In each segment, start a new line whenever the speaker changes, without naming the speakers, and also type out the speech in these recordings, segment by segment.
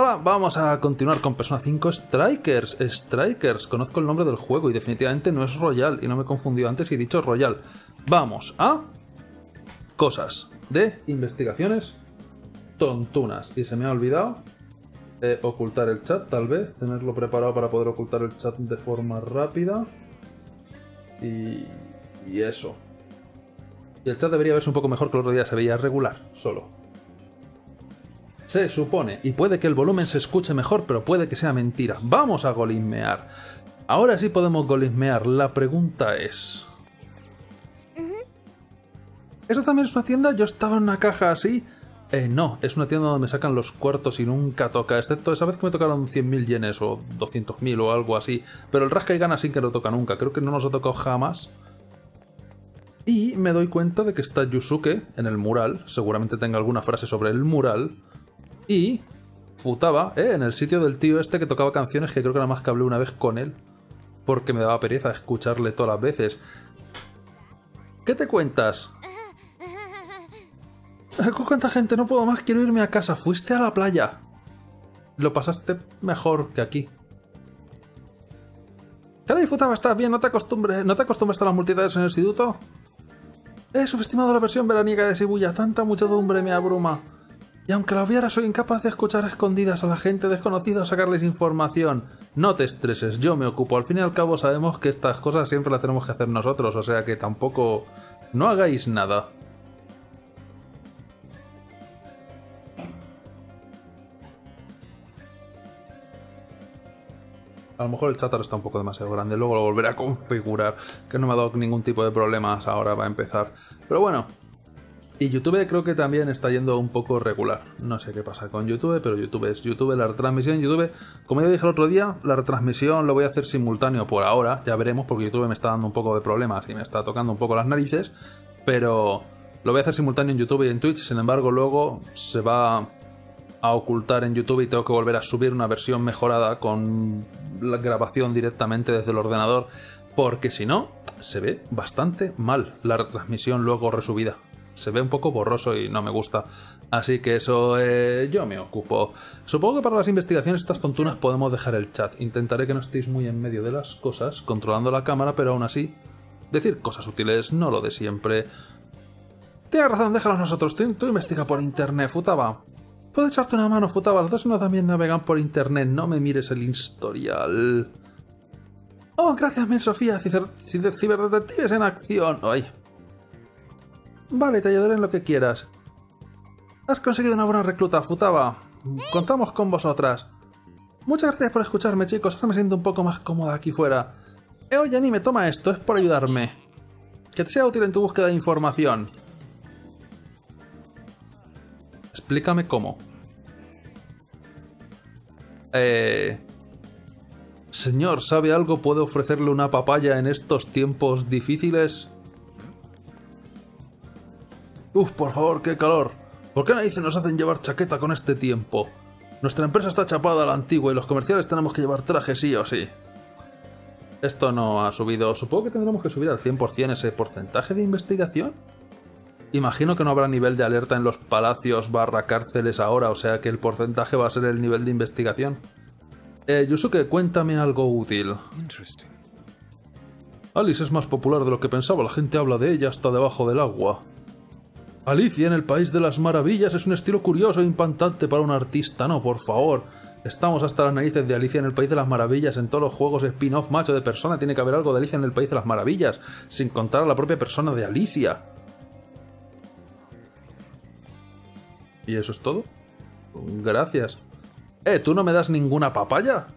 Hola, vamos a continuar con Persona 5 Strikers. Strikers, conozco el nombre del juego y definitivamente no es Royal y no me he confundido antes y he dicho Royal. Vamos a cosas de investigaciones tontunas. Y se me ha olvidado eh, ocultar el chat, tal vez, tenerlo preparado para poder ocultar el chat de forma rápida. Y, y eso. Y el chat debería verse un poco mejor que el otro día, se veía regular, solo. Se supone, y puede que el volumen se escuche mejor, pero puede que sea mentira. Vamos a golismear. Ahora sí podemos golismear. La pregunta es... ¿Esa también es una tienda? Yo estaba en una caja así. Eh, no, es una tienda donde me sacan los cuartos y nunca toca, excepto esa vez que me tocaron 100.000 yenes o 200.000 o algo así. Pero el rasca y gana sin que lo toca nunca, creo que no nos ha tocado jamás. Y me doy cuenta de que está Yusuke en el mural, seguramente tenga alguna frase sobre el mural. Y Futaba, eh, en el sitio del tío este que tocaba canciones que creo que nada más que hablé una vez con él. Porque me daba pereza escucharle todas las veces. ¿Qué te cuentas? ¿Con cuánta gente? No puedo más, quiero irme a casa. Fuiste a la playa. Lo pasaste mejor que aquí. ¿Qué disfrutaba? ¿Estás bien? ¿No te acostumbres, ¿no te acostumbras a las multitudes en el instituto? He subestimado la versión veraniega de Shibuya. Tanta muchedumbre me abruma. Y aunque lo viera, soy incapaz de escuchar escondidas a la gente desconocida o sacarles información. No te estreses, yo me ocupo. Al fin y al cabo sabemos que estas cosas siempre las tenemos que hacer nosotros, o sea que tampoco... No hagáis nada. A lo mejor el chat está un poco demasiado grande, luego lo volveré a configurar, que no me ha dado ningún tipo de problemas ahora va a empezar. Pero bueno, y YouTube creo que también está yendo un poco regular. No sé qué pasa con YouTube, pero YouTube es YouTube. La retransmisión en YouTube, como ya dije el otro día, la retransmisión lo voy a hacer simultáneo por ahora. Ya veremos, porque YouTube me está dando un poco de problemas y me está tocando un poco las narices. Pero lo voy a hacer simultáneo en YouTube y en Twitch. Sin embargo, luego se va a ocultar en YouTube y tengo que volver a subir una versión mejorada con la grabación directamente desde el ordenador. Porque si no, se ve bastante mal la retransmisión luego resubida se ve un poco borroso y no me gusta. Así que eso eh, yo me ocupo. Supongo que para las investigaciones estas tontunas podemos dejar el chat. Intentaré que no estéis muy en medio de las cosas, controlando la cámara, pero aún así, decir cosas útiles, no lo de siempre. Tienes razón, déjalo nosotros. Tú, tú investiga por internet, Futaba. Puedo echarte una mano, Futaba. Los dos no también navegan por internet. No me mires el historial. Oh, gracias, men Sofía. Ciberdetectives en acción. Ay, Vale, te ayudaré en lo que quieras. Has conseguido una buena recluta, Futaba. Contamos con vosotras. Muchas gracias por escucharme, chicos. Ahora me siento un poco más cómoda aquí fuera. Eh, oye, me toma esto. Es por ayudarme. Que te sea útil en tu búsqueda de información. Explícame cómo. Eh... Señor, ¿sabe algo? ¿Puede ofrecerle una papaya en estos tiempos difíciles? Uf, por favor, qué calor. ¿Por qué nadie nos hacen llevar chaqueta con este tiempo? Nuestra empresa está chapada a la antigua y los comerciales tenemos que llevar traje sí o sí. Esto no ha subido. Supongo que tendremos que subir al 100% ese porcentaje de investigación. Imagino que no habrá nivel de alerta en los palacios barra cárceles ahora, o sea que el porcentaje va a ser el nivel de investigación. Eh, Yusuke, cuéntame algo útil. Alice es más popular de lo que pensaba, la gente habla de ella hasta debajo del agua. Alicia en el País de las Maravillas es un estilo curioso e impactante para un artista, no, por favor. Estamos hasta las narices de Alicia en el País de las Maravillas. En todos los juegos spin-off macho de persona tiene que haber algo de Alicia en el País de las Maravillas, sin contar a la propia persona de Alicia. ¿Y eso es todo? Gracias. Eh, ¿tú no me das ninguna papaya?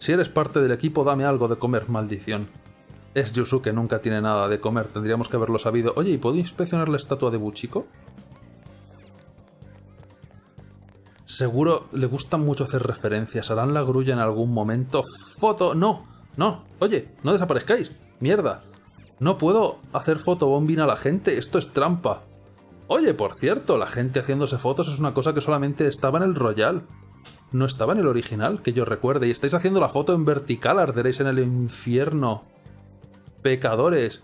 Si eres parte del equipo, dame algo de comer, maldición. Es Yusuke, nunca tiene nada de comer, tendríamos que haberlo sabido. Oye, ¿y puedo inspeccionar la estatua de Buchiko? Seguro le gusta mucho hacer referencias. ¿Harán la grulla en algún momento? ¡Foto! ¡No! ¡No! Oye, no desaparezcáis. ¡Mierda! No puedo hacer fotobombing a la gente. Esto es trampa. Oye, por cierto, la gente haciéndose fotos es una cosa que solamente estaba en el Royal. No estaba en el original, que yo recuerde. Y estáis haciendo la foto en vertical, arderéis en el infierno pecadores.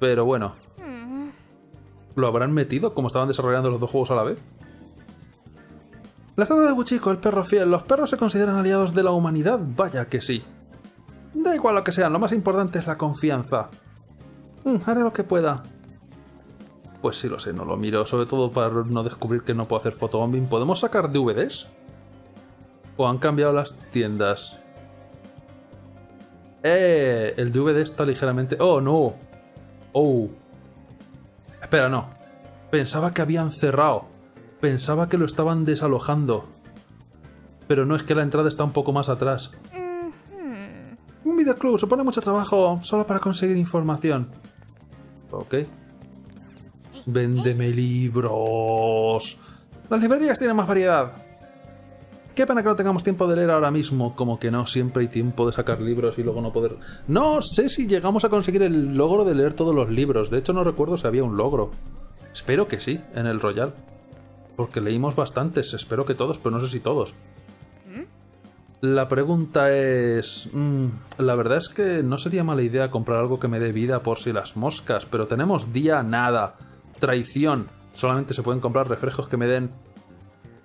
Pero bueno. ¿Lo habrán metido como estaban desarrollando los dos juegos a la vez? La estatua de Buchico, el perro fiel. ¿Los perros se consideran aliados de la humanidad? Vaya que sí. Da igual lo que sean, lo más importante es la confianza. Mm, haré lo que pueda. Pues sí lo sé, no lo miro, sobre todo para no descubrir que no puedo hacer fotobombing. ¿Podemos sacar DVDs? ¿O han cambiado las tiendas? ¡Eh! El DVD está ligeramente... ¡Oh, no! ¡Oh! Espera, no. Pensaba que habían cerrado. Pensaba que lo estaban desalojando. Pero no es que la entrada está un poco más atrás. Un videoclub supone mucho trabajo solo para conseguir información. Ok. Véndeme libros. Las librerías tienen más variedad. Qué pena que no tengamos tiempo de leer ahora mismo, como que no siempre hay tiempo de sacar libros y luego no poder... No sé si llegamos a conseguir el logro de leer todos los libros, de hecho no recuerdo si había un logro. Espero que sí, en el Royal. Porque leímos bastantes, espero que todos, pero no sé si todos. La pregunta es... Mm, la verdad es que no sería mala idea comprar algo que me dé vida por si las moscas, pero tenemos día nada. Traición. Solamente se pueden comprar reflejos que me den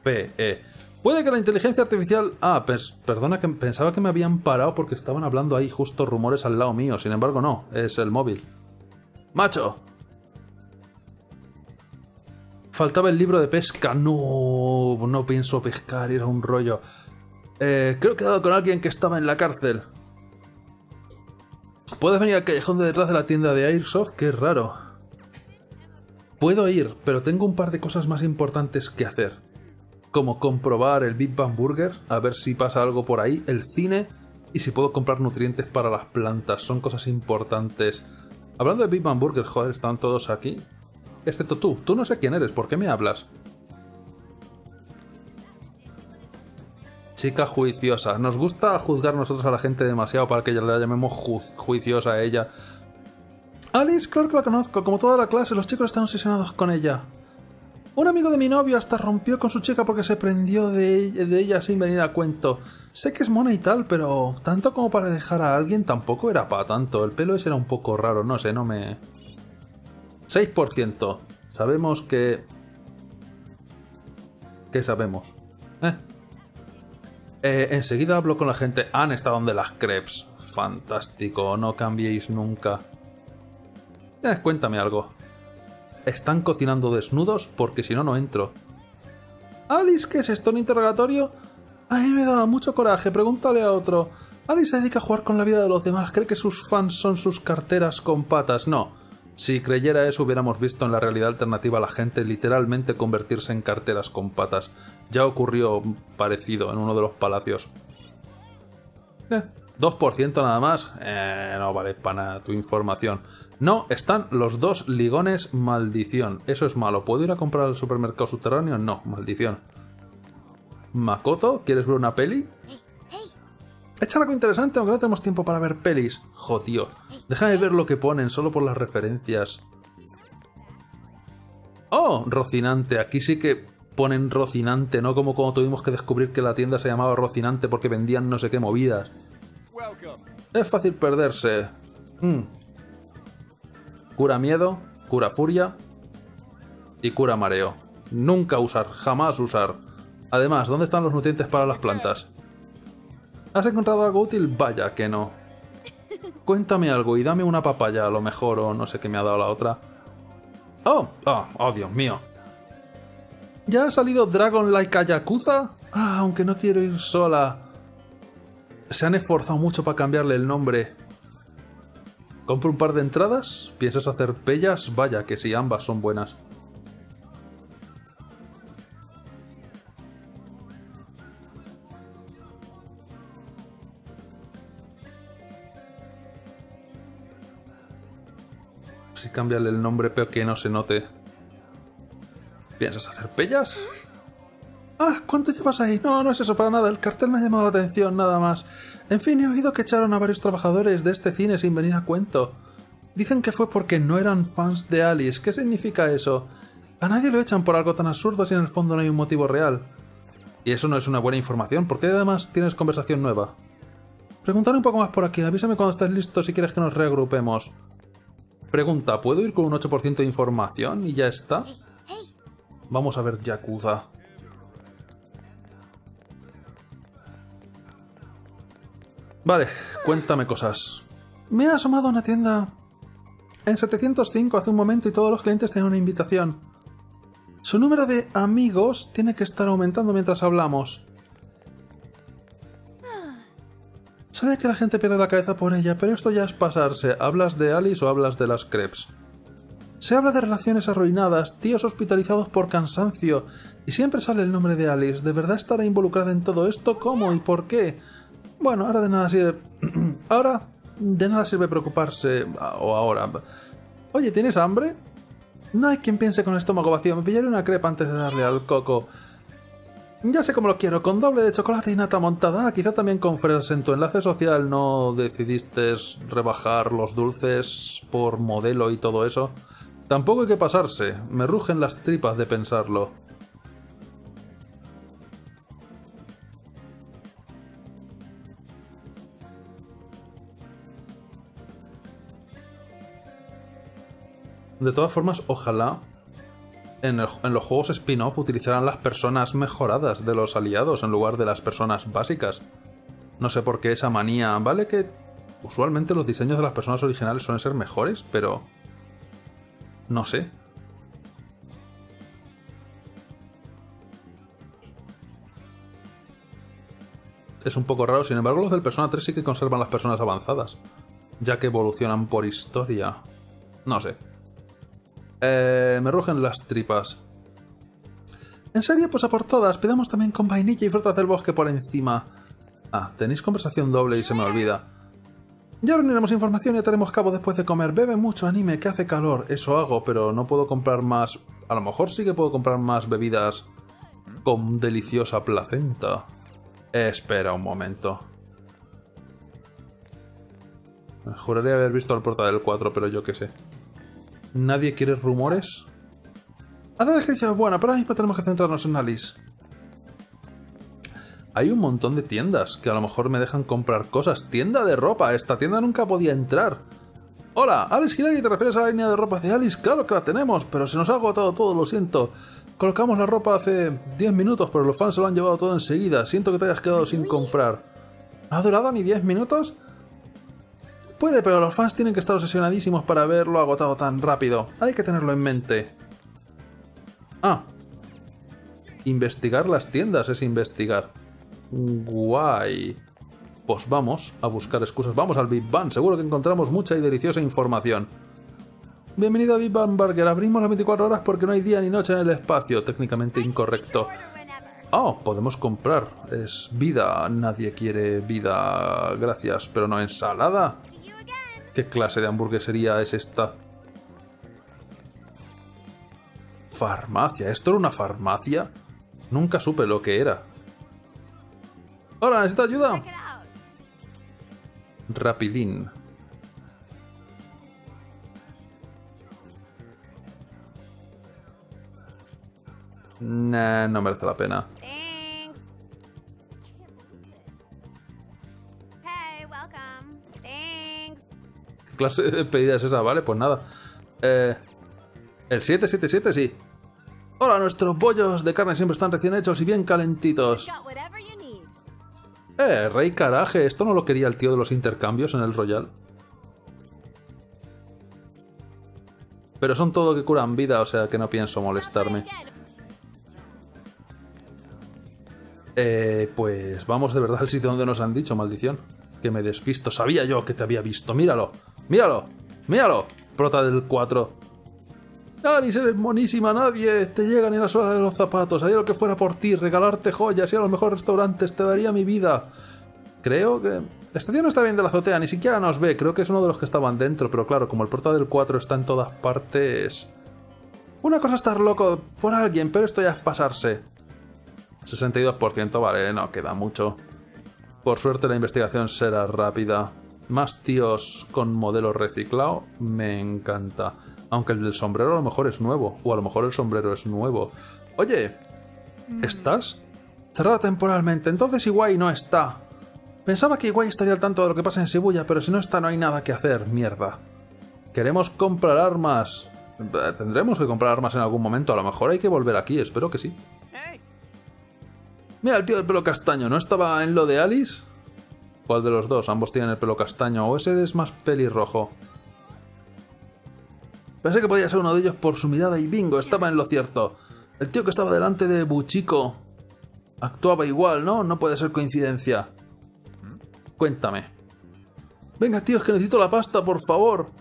PE. Puede que la inteligencia artificial... Ah, perdona que pensaba que me habían parado porque estaban hablando ahí justo rumores al lado mío. Sin embargo, no. Es el móvil. ¡Macho! Faltaba el libro de pesca. No, no pienso pescar, era un rollo. Eh, creo que he quedado con alguien que estaba en la cárcel. ¿Puedes venir al callejón de detrás de la tienda de Airsoft? Qué raro. Puedo ir, pero tengo un par de cosas más importantes que hacer. Como comprobar el Big Bang Burger, a ver si pasa algo por ahí, el cine y si puedo comprar nutrientes para las plantas. Son cosas importantes. Hablando de Big Bang Burger, joder, están todos aquí. Excepto tú. Tú no sé quién eres. ¿Por qué me hablas? Chica juiciosa. Nos gusta juzgar nosotros a la gente demasiado para que ya la llamemos juiciosa a ella. Alice, claro que la conozco. Como toda la clase, los chicos están obsesionados con ella. Un amigo de mi novio hasta rompió con su chica porque se prendió de, ella sin venir a cuento. Sé que es mona y tal, pero tanto como para dejar a alguien tampoco era para tanto. El pelo ese era un poco raro, no sé, no me... 6%. Sabemos que... ¿Qué sabemos? Eh, eh, enseguida hablo con la gente. Han estado donde las crepes. Fantástico, no cambiéis nunca. Cuéntame algo. ¿Están cocinando desnudos? Porque si no, no entro. Alice, ¿qué es esto? ¿Un interrogatorio? A mí me da mucho coraje. Pregúntale a otro. Alice se dedica a jugar con la vida de los demás. ¿Cree que sus fans son sus carteras con patas? No. Si creyera eso, hubiéramos visto en la realidad alternativa a la gente literalmente convertirse en carteras con patas. Ya ocurrió parecido en uno de los palacios. Eh, 2% nada más. Eh, no vale para nada tu información. No, están los dos ligones maldición. Eso es malo. ¿Puedo ir a comprar al supermercado subterráneo? No, maldición. Makoto, ¿quieres ver una peli? Echa algo interesante, aunque no tenemos tiempo para ver pelis. Jo, tío. Déjame ver lo que ponen, solo por las referencias. ¡Oh! Rocinante. Aquí sí que ponen Rocinante, no como cuando tuvimos que descubrir que la tienda se llamaba Rocinante porque vendían no sé qué movidas. Es fácil perderse. Hmm. Cura miedo, cura furia y cura mareo. Nunca usar, jamás usar. Además, ¿dónde están los nutrientes para las plantas? ¿Has encontrado algo útil? Vaya que no. Cuéntame algo y dame una papaya a lo mejor o no sé qué me ha dado la otra. ¡Oh! ¡Oh, oh Dios mío! ¿Ya ha salido Dragon Like Ayakuza? Ah, aunque no quiero ir sola. Se han esforzado mucho para cambiarle el nombre. ¿Compro un par de entradas? ¿Piensas hacer pellas? Vaya que sí, ambas son buenas. Si cambiarle el nombre, pero que no se note. ¿Piensas hacer pellas? Ah, ¿cuánto llevas ahí? No, no es eso para nada. El cartel me ha llamado la atención, nada más. En fin, he oído que echaron a varios trabajadores de este cine sin venir a cuento. Dicen que fue porque no eran fans de Alice. ¿Qué significa eso? A nadie lo echan por algo tan absurdo si en el fondo no hay un motivo real. Y eso no es una buena información. ¿Por qué además tienes conversación nueva? Preguntar un poco más por aquí. Avísame cuando estés listo si quieres que nos reagrupemos. Pregunta, ¿puedo ir con un 8% de información y ya está? Vamos a ver Yakuza. Vale, cuéntame cosas. Me he asomado a una tienda en 705 hace un momento y todos los clientes tienen una invitación. Su número de amigos tiene que estar aumentando mientras hablamos. Sabe que la gente pierde la cabeza por ella, pero esto ya es pasarse. ¿Hablas de Alice o hablas de las crepes? Se habla de relaciones arruinadas, tíos hospitalizados por cansancio, y siempre sale el nombre de Alice. ¿De verdad estará involucrada en todo esto? ¿Cómo y por qué? Bueno, ahora de nada sirve. ahora de nada sirve preocuparse. O ahora. Oye, ¿tienes hambre? No hay quien piense con el estómago vacío. Me pillaré una crepa antes de darle al coco. Ya sé cómo lo quiero, con doble de chocolate y nata montada, ah, quizá también con fresas. En tu enlace social no decidiste rebajar los dulces por modelo y todo eso. Tampoco hay que pasarse, me rugen las tripas de pensarlo. De todas formas, ojalá en, los juegos spin-off utilizarán las personas mejoradas de los aliados en lugar de las personas básicas. No sé por qué esa manía. Vale que usualmente los diseños de las personas originales suelen ser mejores, pero... No sé. Es un poco raro, sin embargo los del Persona 3 sí que conservan las personas avanzadas, ya que evolucionan por historia. No sé. Eh, me rugen las tripas. En serio, pues a por todas. Pidamos también con vainilla y frutas del bosque por encima. Ah, tenéis conversación doble y se me olvida. Ya reuniremos información y ataremos cabo después de comer. Bebe mucho anime, que hace calor. Eso hago, pero no puedo comprar más... A lo mejor sí que puedo comprar más bebidas con deliciosa placenta. espera un momento. Juraría haber visto al porta del 4, pero yo qué sé. Nadie quiere rumores. La descripción es buena, pero ahora mismo tenemos que centrarnos en Alice. Hay un montón de tiendas que a lo mejor me dejan comprar cosas. Tienda de ropa, esta tienda nunca podía entrar. Hola, Alice Hiragi, ¿te refieres a la línea de ropa de Alice? Claro que la tenemos, pero se nos ha agotado todo, lo siento. Colocamos la ropa hace 10 minutos, pero los fans se lo han llevado todo enseguida. Siento que te hayas quedado sin comprar. ¿No ha durado ni 10 minutos? Puede, pero los fans tienen que estar obsesionadísimos para verlo agotado tan rápido. Hay que tenerlo en mente. Ah. Investigar las tiendas es investigar. Guay. Pues vamos a buscar excusas. Vamos al Big Bang. Seguro que encontramos mucha y deliciosa información. Bienvenido a Big Bang Burger. Abrimos las 24 horas porque no hay día ni noche en el espacio. Técnicamente incorrecto. Oh, podemos comprar. Es vida. Nadie quiere vida. Gracias. Pero no ensalada. ¿Qué clase de hamburguesería es esta? Farmacia. ¿Esto era una farmacia? Nunca supe lo que era. Hola, ¿necesito ayuda? Rapidín. Nah, no merece la pena. Clase de pedida es esa? Vale, pues nada. Eh, el 777 sí. Hola, nuestros bollos de carne siempre están recién hechos y bien calentitos. Eh, Rey Caraje, ¿esto no lo quería el tío de los intercambios en el Royal? Pero son todo que curan vida, o sea que no pienso molestarme. Eh, pues vamos de verdad al sitio donde nos han dicho, maldición. Que me despisto. Sabía yo que te había visto. Míralo. Míralo, míralo, prota del 4. Alice, eres monísima, nadie te llega ni a la suela de los zapatos. Haría lo que fuera por ti, regalarte joyas y a los mejores restaurantes, te daría mi vida. Creo que... Este tío no está bien de la azotea, ni siquiera nos ve. Creo que es uno de los que estaban dentro, pero claro, como el prota del 4 está en todas partes... Una cosa es estar loco por alguien, pero esto ya es pasarse. 62%, vale, no queda mucho. Por suerte la investigación será rápida. Más tíos con modelo reciclado, me encanta. Aunque el del sombrero a lo mejor es nuevo, o a lo mejor el sombrero es nuevo. Oye, mm. ¿estás? Cerrado temporalmente, entonces Iguay no está. Pensaba que Iguay estaría al tanto de lo que pasa en Shibuya, pero si no está no hay nada que hacer, mierda. Queremos comprar armas. Eh, tendremos que comprar armas en algún momento, a lo mejor hay que volver aquí, espero que sí. Mira el tío del pelo castaño, ¿no estaba en lo de Alice? ¿Cuál de los dos? Ambos tienen el pelo castaño. ¿O ese es más pelirrojo? Pensé que podía ser uno de ellos por su mirada y bingo, estaba en lo cierto. El tío que estaba delante de Buchico actuaba igual, ¿no? No puede ser coincidencia. Cuéntame. Venga, tío, es que necesito la pasta, por favor.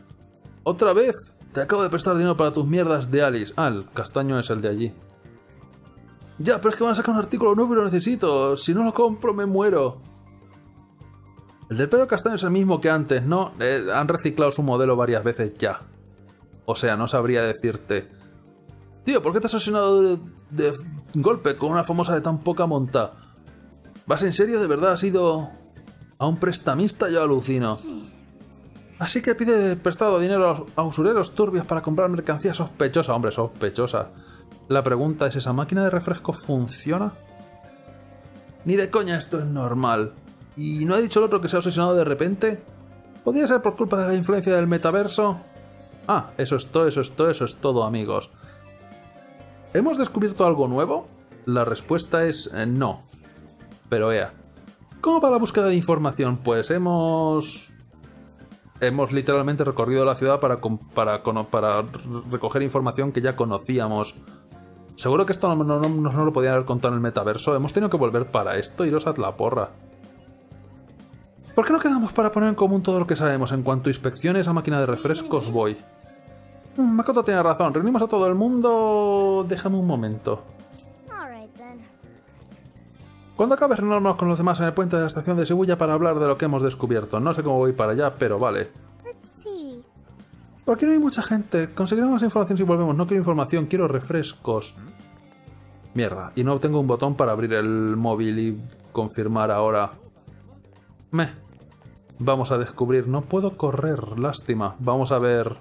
¿Otra vez? Te acabo de prestar dinero para tus mierdas de Alice. Ah, el castaño es el de allí. Ya, pero es que van a sacar un artículo nuevo y lo necesito. Si no lo compro, me muero. El del pelo castaño es el mismo que antes, ¿no? Eh, han reciclado su modelo varias veces ya. O sea, no sabría decirte. Tío, ¿por qué te has asesinado de, de golpe con una famosa de tan poca monta? ¿Vas en serio? ¿De verdad has ido a un prestamista? Yo alucino. Así que pide prestado dinero a usureros turbios para comprar mercancía sospechosa. Hombre, sospechosa. La pregunta es, ¿esa máquina de refrescos funciona? Ni de coña esto es normal. ¿Y no ha dicho el otro que se ha obsesionado de repente? ¿Podría ser por culpa de la influencia del metaverso? Ah, eso es todo, eso es todo, eso es todo, amigos. ¿Hemos descubierto algo nuevo? La respuesta es eh, no. Pero ea. ¿Cómo para la búsqueda de información? Pues hemos... Hemos literalmente recorrido la ciudad para, para, para recoger información que ya conocíamos. Seguro que esto no, no, no, lo podían haber contado en el metaverso. Hemos tenido que volver para esto. Iros a la porra. ¿Por qué no quedamos para poner en común todo lo que sabemos en cuanto a inspecciones a máquina de refrescos voy? Mm, Makoto tiene razón. Reunimos a todo el mundo... Déjame un momento. Cuando acabes reunirnos con los demás en el puente de la estación de Shibuya para hablar de lo que hemos descubierto. No sé cómo voy para allá, pero vale. ¿Por qué no hay mucha gente? Conseguiremos más información si volvemos. No quiero información, quiero refrescos. Mierda, y no tengo un botón para abrir el móvil y confirmar ahora. Me. Vamos a descubrir. No puedo correr, lástima. Vamos a ver...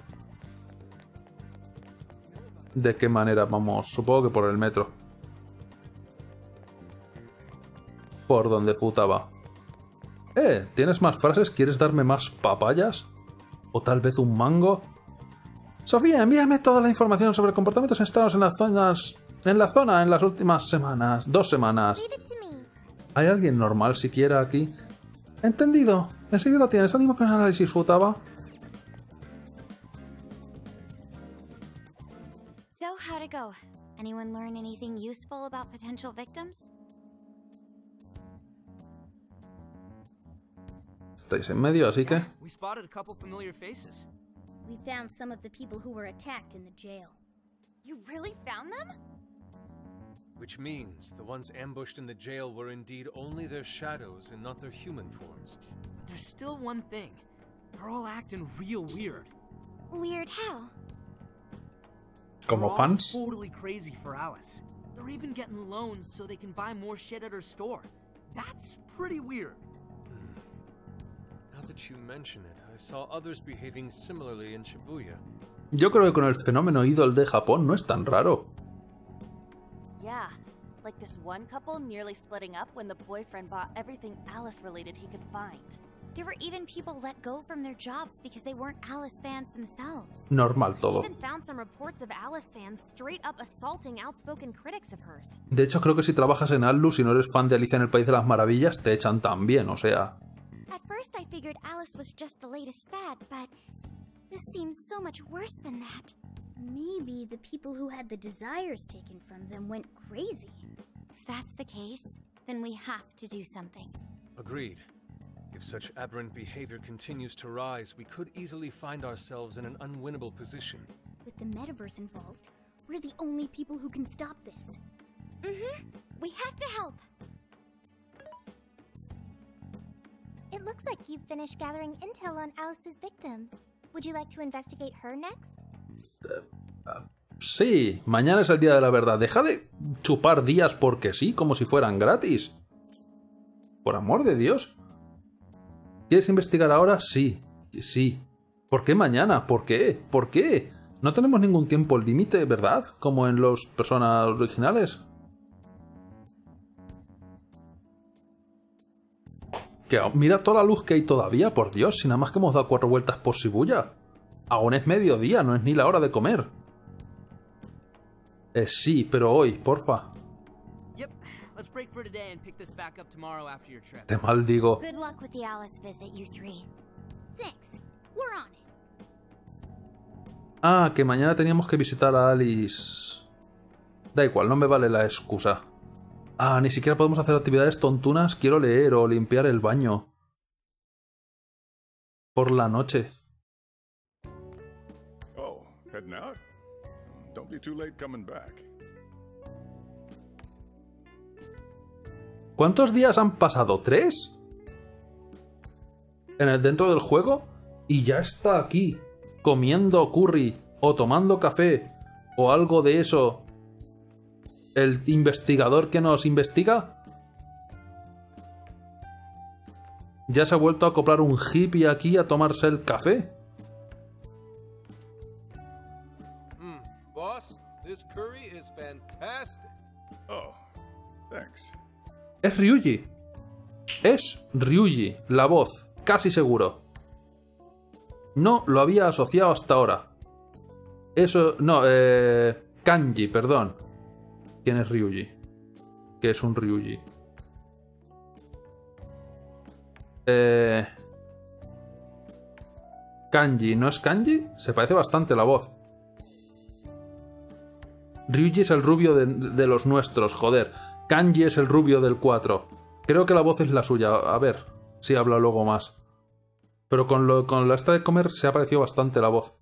¿De qué manera vamos? Supongo que por el metro. Por donde futaba. Eh, ¿tienes más frases? ¿Quieres darme más papayas? ¿O tal vez un mango? Sofía, envíame toda la información sobre comportamientos extraños en las zonas... En la zona en las últimas semanas. Dos semanas. ¿Hay alguien normal siquiera aquí? Entendido. Enseguida lo tienes. Ánimo con el análisis, Futaba.
So, how'd it go? Anyone learn anything useful about potential victims?
Estáis en medio, así que...
We spotted a couple familiar faces.
We found some of the people who were attacked in the jail.
You really found them?
Which means the ones ambushed in the jail were indeed only their shadows and not their human forms.
But there's still one thing. They're all acting real weird.
Weird how?
Como
They're
fans.
totally crazy for Alice. They're even getting loans so they can buy more shit at her store. That's pretty weird. Hmm.
Now that you mention it, I saw others behaving similarly in Shibuya.
Yo creo que con el fenómeno idol de Japón no es tan raro.
Yeah, like this one couple nearly splitting up when the boyfriend bought everything Alice related he could find. There were even people let go from their jobs because they weren't Alice fans themselves.
Normal todo.
Even found some reports of Alice fans straight up assaulting outspoken critics of hers.
De hecho, creo que si trabajas en Atlus y no eres fan de Alicia en el País de las Maravillas, te echan también, o sea...
At first I figured Alice was just the latest fad, but this seems so much worse than that. Maybe the people who had the desires taken from them went crazy.
If that's the case, then we have to do something.
Agreed. If such aberrant behavior continues to rise, we could easily find ourselves in an unwinnable position.
With the metaverse involved, we're the only people who can stop this.
Mm-hmm. We have to help.
It looks like you've finished gathering intel on Alice's victims. Would you like to investigate her next?
Sí, mañana es el día de la verdad. Deja de chupar días porque sí, como si fueran gratis. Por amor de Dios. ¿Quieres investigar ahora? Sí, sí. ¿Por qué mañana? ¿Por qué? ¿Por qué? No tenemos ningún tiempo límite, ¿verdad? Como en los personas originales. Mira toda la luz que hay todavía, por Dios, si nada más que hemos dado cuatro vueltas por Shibuya. Aún es mediodía, no es ni la hora de comer. Eh, sí, pero hoy, porfa. Te maldigo. Ah, que mañana teníamos que visitar a Alice. Da igual, no me vale la excusa. Ah, ni siquiera podemos hacer actividades tontunas. Quiero leer o limpiar el baño. Por la noche. ¿Cuántos días han pasado? ¿Tres? En el dentro del juego y ya está aquí, comiendo curry o tomando café o algo de eso. El investigador que nos investiga ya se ha vuelto a acoplar un hippie aquí a tomarse el café.
Oh, thanks.
Es Ryuji. Es Ryuji, la voz, casi seguro. No lo había asociado hasta ahora. Eso, no, eh, Kanji, perdón. ¿Quién es Ryuji? Que es un Ryuji. Eh, Kanji, ¿no es Kanji? Se parece bastante la voz. Ryuji es el rubio de, de los nuestros, joder. Kanji es el rubio del 4. Creo que la voz es la suya. A ver si habla luego más. Pero con, lo, con la esta de comer se ha parecido bastante la voz.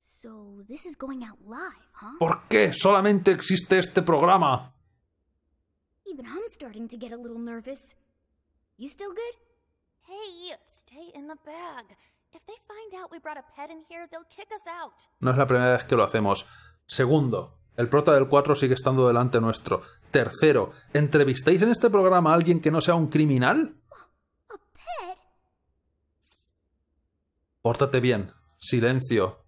So, this is going out live, huh?
¿Por qué solamente existe este programa?
Even I'm starting to get a little nervous. You still good?
Hey, stay in the bag. If they find out we brought a pet in here, they'll kick us out.
No es la primera vez que lo hacemos. Segundo, el prota del 4 sigue estando delante nuestro. Tercero, ¿entrevistáis en este programa a alguien que no sea un criminal? Pórtate bien. Silencio.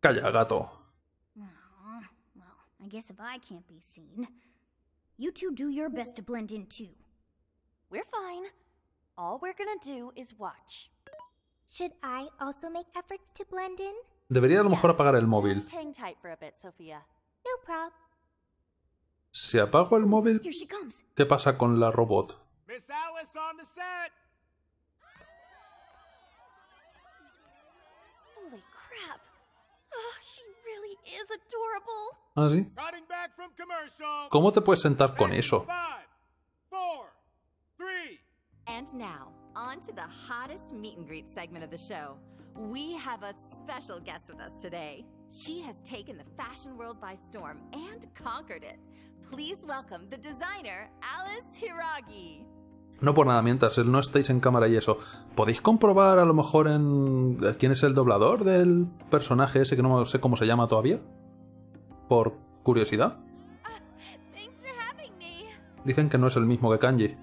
Calla, gato.
Aw, well, I guess if I can't be seen, you two do your best to blend in too.
We're fine. All we're gonna do is watch.
Should I also make efforts to blend in?
Debería a lo mejor apagar el móvil.
Just hang tight for a bit, Sophia.
No prob.
Si apago el móvil,
Here she comes.
¿qué pasa con la robot?
Miss Alice on the set.
Holy crap. Oh, she really is adorable.
¿Ah, sí?
Cutting back from commercial.
¿Cómo te puedes sentar con eso?
Five, four, three.
And now, on to the hottest meet and greet segment of the show. We have a special guest with us today. She has taken the fashion world by storm and conquered it. Please welcome the designer, Alice Hiragi.
No por nada, mientras no estáis en cámara y eso. ¿Podéis comprobar a lo mejor en quién es el doblador del personaje ese que no sé cómo se llama todavía? Por curiosidad. Dicen que no es el mismo que Kanji.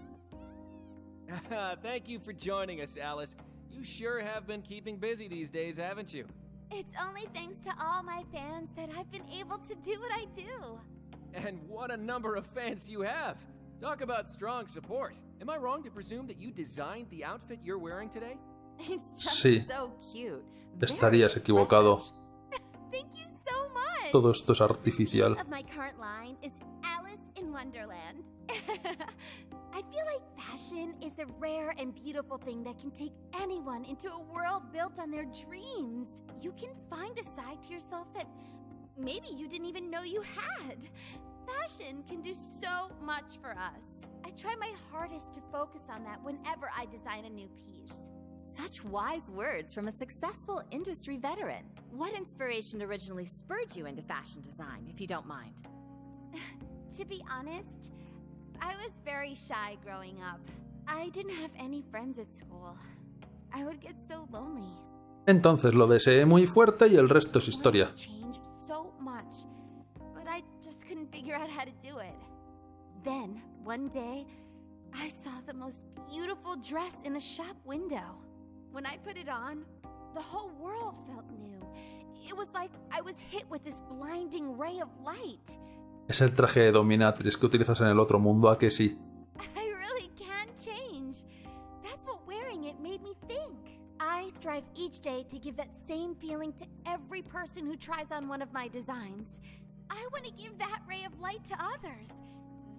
Thank you for joining us, Alice. You sure have been keeping busy these days, haven't you?
It's only thanks to all my fans that I've been able to do what I do.
And what a number of fans you have! Talk about strong support. Am I wrong to presume that you designed the outfit you're wearing today?
It's just
Sí.
so cute.
Estarías
Very
equivocado.
Thank you so much.
Todo esto es artificial.
Of my current line is Alice in Wonderland.
I feel like fashion is a rare and beautiful thing that can take anyone into a world built on their dreams. You can find a side to yourself that maybe you didn't even know you had. Fashion can do so much for us. I try my hardest to focus on that whenever I design a new piece.
Such wise words from a successful industry veteran. What inspiration originally spurred you into fashion design, if you don't mind?
To be honest, I was very shy growing up. I didn't have any friends at school. I would get so lonely.
Entonces lo deseé muy fuerte y el resto es historia.
wanted to change so much, but I just couldn't figure out how to do it. Then, one day, I saw the most beautiful dress in a shop window. When I put it on, the whole world felt new. It was like I was hit with this blinding ray of light.
Es el traje de Dominatrix que utilizas en el otro mundo, ¿a que sí?
I really can't change. That's what wearing it made me think. I strive each day to give that same feeling to every person who tries on one of my designs. I want to give that ray of light to others.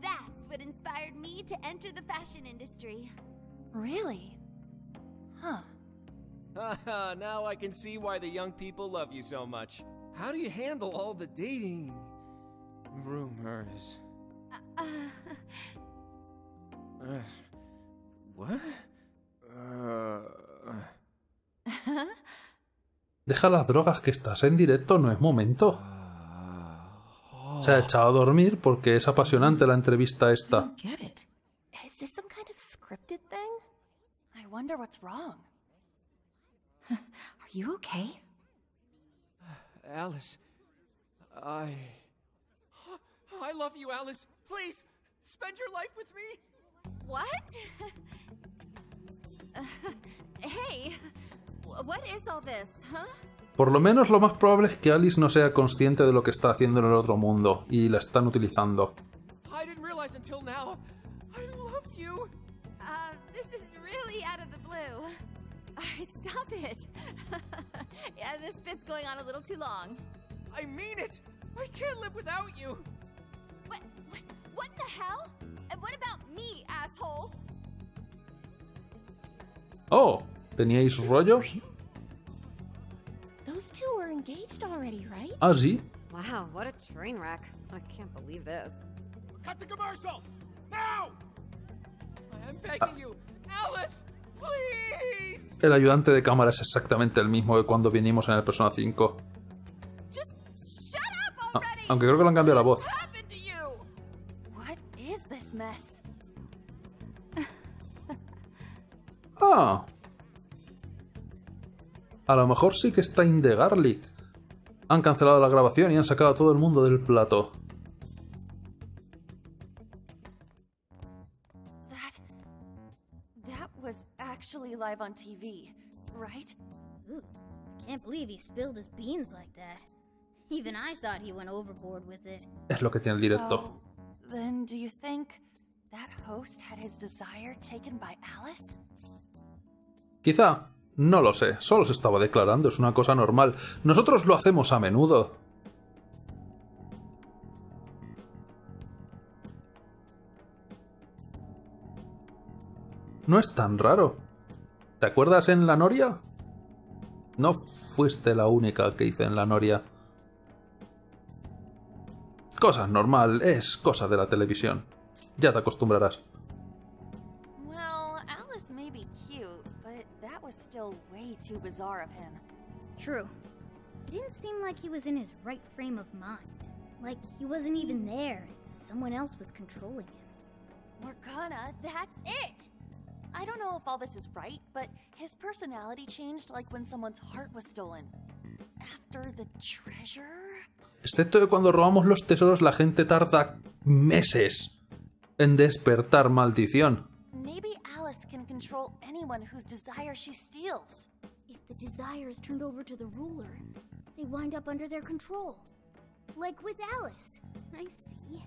That's what inspired me to enter the fashion industry.
Really? Huh.
Haha, now I can see why the young people love you so much. How do you handle all the dating rumors?
Uh,
Uh, what? Uh,
Deja las drogas que estás en directo, no es momento. Se ha echado a dormir porque es apasionante la entrevista esta.
Get it? Is this some kind of scripted thing? I wonder what's wrong. Are you okay?
Alice, I. I love you, Alice. Please, spend your life with me.
What?
Uh, hey, wh- what is all this, huh?
Por lo menos lo más probable es que Alice no sea consciente de lo que está haciendo en el otro mundo y la están utilizando.
I didn't realize until now. I love you.
This is really out of the blue.
All right, stop it. yeah, this bit's going on a little too long.
I mean it. I can't live without you.
What? What? What the hell? And what about me, asshole?
Oh, ¿teníais rollo?
Those two were engaged already, right?
Ah, sí.
Wow, what a train wreck. I can't believe this.
Cut the commercial! Now!
I'm begging you, Alice, please.
El ayudante de cámara es exactamente el mismo que cuando vinimos en el Persona 5. Ah, aunque creo que le han cambiado la voz.
What is this mess?
Ah. A lo mejor sí que está in the garlic. Han cancelado la grabación y han sacado a todo el mundo del plato.
That. That was actually live on TV, right?
Ooh, I can't believe he spilled his beans like that. Even I thought he went overboard with it.
Es lo que tiene el directo.
So, then do you think that host had his desire taken by Alice?
Quizá. No lo sé. Solo se estaba declarando. Es una cosa normal. Nosotros lo hacemos a menudo. No es tan raro. ¿Te acuerdas en la Noria? No fuiste la única que hice en la Noria. Cosas normal, es cosa de la televisión. Ya te acostumbrarás.
Too bizarre of him.
True. It didn't seem like he was in his right frame of mind. Like he wasn't even there and someone else was controlling him.
Morgana, that's it! I don't know if all this is right, but his personality changed like when someone's heart was stolen. After the treasure?
Excepto que cuando robamos los tesoros la gente tarda meses en despertar maldición.
Maybe Alice can control anyone whose desire she steals.
The desire is turned over to the ruler, they wind up under their control. Like with Alice. I see.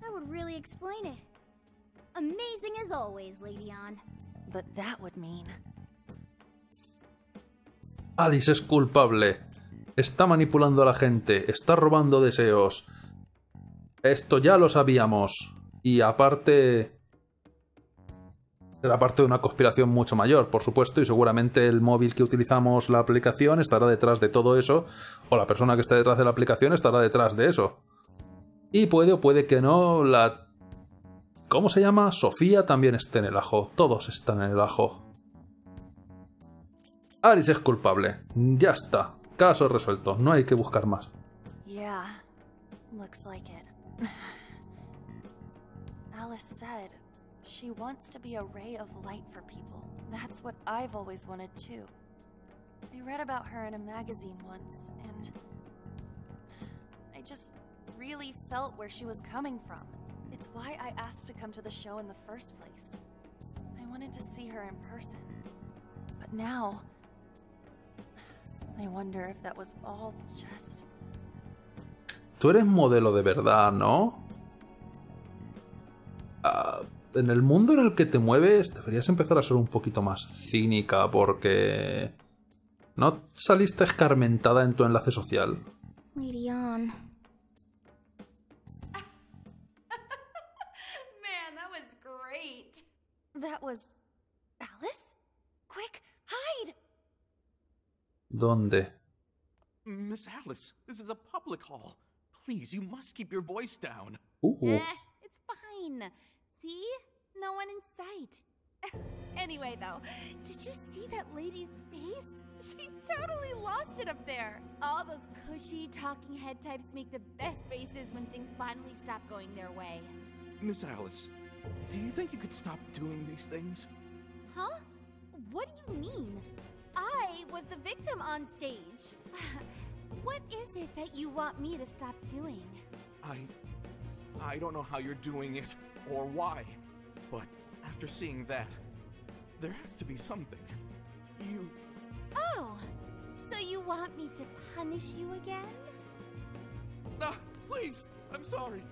That would really explain it. Amazing as always, Lady On.
But that would mean.
Alice es culpable. Está manipulando a la gente. Está robando deseos. Esto ya lo sabíamos. Y aparte... Será parte de una conspiración mucho mayor, por supuesto, y seguramente el móvil que utilizamos la aplicación estará detrás de todo eso, o la persona que está detrás de la aplicación estará detrás de eso. Y puede o puede que no, la... ¿Cómo se llama? Sofía también esté en el ajo. Todos están en el ajo. Aris es culpable. Ya está. Caso resuelto. No hay que buscar más.
Yeah, looks like it. Alice said she wants to be a ray of light for people. That's what I've always wanted too. I read about her in a magazine once, and I just really felt where she was coming from. It's why I asked to come to the show in the first place. I wanted to see her in person. But now, I wonder if that was all just.
Tú eres modelo de verdad, ¿no? En el mundo en el que te mueves deberías empezar a ser un poquito más cínica porque... ¿No saliste escarmentada en tu enlace social?
On.
Man, that was great. That was. Alice? Quick, hide!
¿Dónde?
Miss Alice, this is a public hall. Please, you must keep your voice down.
Uh.
Eh, it's fine. See? No one in sight. anyway, though, did you see that lady's face? She totally lost it up there. All those cushy talking head types make the best faces when things finally stop going their way.
Miss Alice, do you think you could stop doing these things?
Huh? What do you mean? I was the victim on stage. what is it that you want me to stop doing?
I. I don't know how you're doing it or why, but after seeing that, there has to be something. You.
Oh, so you want me to punish you again?
Ah, please, I'm sorry.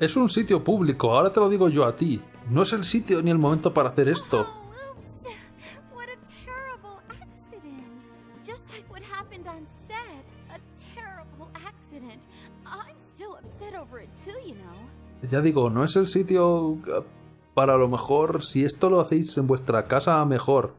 Es un sitio público, ahora te lo digo yo a ti. No es el sitio ni el momento para hacer esto. Ya digo, no es el sitio eh, para lo mejor, si esto lo hacéis en vuestra casa, mejor.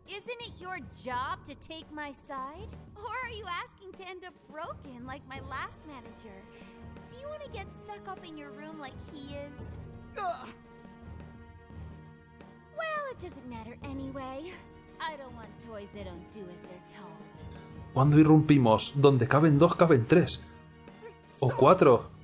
Cuando irrumpimos, donde caben dos, caben tres. O cuatro.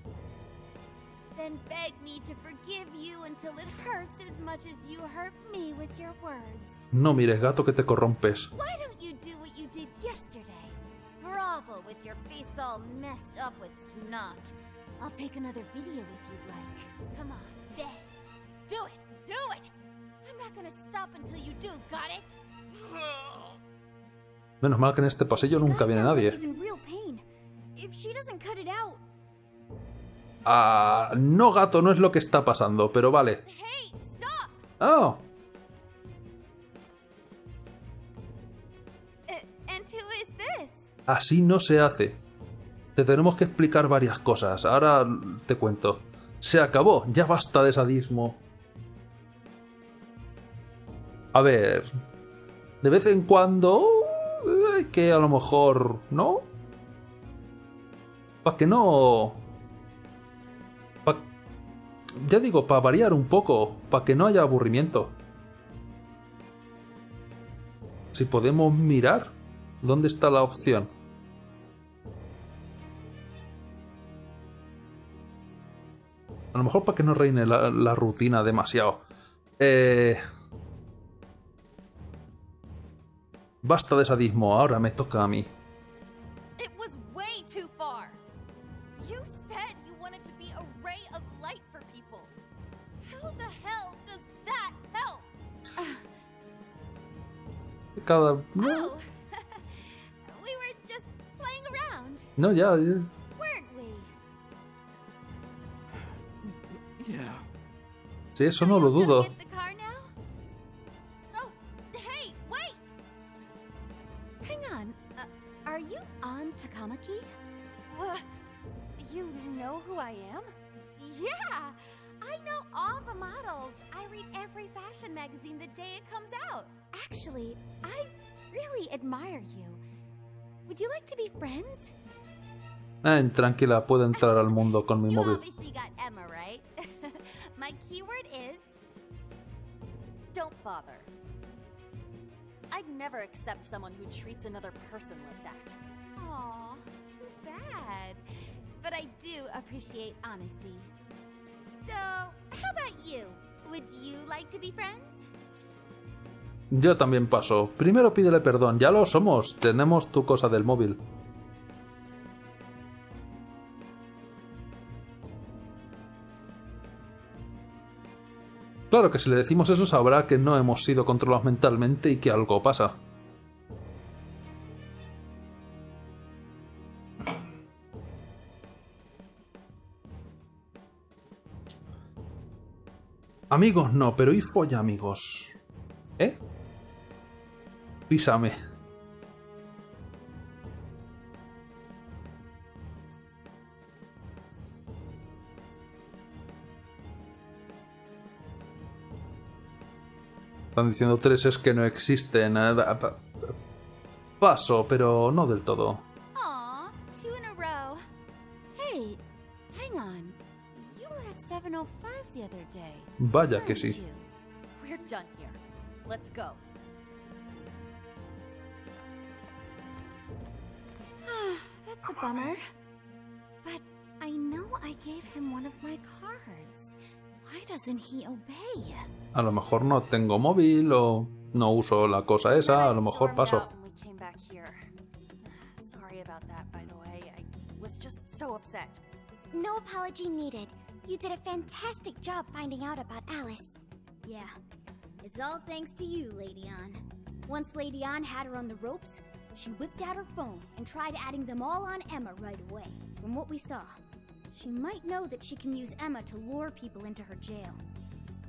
Stop until you do, got it?
Menos mal que en este pasillo nunca viene nadie.
he's in real pain. If she doesn't cut it out,
Ah, no, gato, no es lo que está pasando, pero vale.
Hey, stop!
Oh, así no se hace. Te tenemos que explicar varias cosas. Ahora te cuento. Se acabó, ya basta de sadismo. A ver. De vez en cuando. Hay que a lo mejor. ¿No? Para que no. Ya digo, para variar un poco. Para que no haya aburrimiento. Si podemos mirar. ¿Dónde está la opción? A lo mejor para que no reine la, la rutina demasiado. Eh... Basta de sadismo, ahora me toca a mí.
It was way too
Sí, eso no lo dudo. Eh, tranquila, puedo entrar al mundo con mi móvil.
My keyword is
Don't bother. I'd never accept someone who treats another person like that.
Aw, too bad. But I do appreciate honesty. So, how about you? Would you like to be friends?
Yo también paso. Primero pídele perdón, ya lo somos. Tenemos tu cosa del móvil. Claro que si le decimos eso sabrá que no hemos sido controlados mentalmente y que algo pasa. Amigos no, pero ¿y folla amigos? ¿Eh? Písame. Están diciendo tres es que no existen. Pa- pa- Paso, pero no del todo.
Aw, two in a row. Hey, hang on. You were at 705 the other day.
Vaya que sí.
That's a bummer. But I know I gave him one of my cards. Why doesn't he obey?
A lo mejor no tengo móvil o no uso la cosa esa, a lo mejor paso.
out when we came back here. Sorry about that, by the way. I was just so upset.
No apology needed. You did a fantastic job finding out about Alice.
Yeah, it's all thanks to you, Lady Ann. Once Lady Ann had her on the ropes, she whipped out her phone and tried adding them all on Emma right away. From what we saw, she might know that she can use Emma to lure people into her jail.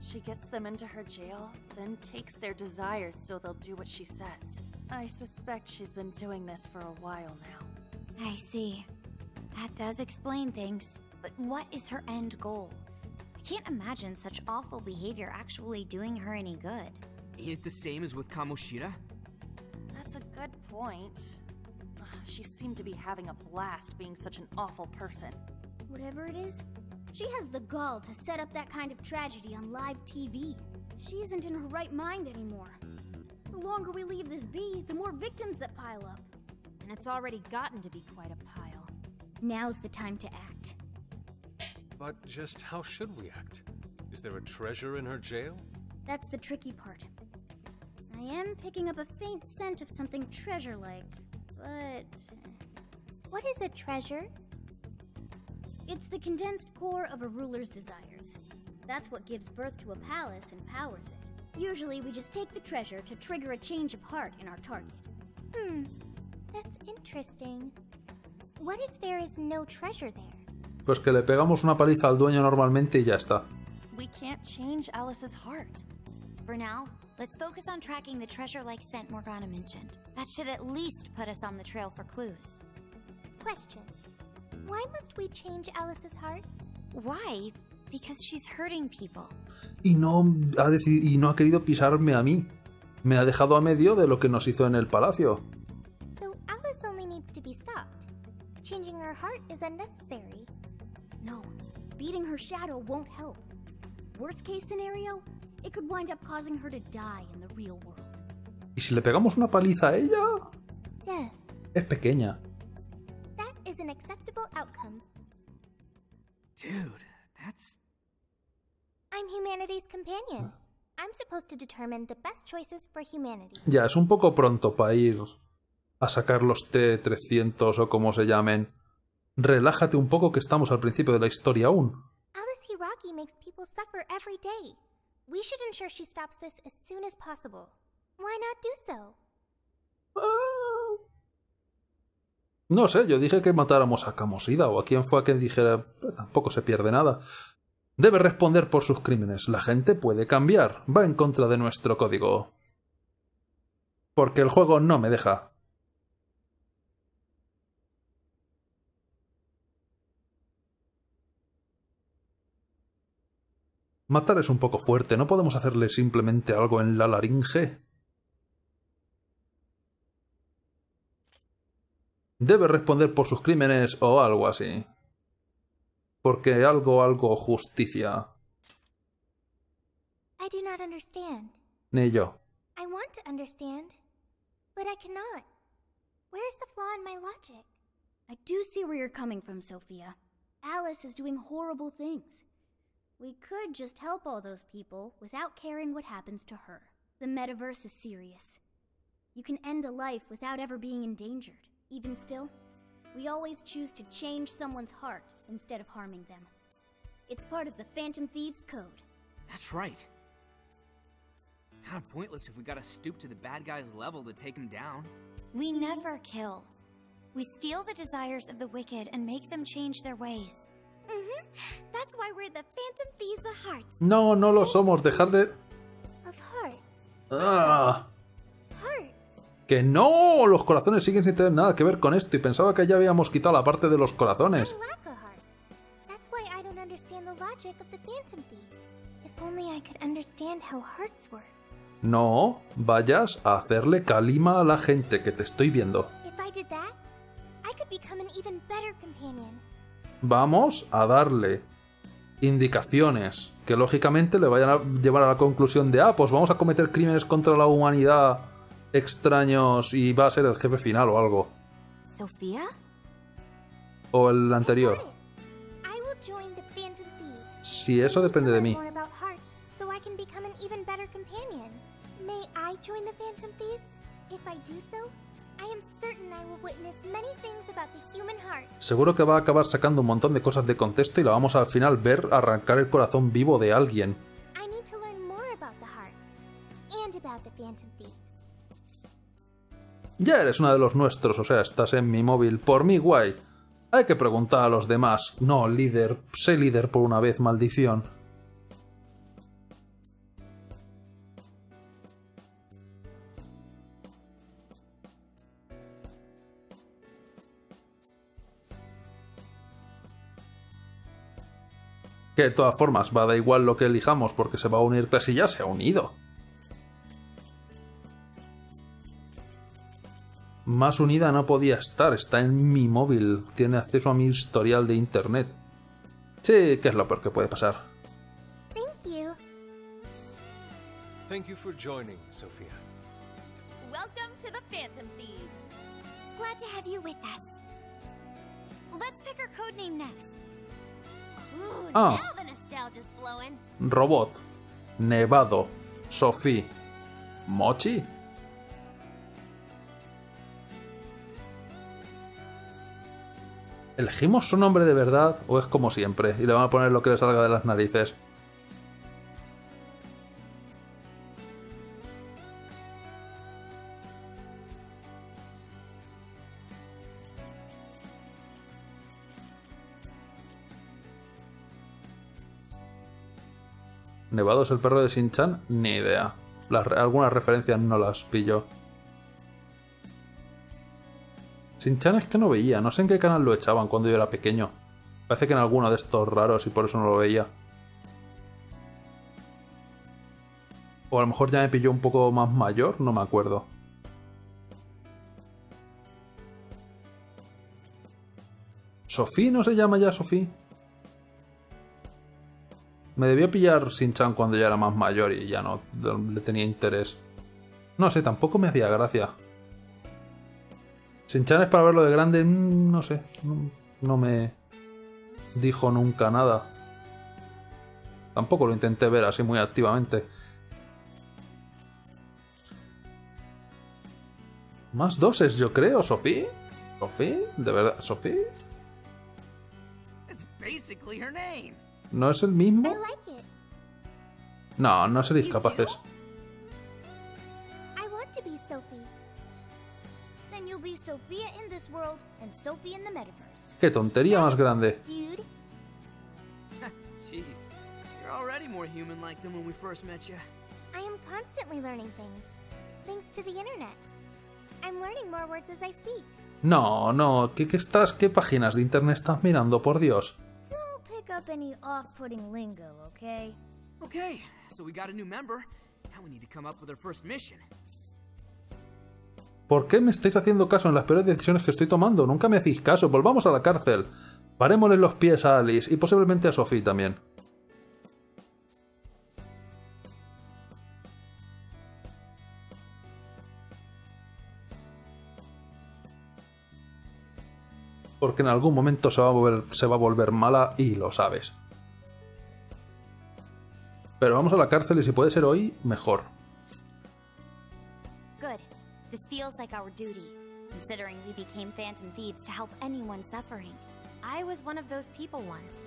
She gets them into her jail, then takes their desires so they'll do what she says. I suspect she's been doing this for a while now.
I see. That does explain things. But what is her end goal? I can't imagine such awful behavior actually doing her any good.
Ain't it the same as with Kamoshida?
That's a good point. Ugh, She seemed to be having a blast being such an awful person.
Whatever it is, she has the gall to set up that kind of tragedy on live TV. She isn't in her right mind anymore. The longer we leave this be, the more victims that pile up.
And it's already gotten to be quite a pile.
Now's the time to act.
But just how should we act? Is there a treasure in her jail?
That's the tricky part. I am picking up a faint scent of something treasure like, but.
Uh, what is a treasure?
It's the condensed core of a ruler's desires. That's what gives birth to a palace and powers it. Usually, we just take the treasure to trigger a change of heart in our target.
Hmm, that's interesting. What if there is no treasure there?
Pues que le pegamos una paliza al dueño normalmente y ya está.
We can't change Alice's heart.
For now, let's focus on tracking the treasure like scent Morgana mentioned. That should at least put us on the trail for clues.
Question. Why must we change Alice's heart?
Why? Because she's hurting people.
Y no ha decid- y no ha querido pisarme a mí. Me ha dejado a medio de lo que nos hizo en el palacio.
So Alice only needs to be stopped. Changing her heart is unnecessary.
No, beating her shadow won't help. Worst case scenario, it could wind up causing her to die in the real world.
¿Y si le pegamos una paliza a ella?
Death.
Es pequeña.
Is an acceptable outcome.
Dude, that's.
I'm humanity's companion. I'm supposed to determine the best choices for humanity.
Ya, es un poco pronto para ir a sacar los T300 o como se llamen. Relájate un poco que estamos al principio de la historia aún.
Alice Hiragi makes people suffer every day. We should ensure she stops this as soon as possible. Why not do so?
No sé, yo dije que matáramos a Camosida o a quien fue a quien dijera, "Eh, tampoco se pierde nada. Debe responder por sus crímenes. La gente puede cambiar. Va en contra de nuestro código. Porque el juego no me deja. Matar es un poco fuerte. ¿No podemos hacerle simplemente algo en la laringe? Debe responder por sus crímenes o algo así. Porque algo, algo, justicia.
I do not understand.
Ni yo.
I want to understand, but I cannot. Where's the flaw in my logic?
I do see where you're coming from, Sophia. Alice is doing horrible things. We could just help all those people without caring what happens to her. The metaverse is serious. You can end a life without ever being endangered. Even still, we always choose to change someone's heart instead of harming them. It's part of the Phantom Thieves Code.
That's right. Kinda pointless if we gotta stoop to the bad guy's level to take him down.
We never kill. We steal the desires of the wicked and make them change their ways. Mm-hmm. That's why we're the Phantom Thieves of Hearts.
No, no lo somos. Dejar de...
Of hearts.
¡Ah!
Hearts.
¡Que no! Los corazones siguen sin tener nada que ver con esto y pensaba que ya habíamos quitado la parte de los corazones. No, vayas a hacerle calima a la gente que te estoy viendo. Vamos a darle indicaciones que lógicamente le vayan a llevar a la conclusión de, ah, pues vamos a cometer crímenes contra la humanidad extraños y va a ser el jefe final o algo.
Sophia?
O el anterior. Si eso depende de mí. Seguro que va a acabar sacando un montón de cosas de contexto y la vamos al final ver arrancar el corazón vivo de alguien.
I need to learn more about the heart and about the Phantom Thieves.
Ya eres uno de los nuestros, o sea, estás en mi móvil. Por mí, guay. Hay que preguntar a los demás. No, líder. Sé líder por una vez, maldición. Que de todas formas, va a dar igual lo que elijamos porque se va a unir Clash y ya se ha unido. Más unida no podía estar, está en mi móvil, tiene acceso a mi historial de internet. Sí, que es lo peor que puede pasar.
Thank you.
Thank you for joining, Sophia.
Welcome to the Phantom Thieves.
Glad to have you with us. Let's pick our codename next. Ooh,
Ah.
now the nostalgia's flowing.
Robot, Nevado, Sophie, Mochi. ¿Elegimos su nombre de verdad o es como siempre y le van a poner lo que le salga de las narices? ¿Nevado es el perro de Shin-Chan? Ni idea. Algunas referencias no las pillo. Shin-Chan es que no veía, no sé en qué canal lo echaban cuando yo era pequeño. Parece que en alguno de estos raros y por eso no lo veía. O a lo mejor ya me pilló un poco más mayor, no me acuerdo. ¿Sofía no se llama ya Sofía? Me debió pillar Shin-Chan cuando ya era más mayor y ya no le tenía interés. No sé, tampoco me hacía gracia. Shin-Chan es para verlo de grande, mm, no sé. No, no me dijo nunca nada. Tampoco lo intenté ver así muy activamente. Más doses, yo creo, Sofía. ¿Sofía? ¿De verdad? ¿Sofía?
It's basically her name.
¿No es el mismo?
I like it.
No, no seréis capaces.
Sophia in this world and Sophie in the metaverse.
Qué tontería más grande.
Dude,
Jeez, you're already more human-like than when we first met you.
I am constantly learning things. Thanks to the internet. I'm learning more words as I speak.
No, no, ¿qué, qué estás? ¿Qué páginas de internet estás mirando, por Dios?
Don't pick up any off-putting lingo, okay?
Okay, so we got a new member. Now we need to come up with our first mission.
¿Por qué me estáis haciendo caso en las peores decisiones que estoy tomando? Nunca me hacéis caso, volvamos a la cárcel. Parémosle los pies a Alice y posiblemente a Sophie también. Porque en algún momento se va a volver mala y lo sabes. Pero vamos a la cárcel y si puede ser hoy, mejor.
Good. This feels like our duty, considering we became Phantom Thieves to help anyone suffering.
I was one of those people once.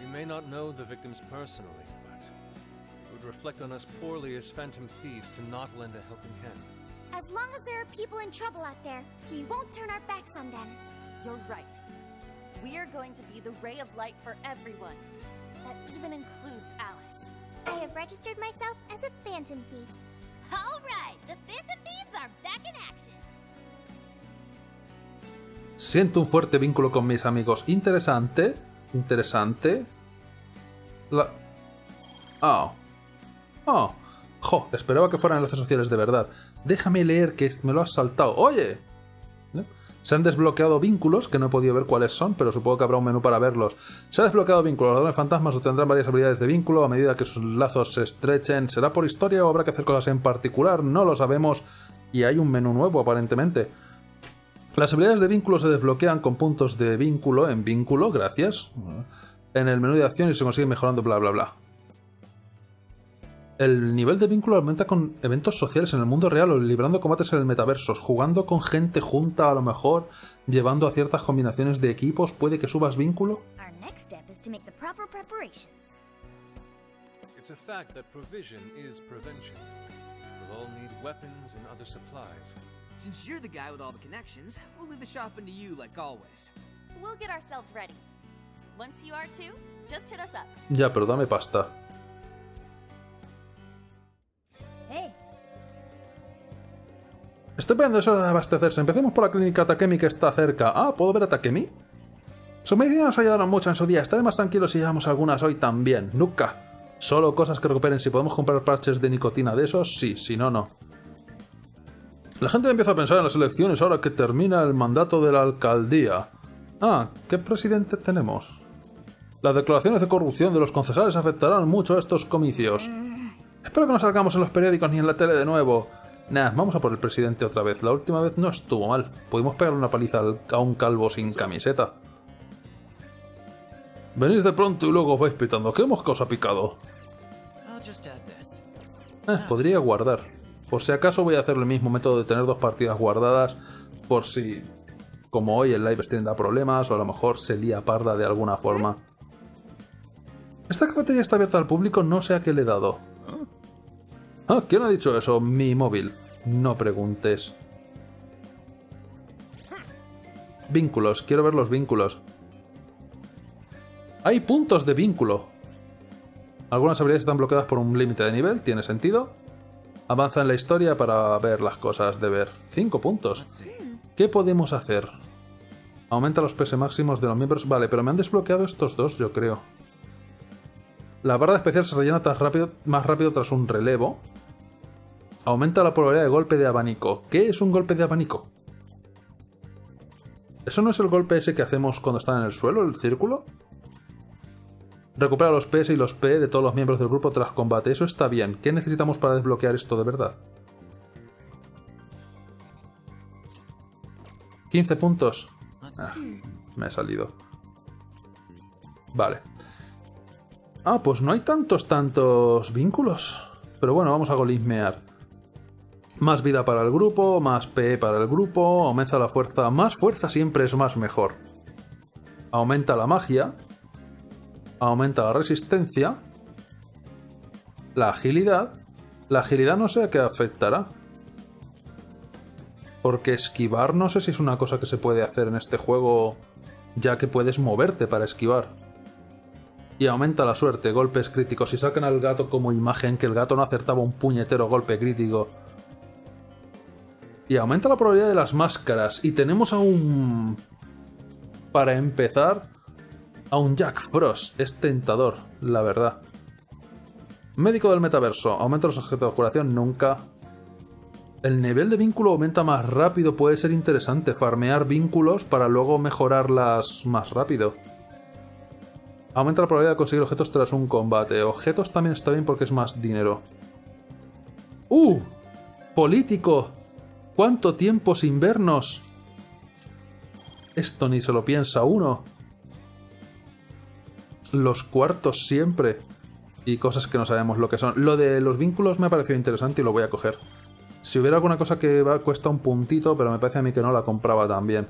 We may not know the victims personally, but it would reflect on us poorly as phantom thieves to not lend a helping hand.
As long as there are people in trouble out there, we won't turn our backs on them.
You're right. We're going to be the ray of light for everyone. That even includes Alice.
I have registered myself as a Phantom Thief.
All the Phantom Thieves are back in action.
Siento un fuerte vínculo con mis amigos. Interesante. Interesante. La... Oh. Oh. Jo, esperaba que fueran enlaces sociales de verdad. Déjame leer que me lo has saltado. Oye. Se han desbloqueado vínculos, que no he podido ver cuáles son, pero supongo que habrá un menú para verlos. Se han desbloqueado vínculos. Los ladrones fantasmas obtendrán varias habilidades de vínculo a medida que sus lazos se estrechen. ¿Será por historia o habrá que hacer cosas en particular? No lo sabemos. Y hay un menú nuevo, aparentemente. Las habilidades de vínculo se desbloquean con puntos de vínculo en vínculo, gracias. En el menú de acción y se consigue mejorando bla bla bla. El nivel de vínculo aumenta con eventos sociales en el mundo real o librando combates en el metaverso, jugando con gente junta a lo mejor, llevando a ciertas combinaciones de equipos, puede que subas vínculo.
Our next step is to make the proper preparations.
It's a fact that provision is prevention. We'll all need weapons and other supplies.
Since you're the guy with all the connections, we'll leave the shopping to you like always.
We'll get ourselves ready. Once you are too, just hit us up.
Ya, pero dame pasta. Estoy viendo eso de abastecerse. Empecemos por la clínica Takemi que está cerca. Ah, ¿puedo ver a Takemi? Sus medicinas nos ayudaron mucho en su día. Estaré más tranquilo si llevamos algunas hoy también. Nunca. Solo cosas que recuperen. Si podemos comprar parches de nicotina de esos, sí. Si no, no. La gente empieza a pensar en las elecciones ahora que termina el mandato de la alcaldía. Ah, ¿qué presidente tenemos? Las declaraciones de corrupción de los concejales afectarán mucho a estos comicios. Espero que no salgamos en los periódicos ni en la tele de nuevo. Nah, vamos a por el presidente otra vez. La última vez no estuvo mal. Pudimos pegarle una paliza al- a un calvo sin camiseta. Venís de pronto y luego os vais pitando. ¿Qué mosca os ha picado? Eh, podría guardar. Por si acaso voy a hacer el mismo método de tener dos partidas guardadas. Por si, como hoy el live stream da problemas o a lo mejor se lía parda de alguna forma. Esta cafetería está abierta al público, no sé a qué le he dado. Ah, ¿quién ha dicho eso? Mi móvil. No preguntes. Vínculos, quiero ver los vínculos. Hay puntos de vínculo. Algunas habilidades están bloqueadas por un límite de nivel, tiene sentido. Avanza en la historia para ver las cosas de ver. 5 puntos. ¿Qué podemos hacer? Aumenta los PS máximos de los miembros. Vale, pero me han desbloqueado estos dos, yo creo. La barra especial se rellena más rápido tras un relevo. Aumenta la probabilidad de golpe de abanico. ¿Qué es un golpe de abanico? ¿Eso no es el golpe ese que hacemos cuando están en el suelo, el círculo? Recupera los PS y los P de todos los miembros del grupo tras combate. Eso está bien. ¿Qué necesitamos para desbloquear esto de verdad? 15 puntos. Ah, me he salido. Vale. Ah, pues no hay tantos, tantos vínculos. Pero bueno, vamos a golismear. Más vida para el grupo, más P para el grupo, aumenta la fuerza. Más fuerza siempre es más mejor. Aumenta la magia. Aumenta la resistencia. La agilidad. La agilidad no sé a qué afectará. Porque esquivar no sé si es una cosa que se puede hacer en este juego ya que puedes moverte para esquivar. Y aumenta la suerte, golpes críticos. Si sacan al gato como imagen que el gato no acertaba un puñetero golpe crítico. Y aumenta la probabilidad de las máscaras. Y tenemos a un... Para empezar, a un Jack Frost. Es tentador, la verdad. Médico del metaverso. Aumenta los objetos de curación. Nunca. El nivel de vínculo aumenta más rápido. Puede ser interesante. Farmear vínculos para luego mejorarlas más rápido. Aumenta la probabilidad de conseguir objetos tras un combate. Objetos también está bien porque es más dinero. ¡Uh! Político. ¿Cuánto tiempo sin vernos? Esto ni se lo piensa uno. Los cuartos siempre. Y cosas que no sabemos lo que son. Lo de los vínculos me ha parecido interesante y lo voy a coger. Si hubiera alguna cosa que va, cuesta un puntito, pero me parece a mí que no la compraba también.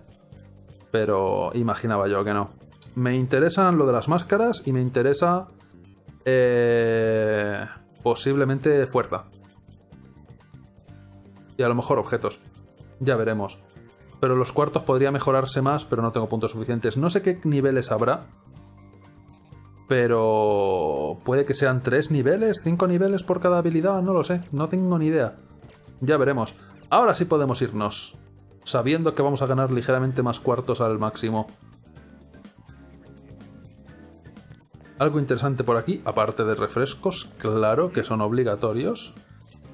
Pero imaginaba yo que no. Me interesan lo de las máscaras y me interesa... eh, posiblemente fuerza. Y a lo mejor objetos. Ya veremos. Pero los cuartos podría mejorarse más, pero no tengo puntos suficientes. No sé qué niveles habrá. Pero puede que sean tres niveles, cinco niveles por cada habilidad, no lo sé, no tengo ni idea. Ya veremos. Ahora sí podemos irnos, sabiendo que vamos a ganar ligeramente más cuartos al máximo. Algo interesante por aquí, aparte de refrescos, claro que son obligatorios.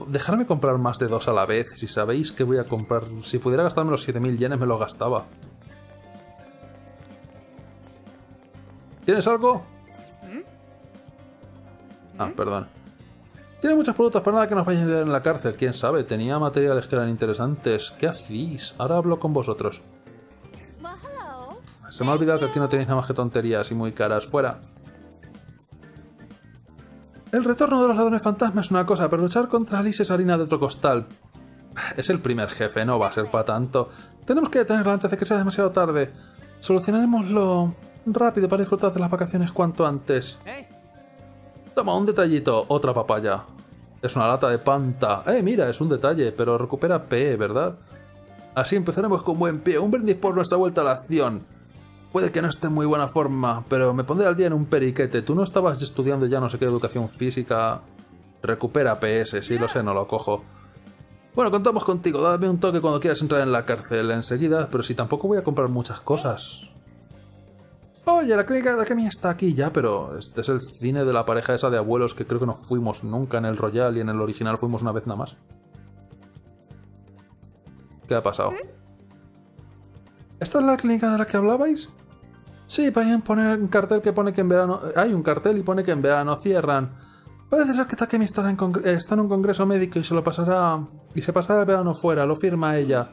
Dejarme comprar más de dos a la vez, si sabéis que voy a comprar... Si pudiera gastarme los 7000 yenes me lo gastaba. ¿Tienes algo? Ah, perdón. Tiene muchos productos, pero nada que nos vaya a ayudar en la cárcel. Quién sabe, tenía materiales que eran interesantes. ¿Qué hacéis? Ahora hablo con vosotros. Se me ha olvidado que aquí no tenéis nada más que tonterías y muy caras. Fuera. El retorno de los ladrones fantasmas es una cosa, pero luchar contra Alice es harina de otro costal. Es el primer jefe, no va a ser para tanto. Tenemos que detenerlo antes de que sea demasiado tarde. Solucionaremoslo rápido para disfrutar de las vacaciones cuanto antes. Toma, un detallito. Otra papaya. Es una lata de panta. Eh, mira, es un detalle, pero recupera P, ¿verdad? Así empezaremos con buen pie. Un brindis por nuestra vuelta a la acción. Puede que no esté en muy buena forma, pero me pondré al día en un periquete. ¿Tú no estabas estudiando ya no sé qué educación física? Recupera PS, sí lo sé, no lo cojo. Bueno, contamos contigo. Dame un toque cuando quieras entrar en la cárcel enseguida, pero si tampoco voy a comprar muchas cosas. Oye, la clínica de Akemi está aquí ya, pero este es el cine de la pareja esa de abuelos que creo que no fuimos nunca en el Royal y en el original fuimos una vez nada más. ¿Qué ha pasado? ¿Esta es la clínica de la que hablabais? Sí, pero hay un, cartel que pone que en verano... Hay un cartel y pone que en verano cierran. Parece ser que Takemi está en, está en un congreso médico y se lo pasará... Y se pasará el verano fuera, lo firma ella.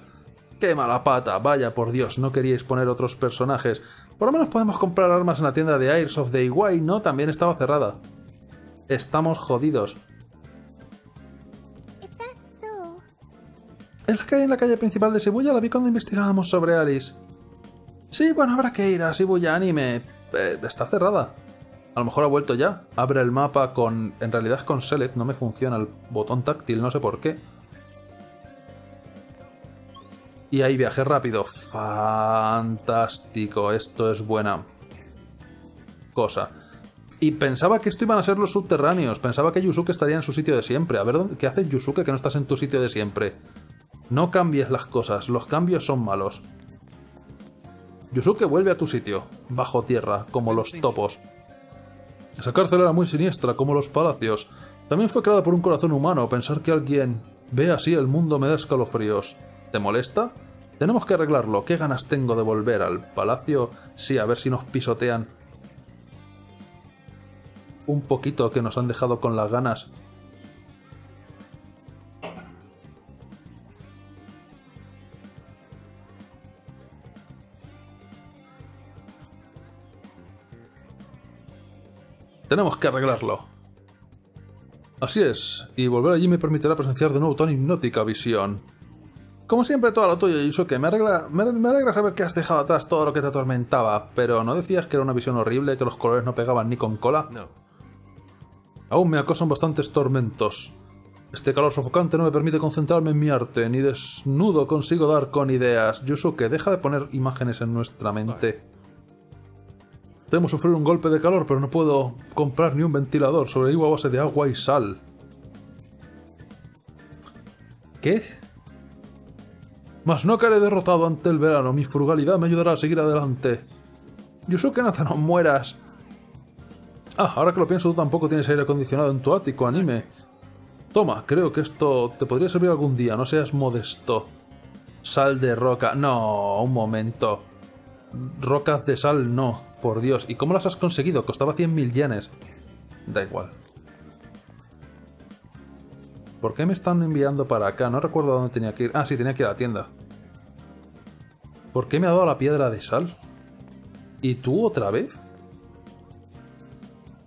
¡Qué mala pata! Vaya, por Dios, no queríais poner otros personajes. Por lo menos podemos comprar armas en la tienda de Airsoft de Iguay, ¿no? También estaba cerrada. Estamos jodidos. Es que hay en la calle principal de Shibuya la vi cuando investigábamos sobre Alice. Sí, bueno, habrá que ir a Shibuya Anime. Eh, está cerrada. A lo mejor ha vuelto ya. Abre el mapa con... En realidad con Select, no me funciona el botón táctil, no sé por qué. Y hay viaje rápido. Fantástico, esto es buena cosa. Y pensaba que esto iban a ser los subterráneos. Pensaba que Yusuke estaría en su sitio de siempre. A ver, ¿qué hace Yusuke que no estás en tu sitio de siempre? No cambies las cosas, los cambios son malos. Yusuke vuelve a tu sitio, bajo tierra, como los topos. Esa cárcel era muy siniestra, como los palacios. También fue creada por un corazón humano. Pensar que alguien ve así el mundo me da escalofríos. ¿Te molesta? Tenemos que arreglarlo. ¿Qué ganas tengo de volver al palacio? Sí, a ver si nos pisotean. Un poquito que nos han dejado con las ganas. Tenemos que arreglarlo. Así es, y volver allí me permitirá presenciar de nuevo tan hipnótica visión. Como siempre, todo lo tuyo, Yusuke. Me alegra, me, alegra saber que has dejado atrás todo lo que te atormentaba, pero ¿no decías que era una visión horrible, que los colores no pegaban ni con cola?
No.
Aún me acosan bastantes tormentos. Este calor sofocante no me permite concentrarme en mi arte, ni desnudo consigo dar con ideas. Yusuke, deja de poner imágenes en nuestra mente. Temo sufrir un golpe de calor, pero no puedo comprar ni un ventilador. Sobrevivo a base de agua y sal. ¿Qué? Mas no caeré derrotado ante el verano. Mi frugalidad me ayudará a seguir adelante. Yusuke Nata, no mueras. Ah, ahora que lo pienso, tú tampoco tienes aire acondicionado en tu ático, anime. Toma, creo que esto te podría servir algún día, no seas modesto. Sal de roca. No, un momento. Rocas de sal, no. Por Dios. ¿Y cómo las has conseguido? Costaba 100.000 yenes. Da igual. ¿Por qué me están enviando para acá? No recuerdo dónde tenía que ir. Ah, sí, tenía que ir a la tienda. ¿Por qué me ha dado la piedra de sal? ¿Y tú otra vez?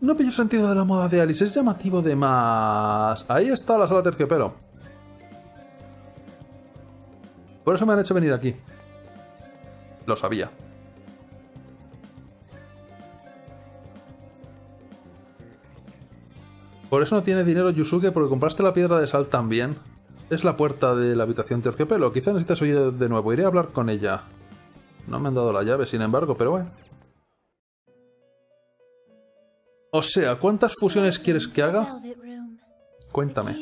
No pillo sentido de la moda de Alice, es llamativo de más. Ahí está la sala terciopelo. Por eso me han hecho venir aquí. Lo sabía. Por eso no tiene dinero Yusuke, porque compraste la piedra de sal también. Es la puerta de la habitación terciopelo. Quizá necesitas oír de nuevo. Iré a hablar con ella. No me han dado la llave, sin embargo, pero bueno. O sea, ¿cuántas fusiones quieres que haga? Cuéntame.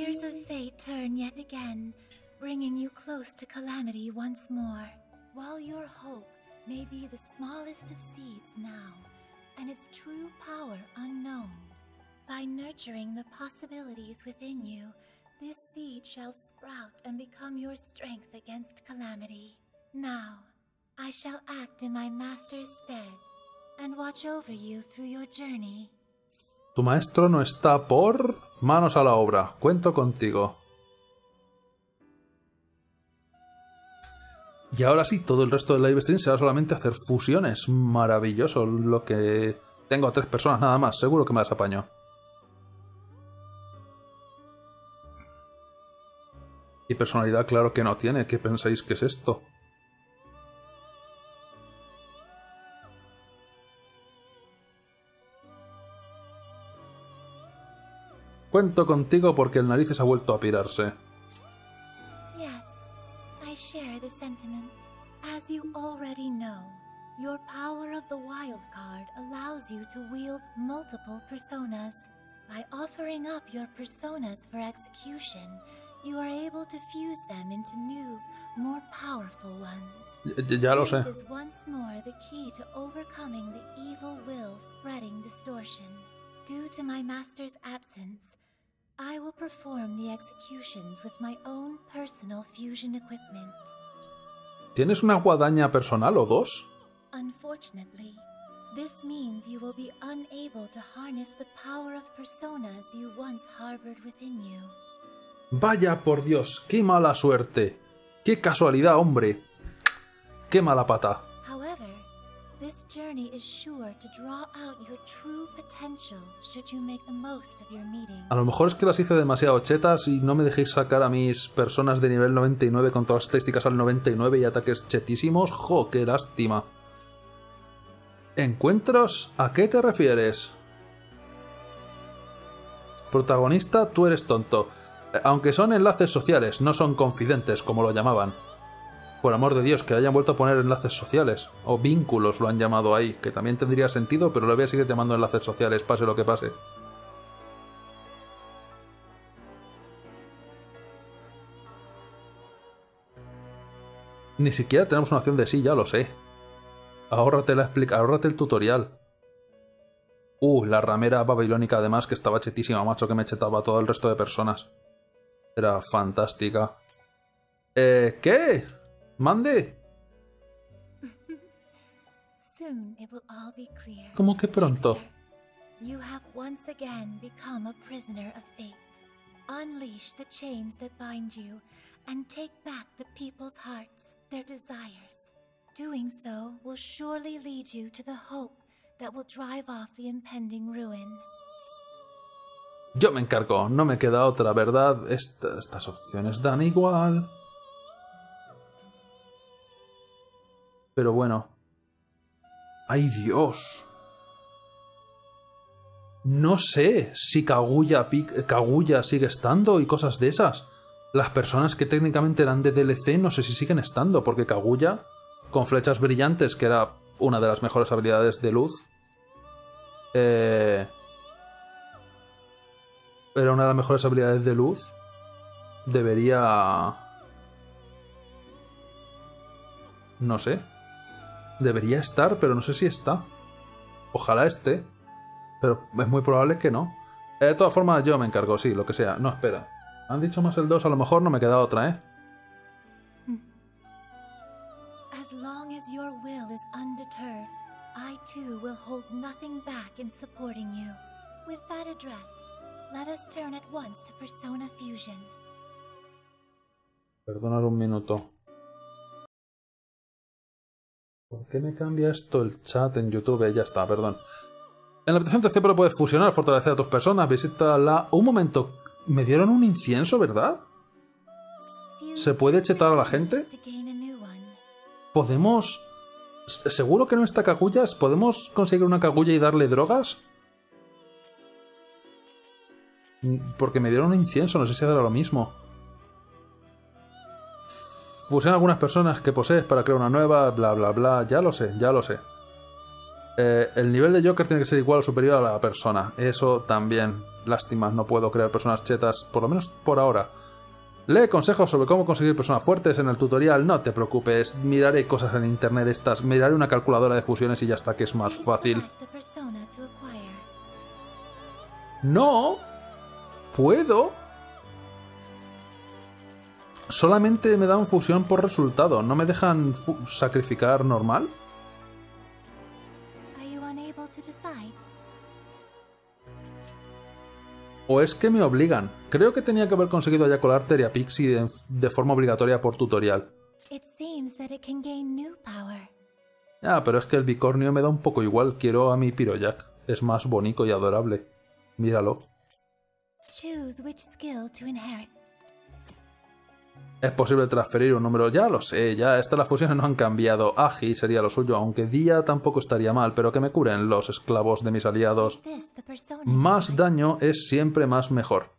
May be the smallest of seeds now, and its true power unknown, by nurturing the possibilities within you, this seed shall sprout and become your strength against calamity. Now, I shall act in my master's stead and watch over you through your journey.
Tu maestro no está por... Manos a la obra. Cuento contigo. Y ahora sí, todo el resto del live stream será solamente hacer fusiones. Maravilloso. Lo que... Tengo a tres personas nada más. Seguro que me las apaño. Y personalidad, claro que no tiene. ¿Qué pensáis que es esto? Cuento contigo porque el narices ha vuelto a pirarse.
I share the sentiment. As you already know, your power of the wild card allows you to wield multiple personas. By offering up your personas for execution, you are able to fuse them into new, more powerful ones.
Ya, lo sé.
This is once more the key to overcoming the evil will spreading distortion. Due to my master's absence, I will perform the executions with my own personal fusion equipment.
¿Tienes una guadaña personal o dos?
Unfortunately, this means you will be unable to harness the power of personas you once harbored within you.
Vaya por Dios, qué mala suerte. Qué casualidad, hombre. Qué mala pata.
However, this journey is sure to draw out your true potential should you make the most of your meeting.
A lo mejor es que las hice demasiado chetas y no me dejéis sacar a mis personas de nivel 99 con todas las estadísticas al 99 y ataques chetísimos. ¡Jo, qué lástima! ¿Encuentros? ¿A qué te refieres? Protagonista, tú eres tonto. Aunque son enlaces sociales, no son confidentes, como lo llamaban. Por amor de Dios, que hayan vuelto a poner enlaces sociales. O vínculos lo han llamado ahí, que también tendría sentido, pero lo voy a seguir llamando enlaces sociales, pase lo que pase. Ni siquiera tenemos una opción de sí, ya lo sé. Ahórrate, la explica ahórrate el tutorial. Uh, la ramera babilónica además, que estaba chetísima, macho, que me chetaba a todo el resto de personas. Era fantástica. Eh, ¿qué? ¿Mande? ¿Cómo que pronto?
You have once again become a prisoner of fate. Unleash the chains that bind you and take back the people's hearts, their desires. Doing so will surely lead you to the hope that will drive off the impending ruin.
Yo me encargo, no me queda otra, ¿verdad? Esta- estas opciones dan igual. Pero bueno. ¡Ay Dios! No sé si Kaguya, Kaguya sigue estando y cosas de esas. Las personas que técnicamente eran de DLC no sé si siguen estando, porque Kaguya, con flechas brillantes, que era una de las mejores habilidades de luz, eh, era una de las mejores habilidades de luz, debería... No sé. Debería estar, pero no sé si está. Ojalá esté. Pero es muy probable que no. Eh, De todas formas, yo me encargo, sí, lo que sea. No, espera. Han dicho más el 2, a lo mejor no me queda otra, ¿eh?
As long as your will is undeterred, I too will hold nothing back in supporting you. With that addressed, let us turn at once to Persona Fusion.
Perdonad un minuto. ¿Por qué me cambia esto el chat en YouTube? Ya está, perdón. En la habitación tercera puedes fusionar, fortalecer a tus personas, visita la... Un momento, me dieron un incienso, ¿verdad? ¿Se puede chetar a la gente? ¿Podemos...? ¿Seguro que no está Kaguyas? ¿Podemos conseguir una Kaguya y darle drogas? Porque me dieron un incienso, no sé si hará lo mismo. Fusiona algunas personas que posees para crear una nueva, bla bla bla. Ya lo sé, ya lo sé. Eh, el nivel de Joker tiene que ser igual o superior a la persona. Eso también. Lástima, no puedo crear personas chetas, por lo menos por ahora. Lee consejos sobre cómo conseguir personas fuertes en el tutorial, no te preocupes, miraré cosas en internet estas, miraré una calculadora de fusiones y ya está, que es más fácil. No, puedo. Solamente me dan fusión por resultado, no me dejan sacrificar normal. ¿O es que me obligan? Creo que tenía que haber conseguido ya colarte a Pixie de, forma obligatoria por tutorial. Ah, pero es que el bicornio me da un poco igual. Quiero a mi Pirojack. Es más bonito y adorable. Míralo. Choose which skill to inherit. Es posible transferir un número, ya lo sé, ya estas las fusiones no han cambiado. Agi sería lo suyo, aunque Día tampoco estaría mal, pero que me curen los esclavos de mis aliados. Más daño es siempre más mejor.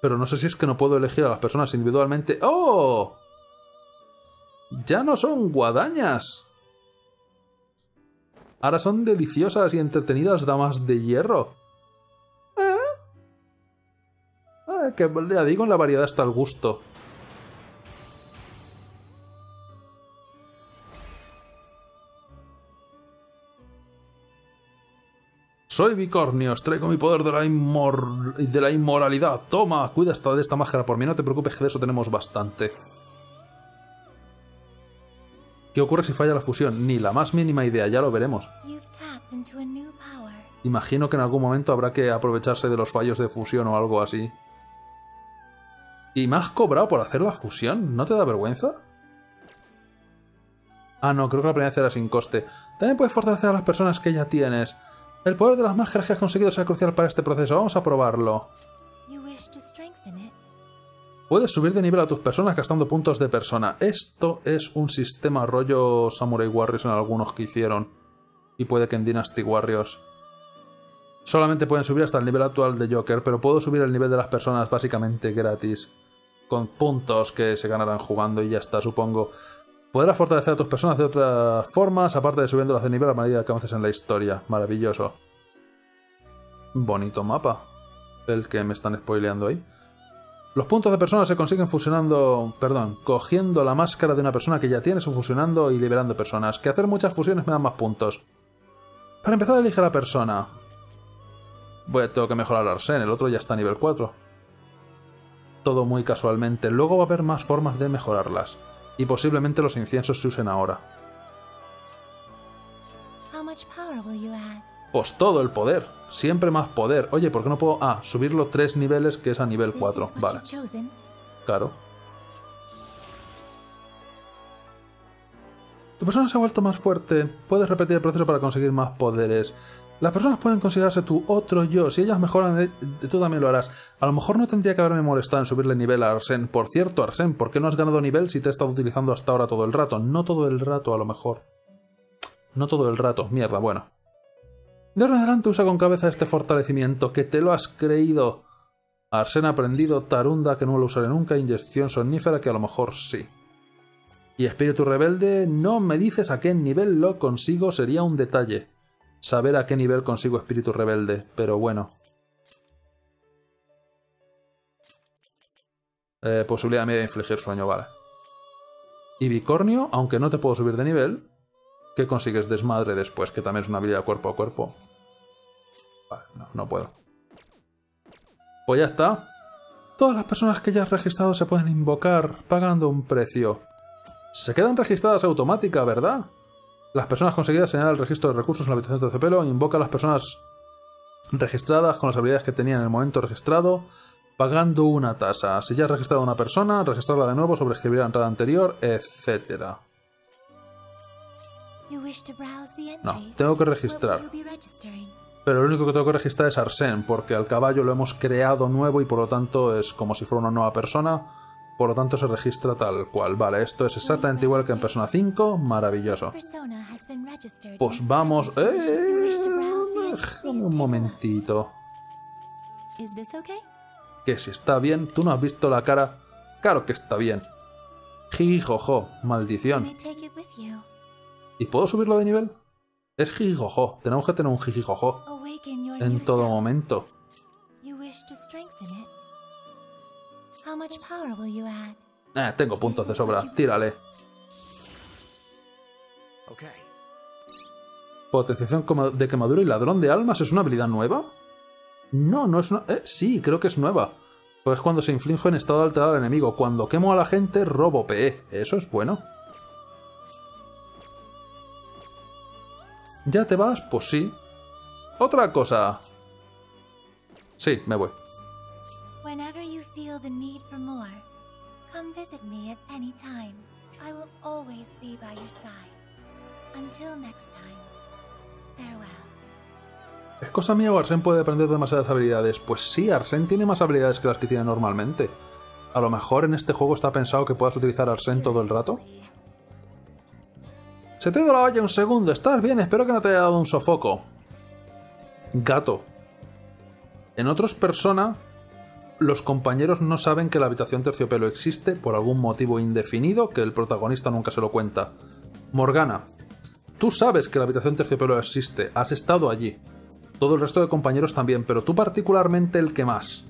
Pero no sé si es que no puedo elegir a las personas individualmente. ¡Oh! Ya no son guadañas. Ahora son deliciosas y entretenidas damas de hierro. que ya digo, en la variedad está el gusto. Soy Bicornio, os traigo mi poder de la, de la inmoralidad. Toma, cuida hasta de esta máscara por mí, no te preocupes que de eso tenemos bastante. ¿Qué ocurre si falla la fusión? Ni la más mínima idea, ya lo veremos. Imagino que en algún momento habrá que aprovecharse de los fallos de fusión o algo así. ¿Y me has cobrado por hacer la fusión? ¿No te da vergüenza? Ah, no, creo que la primera vez era sin coste. También puedes fortalecer a las personas que ya tienes. El poder de las máscaras que has conseguido será crucial para este proceso. Vamos a probarlo. Puedes subir de nivel a tus personas gastando puntos de persona. Esto es un sistema rollo Samurai Warriors en algunos que hicieron. Y puede que en Dynasty Warriors. Solamente pueden subir hasta el nivel actual de Joker, pero puedo subir el nivel de las personas básicamente gratis con puntos que se ganarán jugando y ya está, supongo. Podrás fortalecer a tus personas de otras formas, aparte de subiéndolas de nivel a medida que avances en la historia. Maravilloso. Bonito mapa. El que me están spoileando ahí. Los puntos de personas se consiguen fusionando, perdón, cogiendo la máscara de una persona que ya tienes o fusionando y liberando personas. Que hacer muchas fusiones me dan más puntos. Para empezar, elige a la persona. Voy a, tengo que mejorar a Arsene, el otro ya está a nivel 4 todo muy casualmente. Luego va a haber más formas de mejorarlas. Y posiblemente los inciensos se usen ahora. Pues todo el poder. Siempre más poder. Oye, ¿por qué no puedo...? Ah, subirlo tres niveles que es a nivel 4. Vale. Claro. Tu persona se ha vuelto más fuerte. Puedes repetir el proceso para conseguir más poderes. Las personas pueden considerarse tu otro yo. Si ellas mejoran, eh, tú también lo harás. A lo mejor no tendría que haberme molestado en subirle nivel a Arsen. Por cierto, Arsen, ¿por qué no has ganado nivel si te he estado utilizando hasta ahora todo el rato? No todo el rato, a lo mejor. No todo el rato. Mierda, bueno. De ahora en adelante usa con cabeza este fortalecimiento, que te lo has creído. Arsen ha aprendido, Tarunda que no lo usaré nunca, inyección sonífera que a lo mejor sí. Y espíritu rebelde, no me dices a qué nivel lo consigo, sería un detalle saber a qué nivel consigo espíritu rebelde, pero bueno. Eh, posibilidad media de infligir sueño, vale. Y bicornio, aunque no te puedo subir de nivel, ¿qué consigues desmadre después? Que también es una habilidad cuerpo a cuerpo. Vale, no, no puedo. Pues ya está. Todas las personas que ya has registrado se pueden invocar pagando un precio. Se quedan registradas automática, ¿verdad? Las personas conseguidas señalan el registro de recursos en la habitación de terciopelo, invoca a las personas registradas con las habilidades que tenían en el momento registrado, pagando una tasa. Si ya has registrado a una persona, registrarla de nuevo, sobreescribir la entrada anterior, etc. No, tengo que registrar. Pero lo único que tengo que registrar es Arsène, porque al caballo lo hemos creado nuevo y por lo tanto es como si fuera una nueva persona por lo tanto se registra tal cual. Vale, esto es exactamente igual que en Persona 5, maravilloso. Pues vamos... ¡Eh! un momentito. Que si está bien, tú no has visto la cara. Claro que está bien. Jijijojo, maldición. ¿Y puedo subirlo de nivel? Es jijijojo. Tenemos que tener un jijijojo en todo momento. Eh, tengo puntos de sobra. Tírale. Potenciación como- de quemadura y ladrón de almas es una habilidad nueva. No, no es una. Eh, sí, creo que es nueva. Pues cuando se inflige en estado alterado al enemigo. Cuando quemo a la gente, robo PE. Eso es bueno. ¿Ya te vas? Pues sí. Otra cosa. Sí, me voy. ¿Es cosa mía o Arsène puede aprender demasiadas habilidades? Pues sí, Arsène tiene más habilidades que las que tiene normalmente. A lo mejor en este juego está pensado que puedas utilizar Arsène todo el rato. Se te ha la olla un segundo. ¿Estás bien? Espero que no te haya dado un sofoco. Gato. En otros Persona, los compañeros no saben que la habitación terciopelo existe por algún motivo indefinido que el protagonista nunca se lo cuenta. Morgana. Tú sabes que la habitación terciopelo existe, has estado allí. Todo el resto de compañeros también, pero tú particularmente el que más.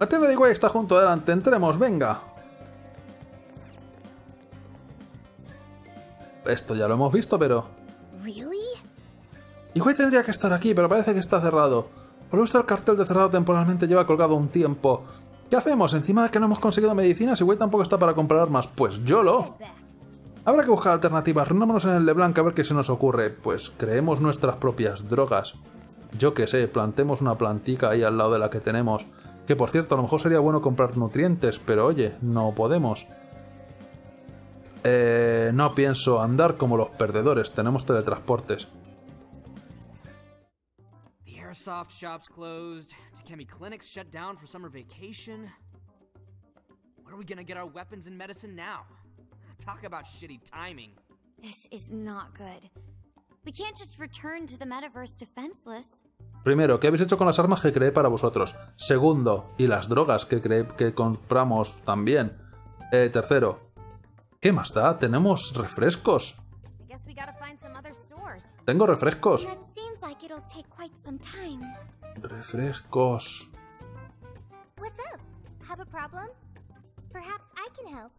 La tienda de está junto adelante, entremos, venga. Esto ya lo hemos visto, pero... Iguay tendría que estar aquí, pero parece que está cerrado. Por lo visto el cartel de cerrado temporalmente lleva colgado un tiempo. ¿Qué hacemos? Encima de que no hemos conseguido medicinas, Iguay tampoco está para comprar armas. Pues yo lo. Habrá que buscar alternativas. Reunámonos en el LeBlanc a ver qué se nos ocurre. Pues creemos nuestras propias drogas. Yo qué sé, plantemos una plantica ahí al lado de la que tenemos. Que por cierto, a lo mejor sería bueno comprar nutrientes, pero oye, no podemos. Eh, no pienso andar como los perdedores, tenemos teletransportes.
The airsoft shop's closed. Takemi Clinic's shut down for summer vacation. Where are we gonna get our weapons and medicine now? Talk about shitty timing.
This is not good. We can't just return to the metaverse defenseless.
Primero, ¿qué habéis hecho con las armas que creé para vosotros? Segundo, y las drogas que creé que compramos también. Eh, tercero, ¿qué más da? Tenemos refrescos. Tengo refrescos. Refrescos.
What's up? Have a problem? Perhaps I can help.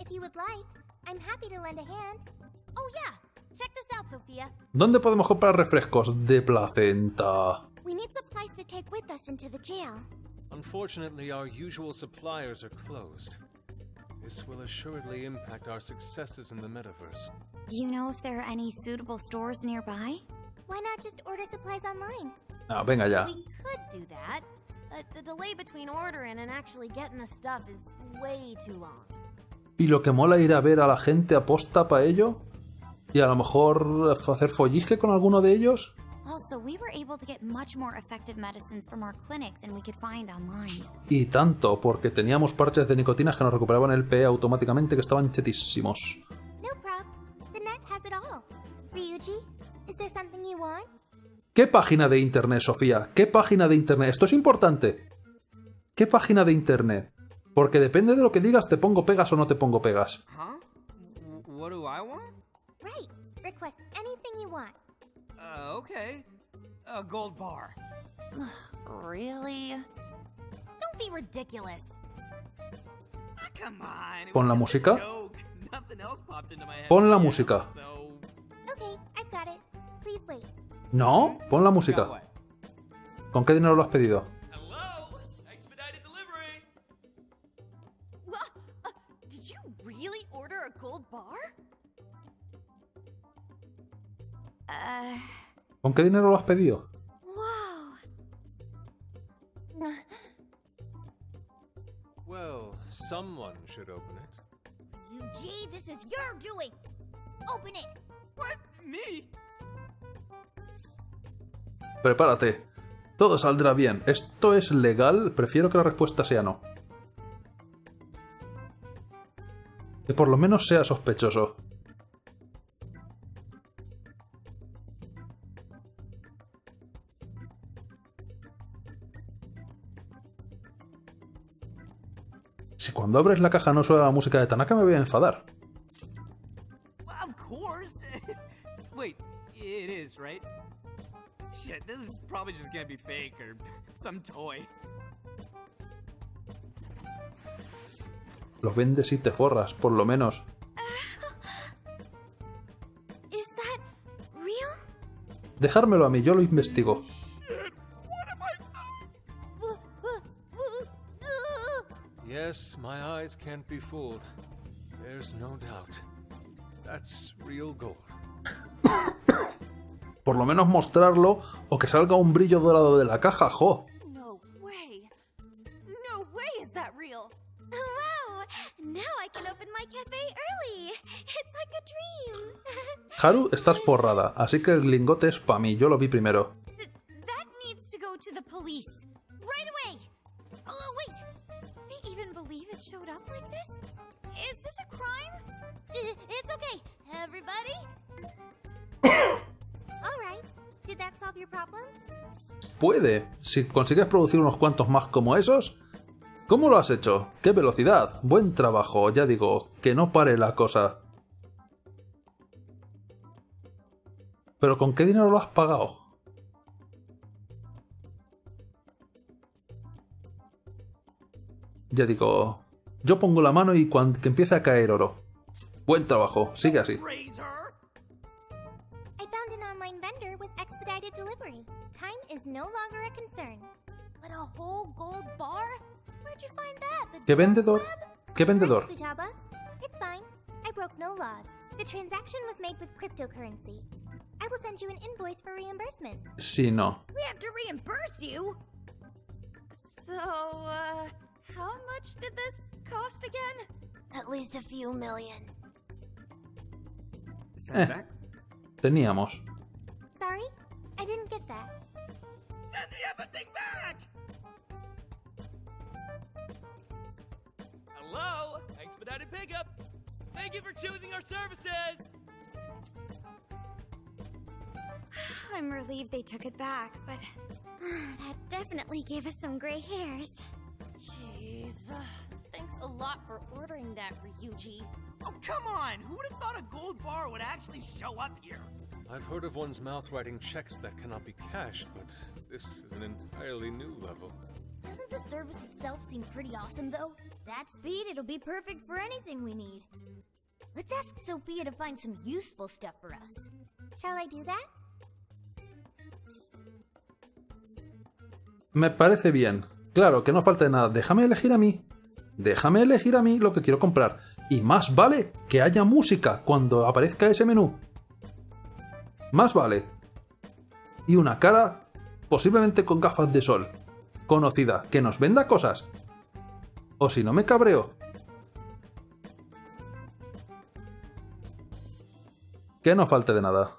If you would like, I'm happy to lend a hand.
Oh yeah, check this out, Sophia.
¿Dónde podemos comprar refrescos de placenta?
We need supplies to take with us into the jail.
Unfortunately, our usual suppliers are closed. This will assuredly impact our successes in the metaverse.
Do you know if there are any suitable stores nearby?
Why not just order supplies online?
Ah, venga ya.
We could do that, but the delay between ordering and actually getting the stuff is way too long.
¿Y lo que mola ir a ver a la gente aposta para ello? ¿Y a lo mejor hacer follisque con alguno de ellos?
Also, we were able to get much more effective medicines from our clinic than we could find online.
Y tanto, porque teníamos parches de nicotinas que nos recuperaban el PE automáticamente que estaban chetísimos.
No prob. The net has it all. Ryuji, is there something you want?
¿Qué página de internet, Sofía? ¿Qué página de internet? Esto es importante. ¿Qué página de internet? Porque depende de lo que digas, te pongo pegas o no te pongo pegas.
Huh? Uh, okay. A gold bar.
really?
Don't be ridiculous.
Ah, come on.
Pon la música. Pon la música.
Okay, I've got it. Please wait.
No, pon la música. ¿Con qué dinero lo has pedido?
Wha- uh,
¿Con qué dinero lo has pedido?
Well, someone should open it.
This is your doing. Open it.
What? Me?
Prepárate. Todo saldrá bien. ¿Esto es legal? Prefiero que la respuesta sea no. Que por lo menos sea sospechoso. cuando abres la caja no suena la música de Tanaka, me voy a enfadar. Lo vendes y te forras, por lo menos. Dejármelo a mí, yo lo investigo.
Yes, my eyes can't be fooled. There's no doubt. That's real gold.
Por lo menos mostrarlo o que salga un brillo dorado de la caja, jo.
No way. No way is that real.
Wow! Now I can open my cafe early. It's like a dream.
Haru, estás forrada, así que el lingote es pa' mí, yo lo vi primero. Si consigues producir unos cuantos más como esos. ¿Cómo lo has hecho? ¡Qué velocidad! Buen trabajo, ya digo, que no pare la cosa. ¿Pero con qué dinero lo has pagado? Ya digo, yo pongo la mano y cuando que empiece a caer oro. Buen trabajo, sigue así. ¿Qué vendedor? ¿Qué vendedor?
Futaba, it's fine. I broke no laws. The transaction was made with cryptocurrency. I will send you an invoice for reimbursement.
Sí, no.
We have to reimburse you?
So, uh, how much did this cost again?
At least a few million.
Eh, teníamos.
Sorry? I didn't get that.
Send the everything back!
Hello? Expedited pickup. Thank you for choosing our services.
I'm relieved they took it back, but
that definitely gave us some gray hairs.
Jeez. Thanks a lot for ordering that, Ryuji.
Oh, come on! Who would have thought a gold bar would actually show up here?
I've heard of one's mouth writing checks that cannot be cashed, but this is an entirely new level.
Doesn't the service itself seem pretty awesome, though? That speed, it'll be perfect for anything we need. Let's ask Sophia to find some useful stuff for us.
Shall I do that?
Me parece bien. Claro, que no falte nada. Déjame elegir a mí. Déjame elegir a mí lo que quiero comprar. Y más vale que haya música cuando aparezca ese menú. Más vale. Y una cara, posiblemente con gafas de sol. Conocida, que nos venda cosas. O si no me cabreo. Que no falte de nada.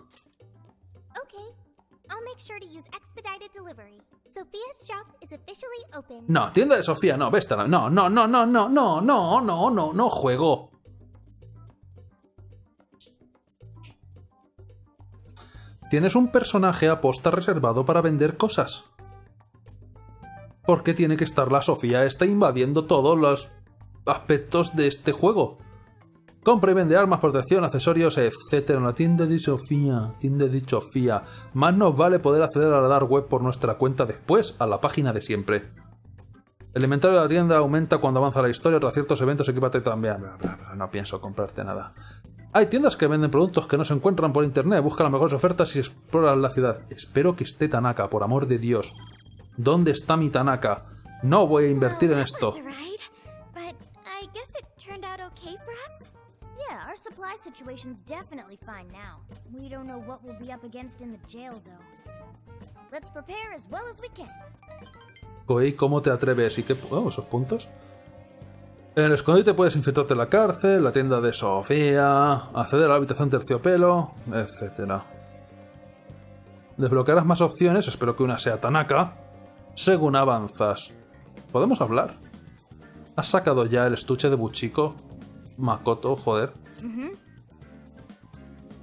No, tienda de Sofía, no, ves, no, no, no, no, no, no, no, no, no, no, juego. Tienes un personaje aposta reservado para vender cosas. ¿Por qué tiene que estar la Sofía esta invadiendo todos los aspectos de este juego? Compra y vende armas, protección, accesorios, etc. en la tienda de Sofía. Tienda de Sofía. Más nos vale poder acceder a la dark web por nuestra cuenta después a la página de siempre. El inventario de la tienda aumenta cuando avanza la historia, tras ciertos eventos equipate también. No pienso comprarte nada. Hay tiendas que venden productos que no se encuentran por internet. Busca las mejores ofertas y explora la ciudad. Espero que esté Tanaka, por amor de Dios. ¿Dónde está mi Tanaka? No voy a invertir en esto.
Supply situation's definitely fine now. We don't know what we'll be up against in the jail, though. Let's prepare as well as we can.
Koei, ¿cómo te atreves? ¿Y qué? Oh, esos puntos. En el escondite puedes infiltrarte en la cárcel, la tienda de Sofía, acceder a la habitación terciopelo, etc. Desbloquearás más opciones, espero que una sea Tanaka, según avanzas. ¿Podemos hablar? ¿Has sacado ya el estuche de Buchiko? Makoto, joder.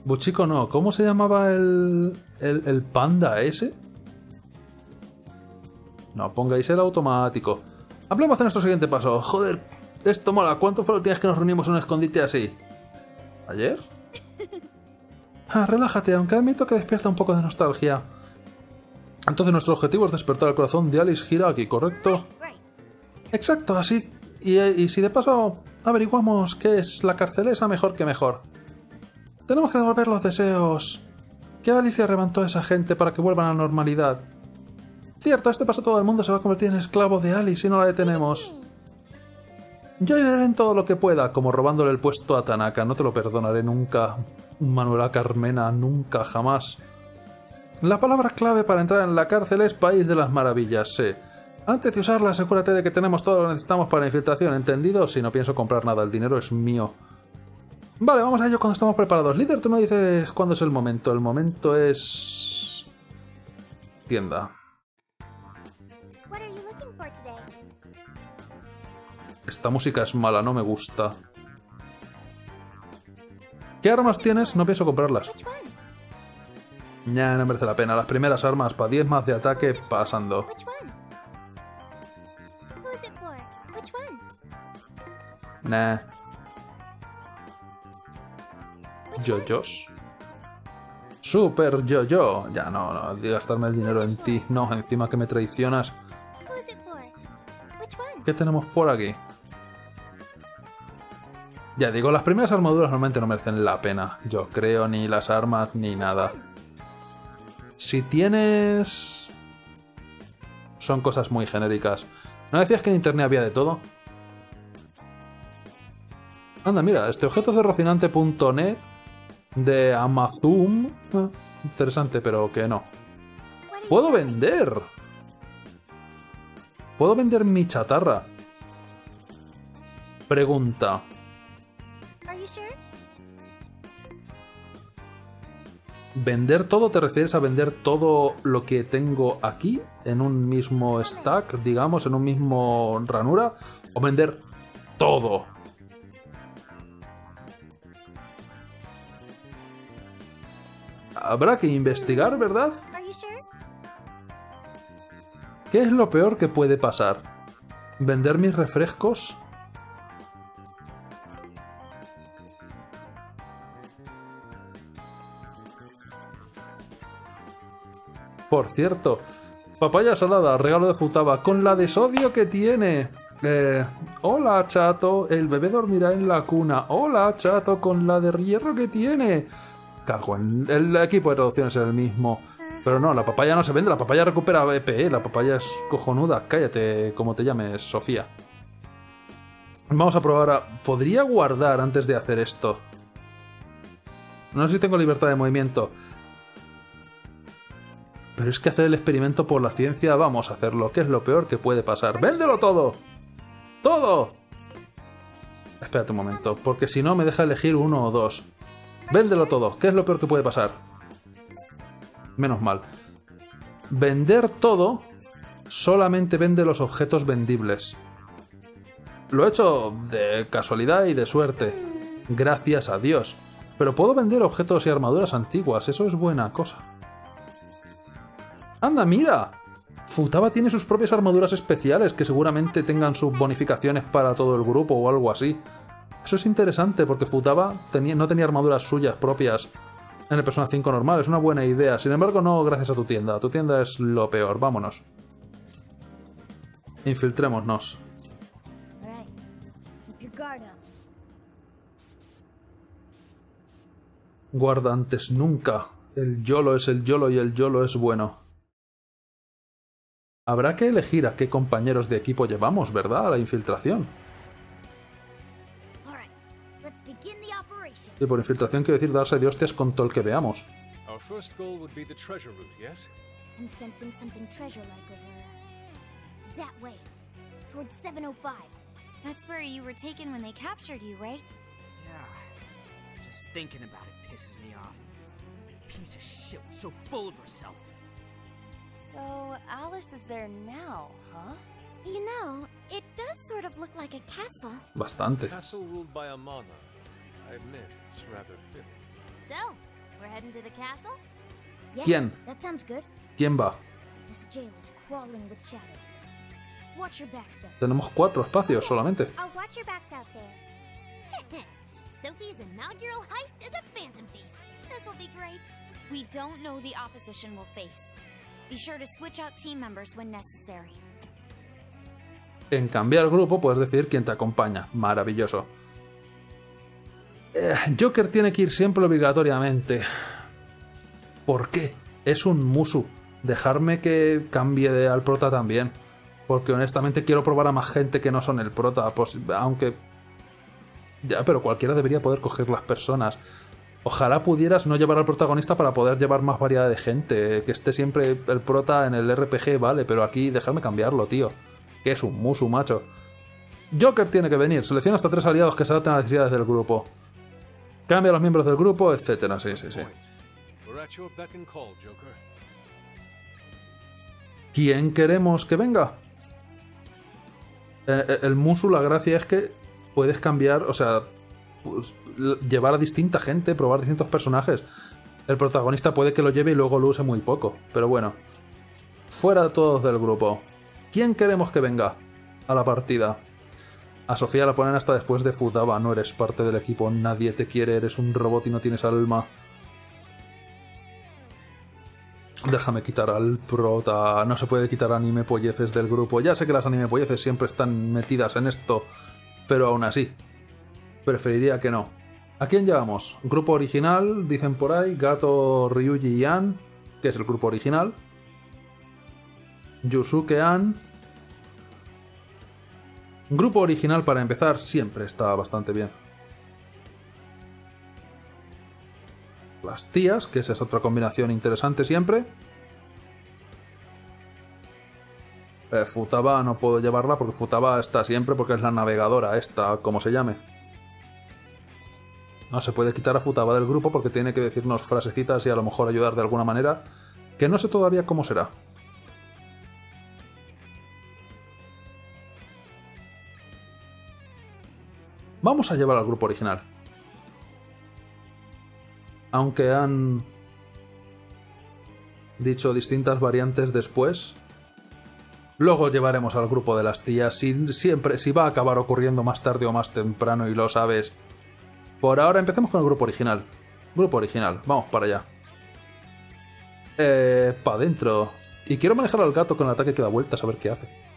Buchiko no, ¿cómo se llamaba el, el, el panda ese? No pongáis el automático. Hablemos de nuestro siguiente paso. Joder, Esto mola. ¿Cuánto fue lo tienes que nos reunimos en un escondite así? ¿Ayer? Ah, relájate, aunque admito que despierta un poco de nostalgia. Entonces nuestro objetivo es despertar el corazón de Alice Hiraki, ¿correcto? Exacto, así. Y, y si de paso averiguamos qué es la carcelesa, mejor que mejor. Tenemos que devolver los deseos. Que Alicia arrebató a esa gente para que vuelvan a la normalidad. Cierto, este paso todo el mundo se va a convertir en esclavo de Alice si no la detenemos. Yo ayudaré en todo lo que pueda, como robándole el puesto a Tanaka. No te lo perdonaré nunca, Manuela Carmena, nunca, jamás. La palabra clave para entrar en la cárcel es País de las Maravillas, sí. Antes de usarla, asegúrate de que tenemos todo lo que necesitamos para la infiltración, ¿entendido? Si no pienso comprar nada, el dinero es mío. Vale, vamos a ello cuando estamos preparados. Líder, tú no dices cuándo es el momento. El momento es... Tienda. Esta música es mala, no me gusta. ¿Qué armas tienes? No pienso comprarlas. Ya, no merece la pena. Las primeras armas para 10 más de ataque pasando. Nah. Yo-yos. Super yo-yo. Ya no, no, gastarme el dinero en ti. No, encima que me traicionas. ¿Qué tenemos por aquí? Ya digo, las primeras armaduras normalmente no merecen la pena. Yo creo, ni las armas, ni nada. Si tienes... Son cosas muy genéricas. ¿No decías que en internet había de todo? Anda, mira, este objeto de rocinante.net de Amazon. Ah, interesante, pero que no. ¡Puedo vender! ¿Puedo vender mi chatarra? Pregunta. ¿Vender todo te refieres a vender todo lo que tengo aquí en un mismo stack, digamos, en un mismo ranura? ¿O vender todo? Habrá que investigar, ¿verdad? ¿Qué es lo peor que puede pasar? ¿Vender mis refrescos? Por cierto, papaya salada, regalo de Futaba, con la de sodio que tiene. Eh, hola, chato, el bebé dormirá en la cuna. Hola, chato, con la de hierro que tiene. El equipo de traducción es el mismo. Pero no, la papaya no se vende, la papaya recupera EPE, la papaya es cojonuda. Cállate, como te llames, Sofía. Vamos a probar a... ¿Podría guardar antes de hacer esto? No sé si tengo libertad de movimiento. Pero es que hacer el experimento por la ciencia, vamos a hacerlo. ¿Qué es lo peor que puede pasar? ¡Véndelo todo! ¡Todo! Espérate un momento, porque si no me deja elegir uno o dos. Véndelo todo. ¿Qué es lo peor que puede pasar? Menos mal. Vender todo solamente vende los objetos vendibles. Lo he hecho de casualidad y de suerte. Gracias a Dios. Pero puedo vender objetos y armaduras antiguas, eso es buena cosa. ¡Anda, mira! Futaba tiene sus propias armaduras especiales que seguramente tengan sus bonificaciones para todo el grupo o algo así. Eso es interesante porque Futaba no tenía armaduras suyas propias en el Persona 5 normal. Es una buena idea. Sin embargo, no gracias a tu tienda. Tu tienda es lo peor. Vámonos. Infiltrémonos. Guarda antes nunca. El YOLO es el YOLO y el YOLO es bueno. Habrá que elegir a qué compañeros de equipo llevamos, ¿verdad? A la infiltración. Y por infiltración quiero decir darse de hostias con todo el que veamos.
Our first goal would be the treasure route, yes?
I'm sensing something treasure-like over that way, towards 705.
That's where you were taken when they captured you, right?
Yeah. Just thinking about it pisses me off. Piece of shit, so full of herself.
So, Alice is there now, huh?
You know, it does sort of look like a castle.
Bastante.
Castle ruled by a monarch. I admit, it's rather fitting.
So, we're heading to the castle?
Yeah,
¿Quién?
That sounds good.
¿Quién va?
This jail is crawling with shadows. Watch your backs up.
Tenemos cuatro espacios solamente.
I'll watch your backs out there.
Sophie's inaugural heist is a Phantom Thief. This'll be great.
We don't know the opposition we'll face. Be sure to switch out team members when necessary.
En cambiar grupo puedes decir quién te acompaña. Maravilloso. Eh, Joker tiene que ir siempre obligatoriamente. ¿Por qué? Es un Musu. Dejarme que cambie de- al prota también. Porque honestamente quiero probar a más gente que no son el prota. Pues, aunque. Ya, pero cualquiera debería poder coger las personas. Ojalá pudieras no llevar al protagonista para poder llevar más variedad de gente. Que esté siempre el prota en el RPG, vale, pero aquí dejarme cambiarlo, tío. Que es un musu, macho. Joker tiene que venir. Selecciona hasta tres aliados que se adapten a las necesidades del grupo. Cambia a los miembros del grupo, etcétera. Sí, sí, sí. ¿Quién queremos que venga? Eh, eh, el Musu, la gracia es que puedes cambiar, o sea, pues, llevar a distinta gente, probar distintos personajes. El protagonista puede que lo lleve y luego lo use muy poco, pero bueno. Fuera todos del grupo. ¿Quién queremos que venga a la partida? A Sofía la ponen hasta después de Futaba, no eres parte del equipo, nadie te quiere, eres un robot y no tienes alma. Déjame quitar al prota. No se puede quitar anime polleces del grupo. Ya sé que las anime polleces siempre están metidas en esto, pero aún así. Preferiría que no. ¿A quién llevamos? Grupo original, dicen por ahí. Gato Ryuji y An, que es el grupo original. Yusuke An. Grupo original para empezar siempre está bastante bien. Las tías, que esa es otra combinación interesante siempre. Eh, Futaba no puedo llevarla porque Futaba está siempre porque es la navegadora esta, como se llame. No se puede quitar a Futaba del grupo porque tiene que decirnos frasecitas y a lo mejor ayudar de alguna manera, que no sé todavía cómo será. Vamos a llevar al grupo original. Aunque han dicho distintas variantes después. Luego llevaremos al grupo de las tías. Si, siempre, si va a acabar ocurriendo más tarde o más temprano y lo sabes. Por ahora empecemos con el grupo original. Grupo original, vamos para allá. Eh, para adentro. Y quiero manejar al gato con el ataque que da vueltas a ver qué hace.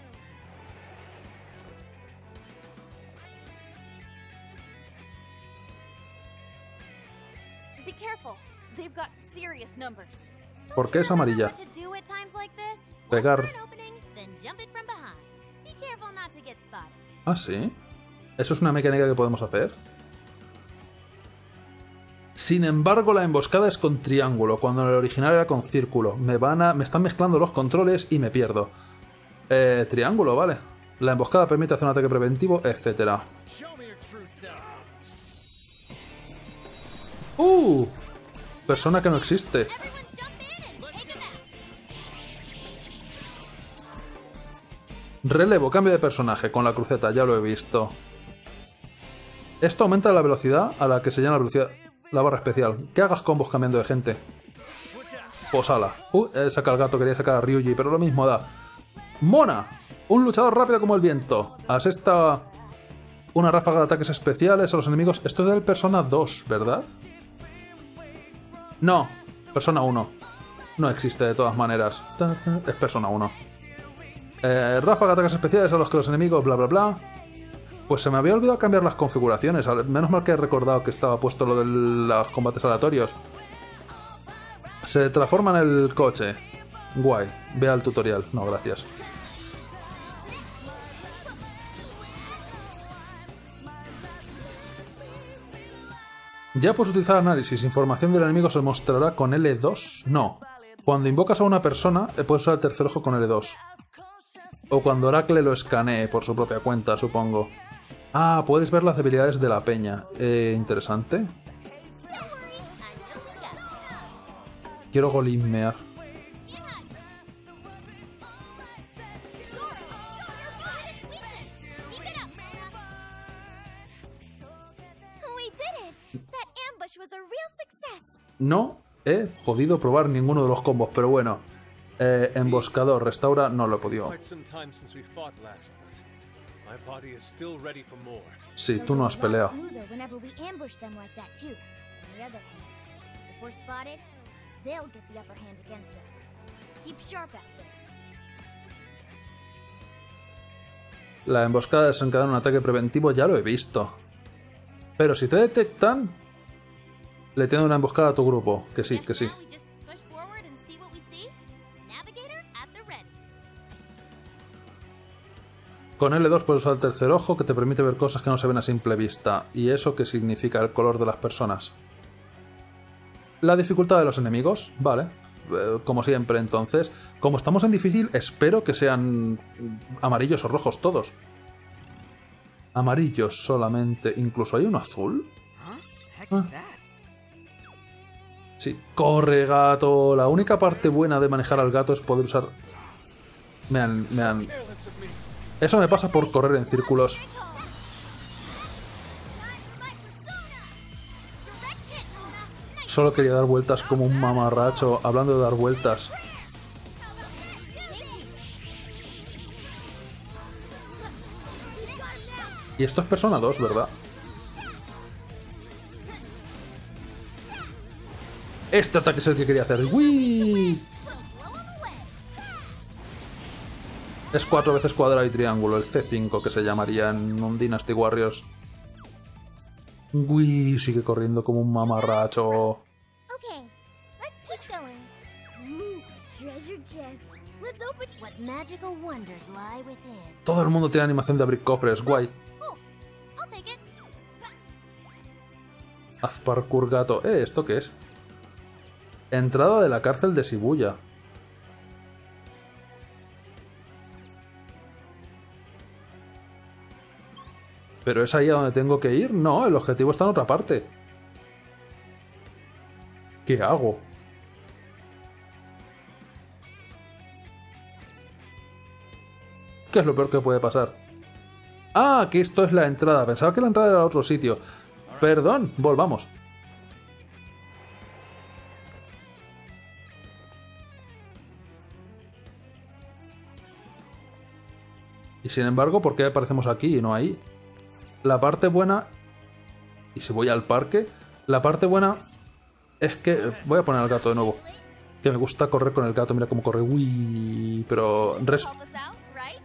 Careful
not to get spotted.
Ah, sí. ¿Eso es una mecánica que podemos hacer? Sin embargo, la emboscada es con triángulo, cuando en el original era con círculo. Me van a. me están mezclando los controles y me pierdo. Eh, triángulo, vale. La emboscada permite hacer un ataque preventivo, etc. ¡Uh! Persona que no existe. Relevo, cambio de personaje con la cruceta, ya lo he visto. Esto aumenta la velocidad a la que se llama la velocidad. La barra especial. Que hagas combos cambiando de gente. Posala. Uh, eh, saca el gato, quería sacar a Ryuji, pero lo mismo da. Mona. Un luchador rápido como el viento. Asesta una ráfaga de ataques especiales a los enemigos. Esto es del Persona 2, ¿verdad? No. Persona 1. No existe de todas maneras. Es Persona 1. Eh, ráfaga ataques especiales a los que los enemigos, bla bla bla. Pues se me había olvidado cambiar las configuraciones. Menos mal que he recordado que estaba puesto lo de los combates aleatorios. Se transforma en el coche. Guay. Vea el tutorial. No, gracias. Ya puedes utilizar análisis. Información del enemigo se mostrará con L2. No. Cuando invocas a una persona, eh, puedes usar el tercer ojo con L2. O cuando Oracle lo escanee por su propia cuenta, supongo. Ah, puedes ver las debilidades de la peña. Eh, interesante. Quiero
success!
No he podido probar ninguno de los combos, pero bueno. Eh, emboscador, restaura, no lo he podido. Sí, tú no has peleado. La emboscada desencadena un ataque preventivo, ya lo he visto. Pero si te detectan, le tienen una emboscada a tu grupo. Que sí, que sí. Con L2 puedes usar el tercer ojo que te permite ver cosas que no se ven a simple vista. ¿Y eso qué significa el color de las personas? La dificultad de los enemigos, vale. Eh, Como siempre, entonces. Como estamos en difícil, espero que sean amarillos o rojos todos. Amarillos solamente. Incluso hay uno azul. Ah. Sí, corre gato. La única parte buena de manejar al gato es poder usar... Me han... Me han... Eso me pasa por correr en círculos. Solo quería dar vueltas como un mamarracho. Hablando de dar vueltas. Y esto es Persona 2, ¿verdad? Este ataque es el que quería hacer. ¡Wii! Es cuatro veces cuadrado y triángulo, el C5 que se llamaría en un Dynasty Warriors. Wii sigue corriendo como un mamarracho. Todo el mundo tiene animación de abrir cofres, guay.
It.
Haz parkour gato. Eh, ¿esto qué es? Entrada de la cárcel de Shibuya. ¿Pero es ahí a donde tengo que ir? No, el objetivo está en otra parte. ¿Qué hago? ¿Qué es lo peor que puede pasar? Ah, que esto es la entrada. Pensaba que la entrada era otro sitio. Perdón, volvamos. Y sin embargo, ¿por qué aparecemos aquí y no ahí? La parte buena... Y si voy al parque... La parte buena es que... Voy a poner al gato de nuevo. Que me gusta correr con el gato. Mira cómo corre. Uy, pero... Res...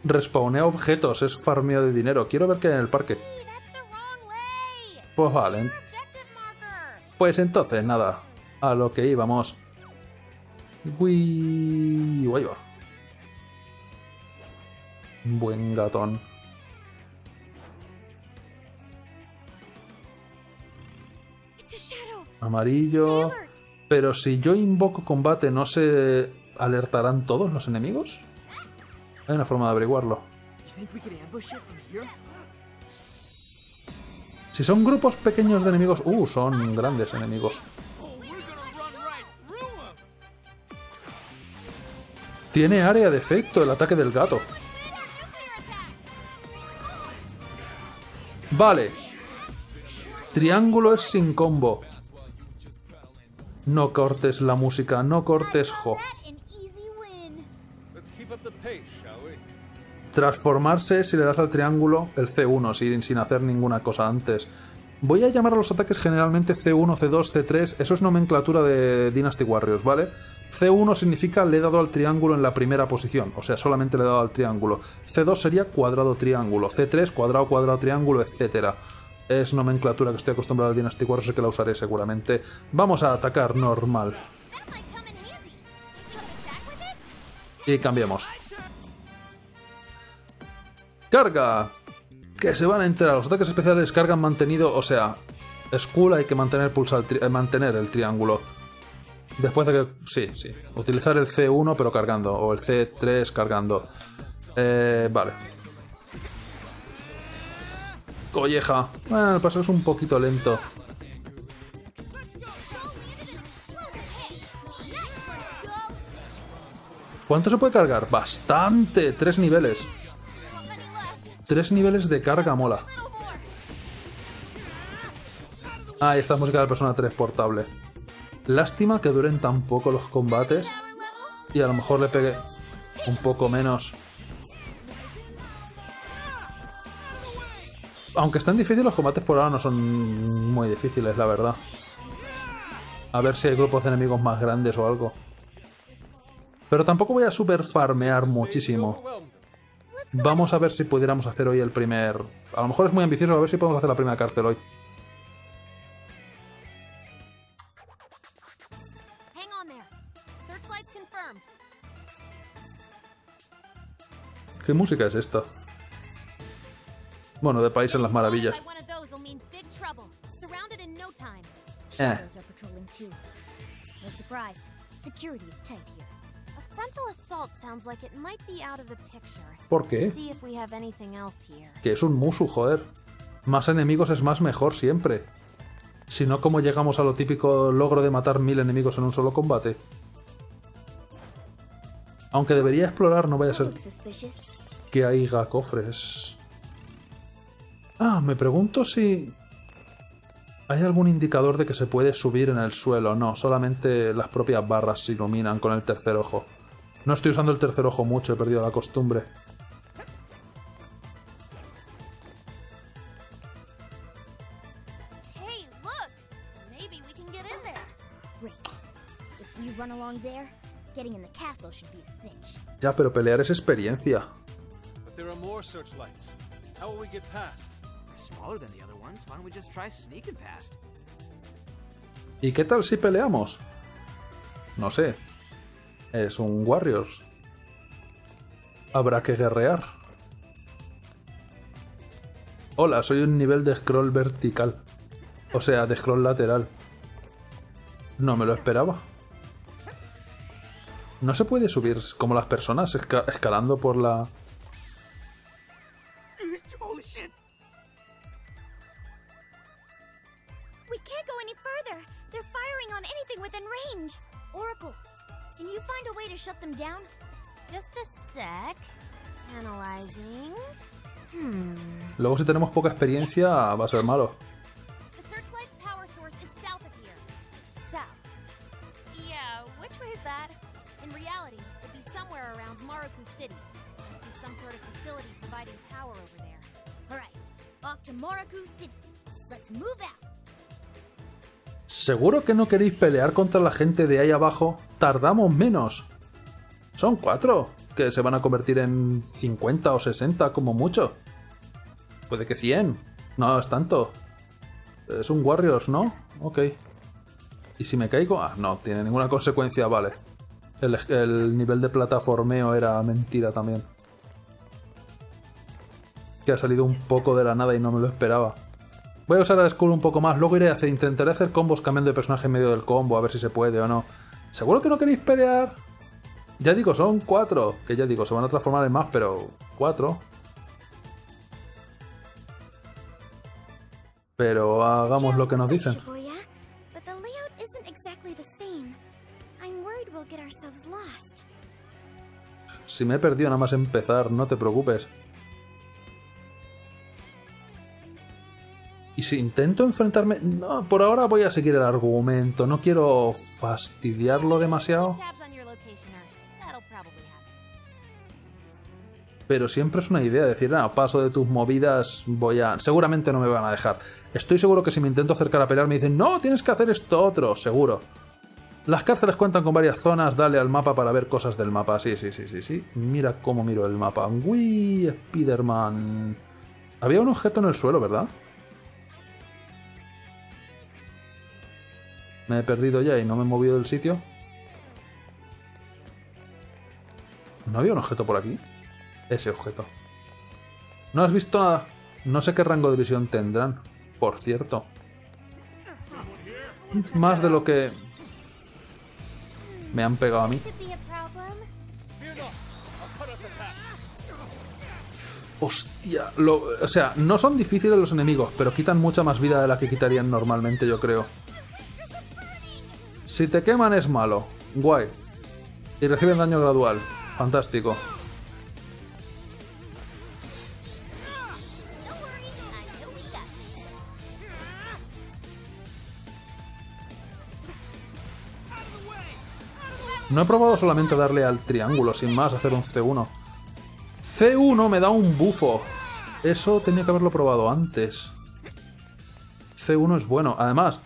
Respawnea objetos. Es farmeo de dinero. Quiero ver qué hay en el parque. Pues vale. Pues entonces, nada. A lo que íbamos. Uy, ahí va. Buen gatón. Amarillo. Pero si yo invoco combate, ¿no se alertarán todos los enemigos? Hay una forma de averiguarlo. Si son grupos pequeños de enemigos... Uh, son grandes enemigos. Tiene área de efecto el ataque del gato. Vale. Triángulo es sin combo. No cortes la música, no cortes jo. Transformarse si le das al triángulo el C1 sin, sin hacer ninguna cosa antes. Voy a llamar a los ataques generalmente C1, C2, C3. Eso es nomenclatura de Dynasty Warriors, ¿vale? C1 significa le he dado al triángulo en la primera posición, o sea, solamente le he dado al triángulo. C2 sería cuadrado, triángulo. C3, cuadrado, cuadrado, triángulo, etc. Es nomenclatura que estoy acostumbrado al Dynasty Warriors y que la usaré seguramente. Vamos a atacar normal. Y cambiamos. ¡Carga! Que se van a enterar. Los ataques especiales cargan mantenido, o sea, Skull hay que mantener, pulsar eh, mantener el triángulo. Después de que... Sí, sí. Utilizar el C1 pero cargando. O el C3 cargando. Eh, vale. Colleja. Bueno, el paso es un poquito lento. ¿Cuánto se puede cargar? Bastante. Tres niveles. Tres niveles de carga mola. Ah, y esta es música de Persona 3 portable. Lástima que duren tan poco los combates. Y a lo mejor le pegue un poco menos. Aunque están difíciles, los combates por ahora no son muy difíciles, la verdad. A ver si hay grupos de enemigos más grandes o algo. Pero tampoco voy a super farmear muchísimo. Vamos a ver si pudiéramos hacer hoy el primer... A lo mejor es muy ambicioso, a ver si podemos hacer la primera cárcel hoy. ¿Qué música es esta? Bueno, de País en las Maravillas. Eh. ¿Por qué? Que es un musu, joder. Más enemigos es más mejor siempre. Si no, ¿cómo llegamos a lo típico logro de matar mil enemigos en un solo combate? Aunque debería explorar, no vaya a ser que haya cofres. Ah, me pregunto si... ¿Hay algún indicador de que se puede subir en el suelo? No, solamente las propias barras se iluminan con el tercer ojo. No estoy usando el tercer ojo mucho, he perdido la costumbre. Ya, pero pelear es experiencia.
But there are
smaller than the other ones. Why don't we just try sneaking past?
¿Y qué tal si peleamos? No sé. Es un Warriors. Habrá que guerrear. Hola, soy un nivel de scroll vertical. O sea, de scroll lateral. No me lo esperaba. No se puede subir como las personas esca- escalando por la...
can't go any further. They're firing on anything within range.
Oracle, can you find a way to shut them down?
Just a sec. Analyzing. Hmm.
Luego si tenemos poca experiencia va a ser malo.
The searchlight's power source is south of here.
South. Yeah, which way is that?
In reality, it'd be somewhere around Maruku City. Must be some sort of facility providing power over there.
All right, off to Moraku City. Let's move out.
¿Seguro que no queréis pelear contra la gente de ahí abajo? Tardamos menos. Son cuatro, que se van a convertir en 50 o 60 como mucho. Puede que 100. No es tanto. Es un Warriors, ¿no? Ok. ¿Y si me caigo? Ah, no, tiene ninguna consecuencia, vale. El, el nivel de plataformeo era mentira también. Que ha salido un poco de la nada y no me lo esperaba. Voy a usar a Skull un poco más, luego iré a hacer, intentaré hacer combos cambiando de personaje en medio del combo, a ver si se puede o no. ¿Seguro que no queréis pelear? Ya digo, son cuatro. Que ya digo, se van a transformar en más, pero cuatro. Pero hagamos lo que nos dicen. Si me he perdido nada más empezar, no te preocupes. Y si intento enfrentarme... No, por ahora voy a seguir el argumento. No quiero fastidiarlo demasiado. Pero siempre es una idea decir, ah, paso de tus movidas, voy a... Seguramente no me van a dejar. Estoy seguro que si me intento acercar a pelear me dicen, no, tienes que hacer esto otro, seguro. Las cárceles cuentan con varias zonas, dale al mapa para ver cosas del mapa. Sí, sí, sí, sí, sí. Mira cómo miro el mapa. Uy, Spiderman. Había un objeto en el suelo, ¿verdad? Me he perdido ya y no me he movido del sitio. ¿No había un objeto por aquí? Ese objeto. ¿No has visto nada? No sé qué rango de visión tendrán, por cierto. Más de lo que me han pegado a mí. Hostia, o sea, no son difíciles los enemigos, pero quitan mucha más vida de la que quitarían normalmente, yo creo. Si te queman es malo, guay. Y reciben daño gradual, fantástico. No he probado solamente darle al triángulo, sin más, hacer un C1. C1 me da un bufo. Eso tenía que haberlo probado antes. C1 es bueno. Además,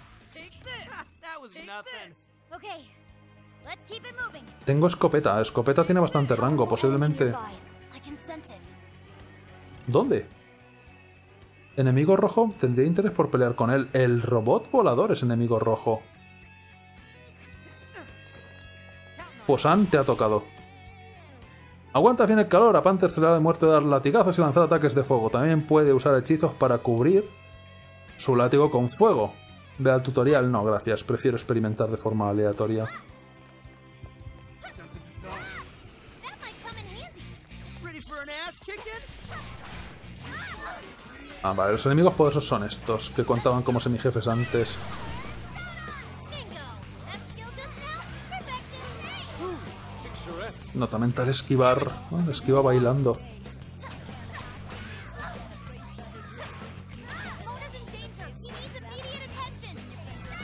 tengo escopeta. Escopeta tiene bastante rango, posiblemente... ¿Dónde? Enemigo rojo, tendría interés por pelear con él. El robot volador es enemigo rojo. Posan te ha tocado. Aguanta bien el calor, a Panther se le da de muerte dar latigazos y lanzar ataques de fuego. También puede usar hechizos para cubrir su látigo con fuego. Ve al tutorial, no gracias, prefiero experimentar de forma aleatoria. Ah, vale, los enemigos poderosos son estos, que contaban como semijefes antes. Nota mental esquivar. Ah, esquiva bailando.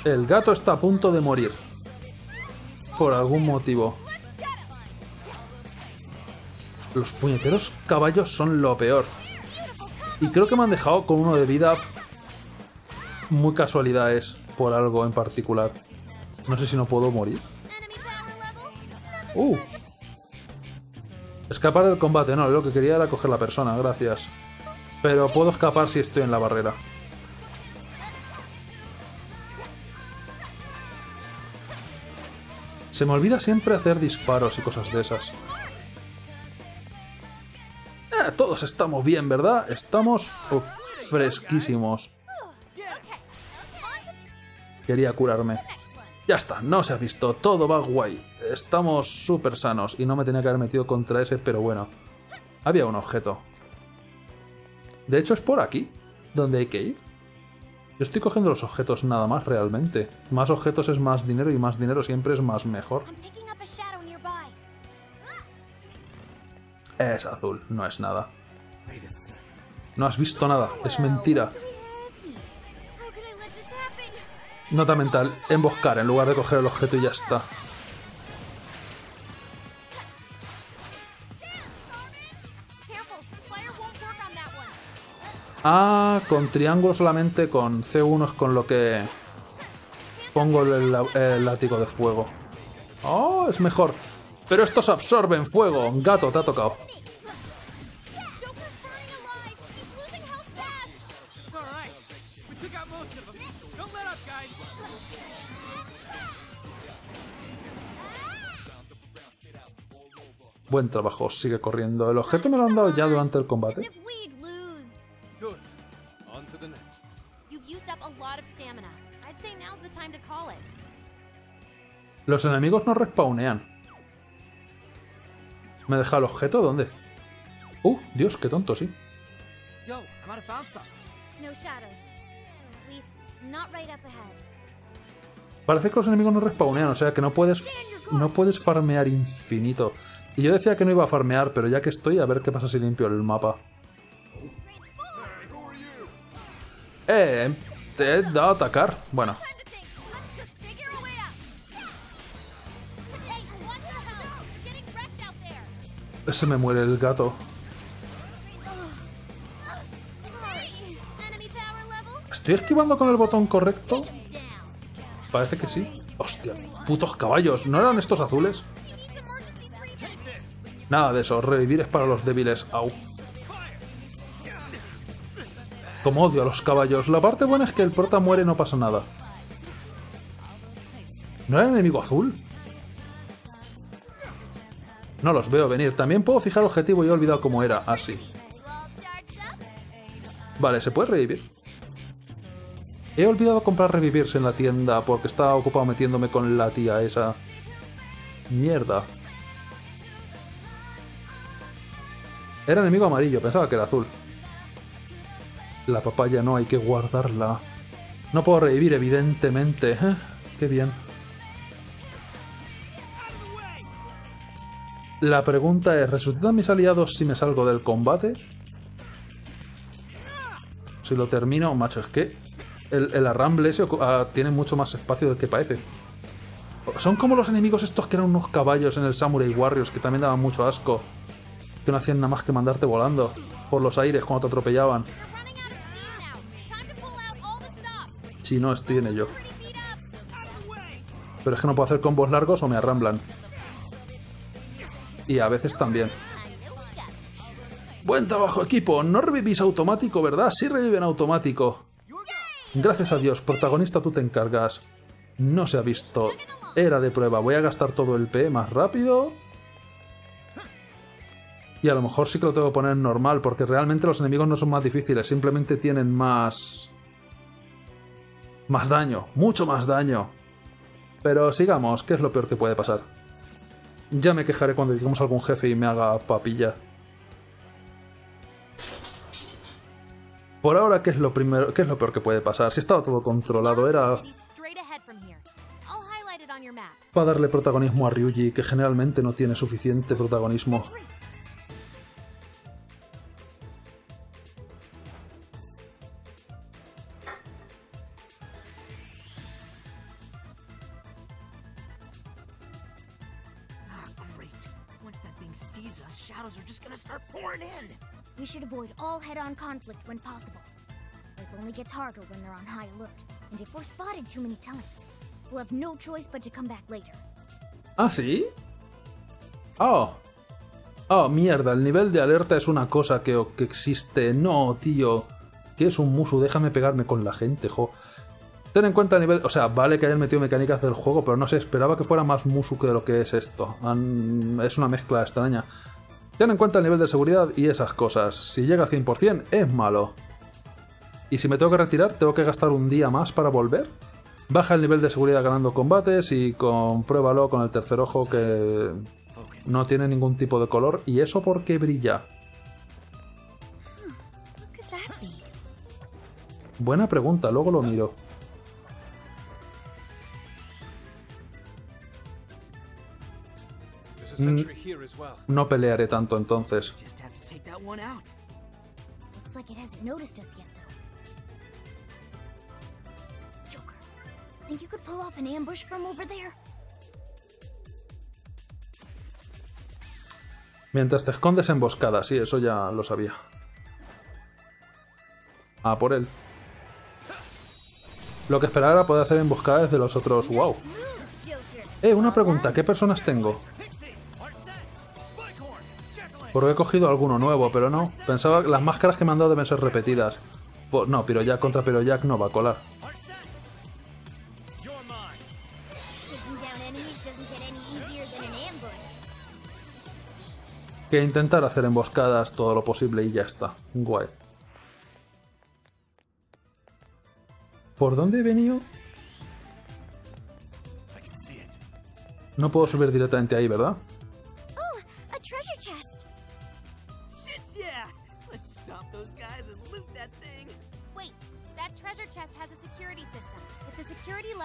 El gato está a punto de morir. Por algún motivo. Los puñeteros caballos son lo peor. Y creo que me han dejado con uno de vida muy casualidades por algo en particular. No sé si no puedo morir. Uh. Escapar del combate, no, lo que quería era coger la persona, gracias. Pero puedo escapar si estoy en la barrera. Se me olvida siempre hacer disparos y cosas de esas. Eh, todos estamos bien, ¿verdad? Estamos uf, fresquísimos. Quería curarme. Ya está, no se ha visto, todo va guay. Estamos súper sanos y no me tenía que haber metido contra ese, pero bueno. Había un objeto. De hecho, es por aquí, donde hay que ir. Yo estoy cogiendo los objetos nada más realmente. Más objetos es más dinero y más dinero siempre es más mejor. Es azul, no es nada. No has visto nada, es mentira. Nota mental, emboscar en lugar de coger el objeto y ya está. Ah, con triángulo solamente, con C1 es con lo que pongo el, látigo de fuego. Oh, es mejor. Pero estos absorben fuego. Gato, te ha tocado. Buen trabajo, sigue corriendo. El objeto me lo han dado ya durante el combate. Los enemigos no respawnean. ¿Me deja el objeto? ¿Dónde? Uh, Dios, qué tonto, sí.
Yo.
Parece que los enemigos no respawnean, o sea que no puedes no puedes farmear infinito. Y yo decía que no iba a farmear, pero ya que estoy, a ver qué pasa si limpio el mapa. Eh, te he dado a atacar. Bueno, se me muere el gato. ¿Estoy esquivando con el botón correcto? Parece que sí. Hostia, putos caballos. ¿No eran estos azules? Nada de eso. Revivir es para los débiles. Au. Como odio a los caballos. La parte buena es que el prota muere y no pasa nada. ¿No era enemigo azul? No los veo venir. También puedo fijar objetivo y he olvidado cómo era. Así. Vale, ¿se puede revivir? He olvidado comprar revivirse en la tienda porque estaba ocupado metiéndome con la tía esa. Mierda. Era enemigo amarillo, pensaba que era azul. La papaya no, hay que guardarla. No puedo revivir, evidentemente. ¿eh? Qué bien. La pregunta es, ¿resucitan mis aliados si me salgo del combate? Si lo termino, macho, es que el, arramble ese ah, tiene mucho más espacio del que parece. Son como los enemigos estos que eran unos caballos en el Samurai Warriors que también daban mucho asco. Que no hacían nada más que mandarte volando por los aires cuando te atropellaban. Si no, estoy en ello. Pero es que no puedo hacer combos largos o me arramblan. Y a veces también. Buen trabajo, equipo. No revivís automático, ¿verdad? Sí reviven automático. Gracias a Dios, protagonista, tú te encargas. No se ha visto. Era de prueba. Voy a gastar todo el P más rápido. Y a lo mejor sí que lo tengo que poner en normal, porque realmente los enemigos no son más difíciles, simplemente tienen más... Más daño, mucho más daño. Pero sigamos, ¿qué es lo peor que puede pasar? Ya me quejaré cuando lleguemos a algún jefe y me haga papilla. Por ahora, ¿qué es lo primero, qué es lo peor que puede pasar? Si estaba todo controlado, era para darle protagonismo a Ryuji, que generalmente no tiene suficiente protagonismo.
Avoid all head-on conflict when possible. Life only gets harder when they're on high alert, and if we're spotted too many times, we'll have no choice but to come back later.
¿Ah, sí? Oh. Oh, mierda, el nivel de alerta es una cosa que, que existe. No, tío. ¿Qué es un musu? Déjame pegarme con la gente, jo. Ten en cuenta el nivel... O sea, vale que hayan metido mecánicas del juego, pero no sé, esperaba que fuera más musu que lo que es esto. Es una mezcla extraña. Ten en cuenta el nivel de seguridad y esas cosas. Si llega a 100% es malo. Y si me tengo que retirar, tengo que gastar un día más para volver. Baja el nivel de seguridad ganando combates y compruébalo con el tercer ojo que no tiene ningún tipo de color. ¿Y eso por qué brilla? Buena pregunta, luego lo miro. No pelearé tanto entonces. Mientras te escondes emboscada, sí, eso ya lo sabía. Ah, por él. Lo que esperaba era poder hacer emboscadas de los otros. ¡Wow! Eh, una pregunta, ¿qué personas tengo? Porque he cogido alguno nuevo, pero no. Pensaba que las máscaras que me han dado deben ser repetidas. Pues no, pero Jack contra pero Jack no va a colar. Que intentar hacer emboscadas todo lo posible y ya está. Guay. ¿Por dónde he venido? No puedo subir directamente ahí, ¿verdad?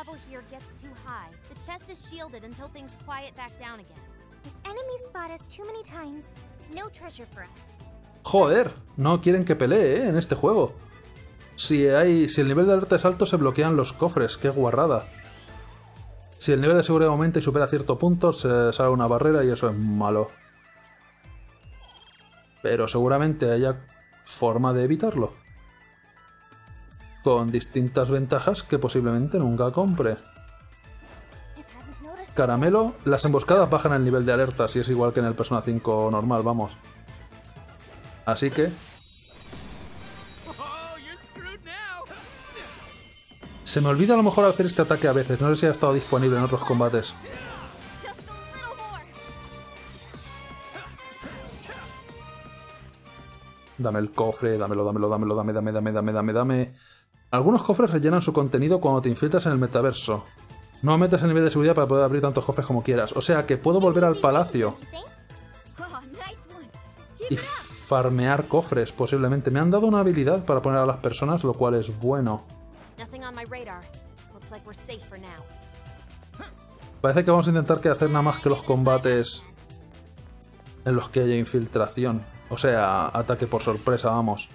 Level here gets too high, the chest is shielded until things quiet back down again.
If enemies spot us too many times, no treasure for us.
Joder, no quieren que pelee ¿eh? en este juego. Si, hay, si el nivel de alerta es alto, se bloquean los cofres. ¡Qué guarrada! Si el nivel de seguridad aumenta y supera cierto punto, se sale una barrera y eso es malo. Pero seguramente haya forma de evitarlo con distintas ventajas que posiblemente nunca compre. Caramelo, las emboscadas bajan el nivel de alerta si es igual que en el Persona 5 normal, vamos. Así que... Se me olvida a lo mejor hacer este ataque a veces, no sé si ha estado disponible en otros combates. Dame el cofre, dámelo, dámelo, dámelo, dame, dame, dame, dame, dame, dame. Algunos cofres rellenan su contenido cuando te infiltras en el metaverso. No metes el nivel de seguridad para poder abrir tantos cofres como quieras. O sea que puedo volver al palacio. Y farmear cofres, posiblemente. Me han dado una habilidad para poner a las personas, lo cual es bueno. Parece que vamos a intentar que hacer nada más que los combates en los que haya infiltración. O sea, ataque por sorpresa, vamos.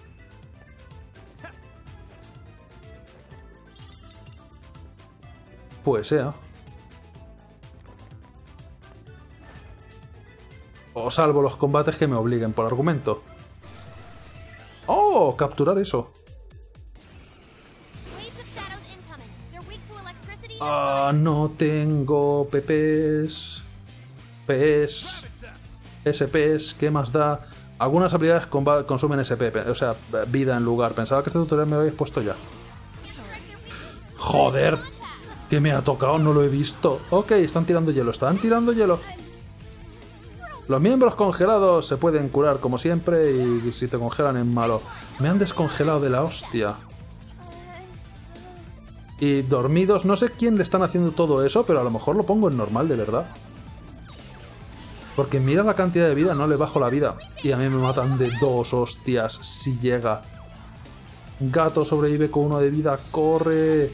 Pues sea. O salvo los combates que me obliguen por argumento. ¡Oh! Capturar eso. Ah, no tengo PPs. PS. SPs, ¿qué más da? Algunas habilidades consumen SP, o sea, vida en lugar. Pensaba que este tutorial me lo habéis puesto ya. Joder, que me ha tocado, no lo he visto. Ok, están tirando hielo, están tirando hielo. Los miembros congelados se pueden curar como siempre y si te congelan es malo. Me han descongelado de la hostia. Y dormidos, no sé quién le están haciendo todo eso, pero a lo mejor lo pongo en normal de verdad. Porque mira la cantidad de vida, no le bajo la vida. Y a mí me matan de dos hostias si llega. Gato sobrevive con uno de vida, corre.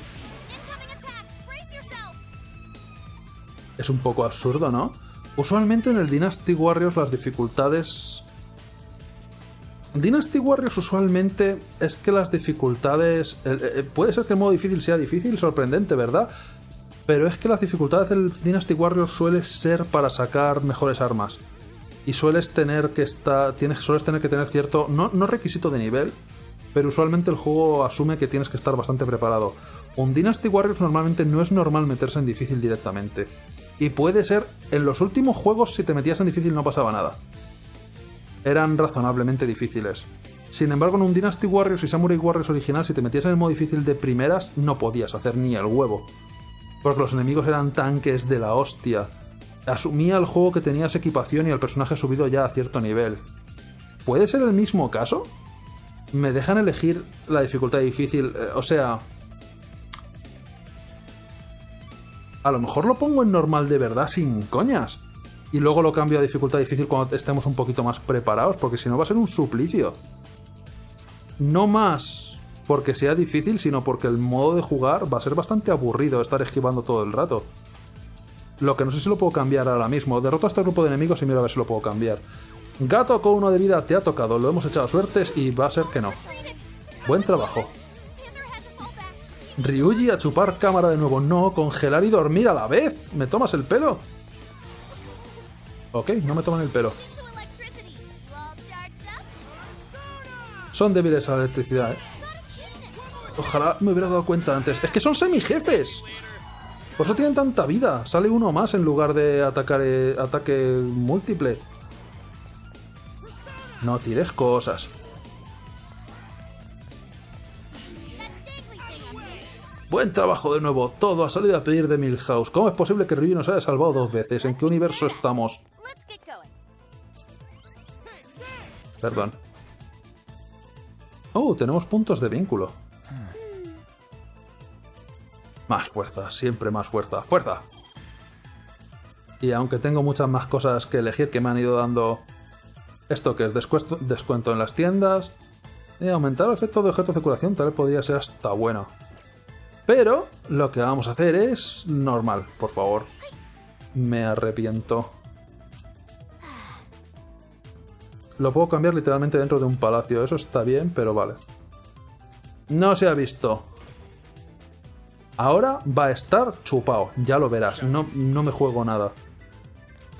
Es un poco absurdo, ¿no? Usualmente en el Dynasty Warriors las dificultades... Dynasty Warriors usualmente es que las dificultades... Eh, eh, puede ser que el modo difícil sea difícil, sorprendente, ¿verdad? Pero es que las dificultades del Dynasty Warriors suele ser para sacar mejores armas. Y sueles tener que estar. Tienes, sueles tener que tener cierto. No, no requisito de nivel. Pero usualmente el juego asume que tienes que estar bastante preparado. Un Dynasty Warriors normalmente no es normal meterse en difícil directamente. Y puede ser, en los últimos juegos si te metías en difícil no pasaba nada. Eran razonablemente difíciles. Sin embargo, en un Dynasty Warriors y Samurai Warriors original, si te metías en el modo difícil de primeras, no podías hacer ni el huevo. Porque los enemigos eran tanques de la hostia. Asumía el juego que tenías equipación y el personaje subido ya a cierto nivel. ¿Puede ser el mismo caso? Me dejan elegir la dificultad difícil, eh, o sea, a lo mejor lo pongo en normal de verdad sin coñas. Y luego lo cambio a dificultad difícil cuando estemos un poquito más preparados, porque si no va a ser un suplicio. No más porque sea difícil, sino porque el modo de jugar va a ser bastante aburrido estar esquivando todo el rato. Lo que no sé si lo puedo cambiar ahora mismo. Derroto a este grupo de enemigos y miro a ver si lo puedo cambiar. Gato con uno de vida te ha tocado, lo hemos echado suertes y va a ser que no. Buen trabajo. Ryuji a chupar cámara de nuevo. No, congelar y dormir a la vez. ¿Me tomas el pelo? Ok, no me toman el pelo. Son débiles a la electricidad, ¿eh? Ojalá me hubiera dado cuenta antes. Es que son semijefes. Por eso tienen tanta vida. Sale uno más en lugar de atacar eh, ataque múltiple. No tires cosas. Buen trabajo de nuevo. Todo ha salido a pedir de Milhouse. ¿Cómo es posible que Ryu nos haya salvado dos veces? ¿En qué universo estamos? Perdón. Oh, tenemos puntos de vínculo. Más fuerza, siempre más fuerza. ¡Fuerza! Y aunque tengo muchas más cosas que elegir que me han ido dando... Esto que es descuento, descuento en las tiendas... Y aumentar el efecto de objetos de curación tal vez podría ser hasta bueno. Pero lo que vamos a hacer es normal, por favor. Me arrepiento. Lo puedo cambiar literalmente dentro de un palacio. Eso está bien, pero vale. No se ha visto. Ahora va a estar chupado, ya lo verás. No, no me juego nada.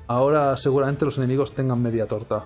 Ahora seguramente los enemigos tengan media torta.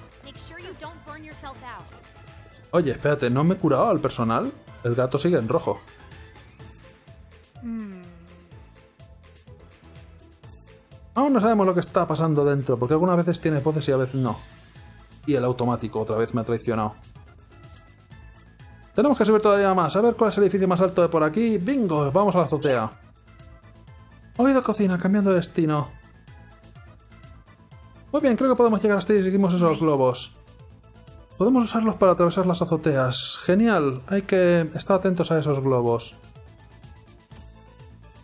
Oye, espérate, ¿no me he curado al personal? El gato sigue en rojo. Aún no sabemos lo que está pasando dentro, porque algunas veces tiene voces y a veces no. Y el automático otra vez me ha traicionado. Tenemos que subir todavía más. A ver cuál es el edificio más alto de por aquí. ¡Bingo! Vamos a la azotea. Oído cocina, cambiando de destino. Muy bien, creo que podemos llegar hasta ahí y seguimos esos globos. Podemos usarlos para atravesar las azoteas. Genial. Hay que estar atentos a esos globos.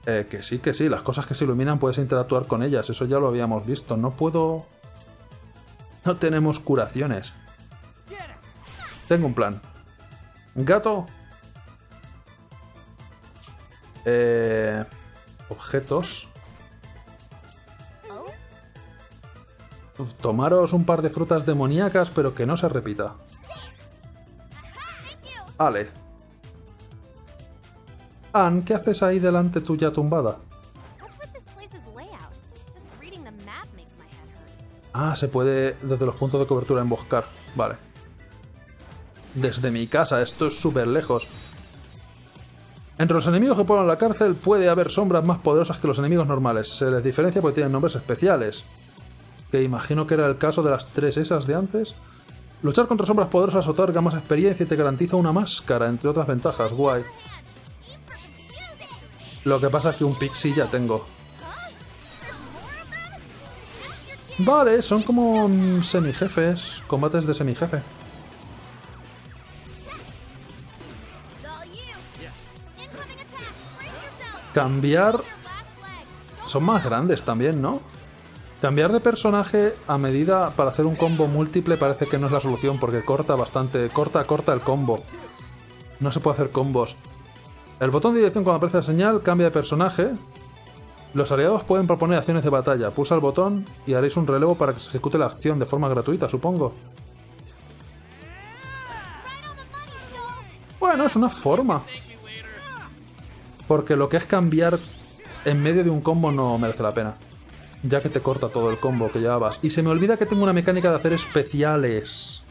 Eh, que sí, que sí. Las cosas que se iluminan puedes interactuar con ellas. Eso ya lo habíamos visto. No puedo... No tenemos curaciones. Tengo un plan. Gato. Eh, objetos. Tomaros un par de frutas demoníacas, pero que no se repita. Vale. Ann, ¿qué haces ahí delante tuya tumbada? Ah, se puede desde los puntos de cobertura emboscar. Vale. Desde mi casa, esto es súper lejos. Entre los enemigos que ponen la cárcel puede haber sombras más poderosas que los enemigos normales. Se les diferencia porque tienen nombres especiales que imagino que era el caso de las tres esas de antes. Luchar contra sombras poderosas otorga más experiencia y te garantiza una máscara, entre otras ventajas. Guay. Lo que pasa es que un pixie ya tengo. Vale, son como semijefes, combates de semijefe. Cambiar... Son más grandes también, ¿no? Cambiar de personaje a medida para hacer un combo múltiple parece que no es la solución porque corta bastante, corta, corta el combo. No se puede hacer combos. El botón de dirección cuando aparece la señal cambia de personaje. Los aliados pueden proponer acciones de batalla. Pulsa el botón y haréis un relevo para que se ejecute la acción de forma gratuita, supongo. Bueno, es una forma. Porque lo que es cambiar en medio de un combo no merece la pena ya que te corta todo el combo que llevabas. Y se me olvida que tengo una mecánica de hacer especiales.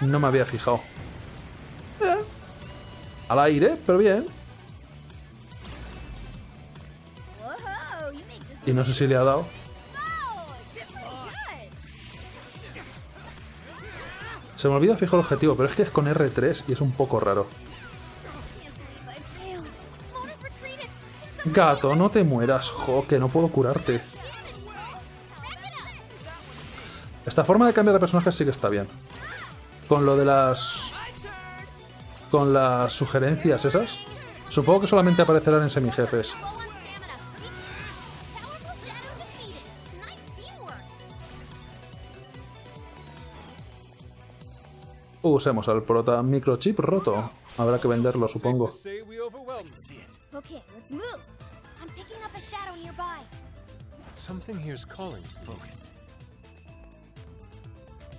No me había fijado. Eh. Al aire, pero bien. Y no sé si le ha dado. Se me olvida fijar el objetivo, pero es que es con R3 y es un poco raro. Gato, no te mueras, jo, que no puedo curarte. Esta forma de cambiar de personaje sí que está bien. Con lo de las... Con las sugerencias esas. Supongo que solamente aparecerán en semijefes. Usemos al prota microchip roto. Habrá que venderlo, supongo.